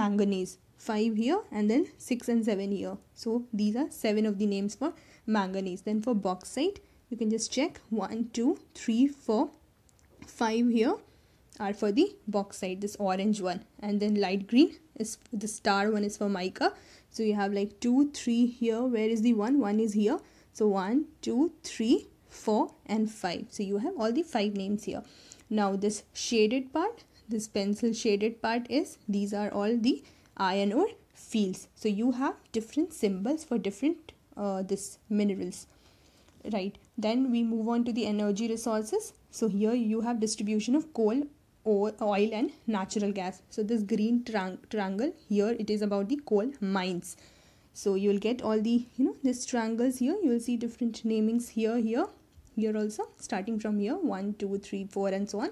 manganese 5 here and then 6 and 7 here so these are 7 of the names for manganese then for bauxite you can just check 1 2 3 4 5 here are for the bauxite this orange one and then light green is the star one is for mica so you have like 2 3 here where is the one one is here so 1 2 3 4 and 5 so you have all the five names here now this shaded part this pencil shaded part is these are all the iron ore fields so you have different symbols for different uh, this minerals right then we move on to the energy resources so here you have distribution of coal oil and natural gas so this green triangle here it is about the coal mines so you will get all the you know this triangles here you will see different namings here here here also starting from here 1 2 3 4 and so on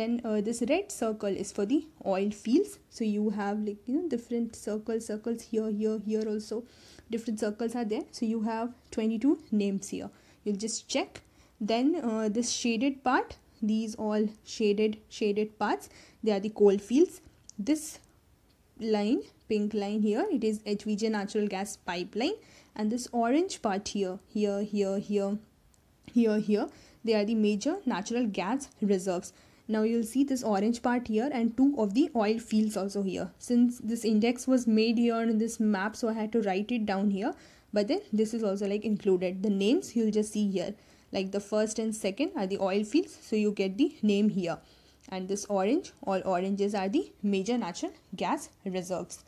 then uh, this red circle is for the oil fields so you have like you know different circles circles here here here also different circles are there so you have 22 names here you'll just check then uh, this shaded part these all shaded shaded parts they are the coal fields this line pink line here it is HBJ natural gas pipeline and this orange part here here here here here here they are the major natural gas reserves now you'll see this orange part here and two of the oil fields also here since this index was made here on this map so i had to write it down here but then this is also like included the names you'll just see here like the first and second are the oil fields so you get the name here and this orange all oranges are the major natural gas reserves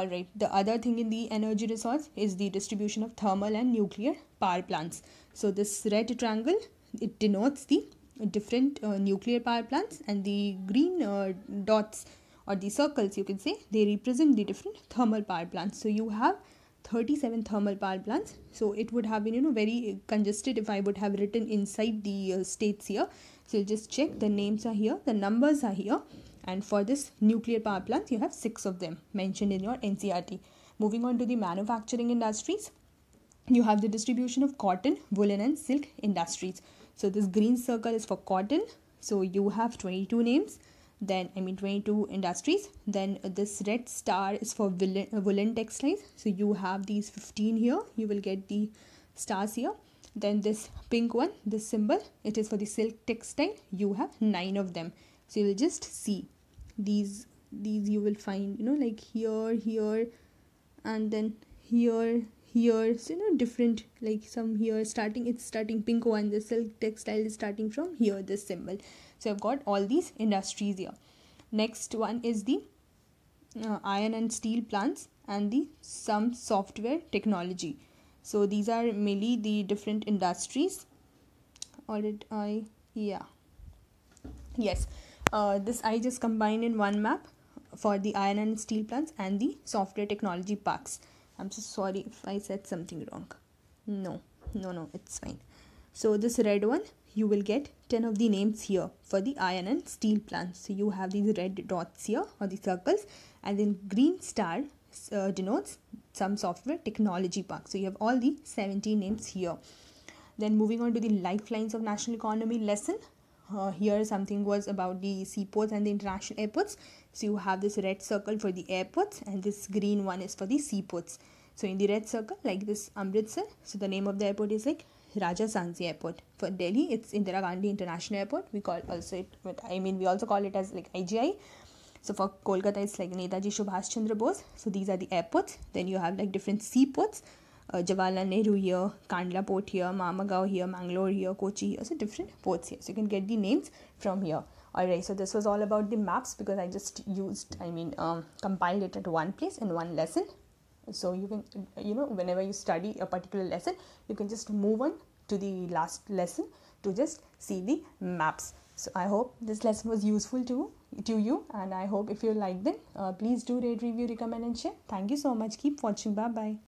all right the other thing in the energy resource is the distribution of thermal and nuclear power plants so this red triangle, it denotes the different uh, nuclear power plants and the green uh, dots or the circles you can say they represent the different thermal power plants so you have 37 thermal power plants so it would have been you know very congested if i would have written inside the uh, states here so you just check the names are here the numbers are here and for this nuclear power plants you have six of them mentioned in your ncert moving on to the manufacturing industries you have the distribution of cotton, woolen, and silk industries. So this green circle is for cotton. So you have 22 names. Then I mean 22 industries. Then this red star is for woolen, textiles. So you have these 15 here. You will get the stars here. Then this pink one, this symbol, it is for the silk textile. You have nine of them. So you will just see these these you will find you know like here here and then here here's you know different like some here starting it's starting pink one the silk textile is starting from here this symbol so i've got all these industries here next one is the uh, iron and steel plants and the some software technology so these are mainly the different industries or did i yeah yes uh, this i just combined in one map for the iron and steel plants and the software technology parks I'm so sorry if I said something wrong. No, no, no, it's fine. So this red one, you will get 10 of the names here for the iron and steel plants. So you have these red dots here or the circles and then green star uh, denotes some software technology park. So you have all the 17 names here. Then moving on to the lifelines of national economy lesson uh, here something was about the seaports and the international airports so you have this red circle for the airports and this green one is for the seaports so in the red circle like this amritsar so the name of the airport is like raja sansi airport for delhi it's indira gandhi international airport we call also it i mean we also call it as like igi so for kolkata it's like netaji subhash chandra bose so these are the airports then you have like different seaports uh, Jawaharlal Nehru here, Kandla port here, Marmagao here, Mangalore here, Kochi here. So different ports here. So you can get the names from here. Alright, so this was all about the maps because I just used, I mean, um, compiled it at one place in one lesson. So you can, you know, whenever you study a particular lesson, you can just move on to the last lesson to just see the maps. So I hope this lesson was useful to to you, and I hope if you liked it, uh, please do rate, review, recommend, and share. Thank you so much. Keep watching. Bye bye.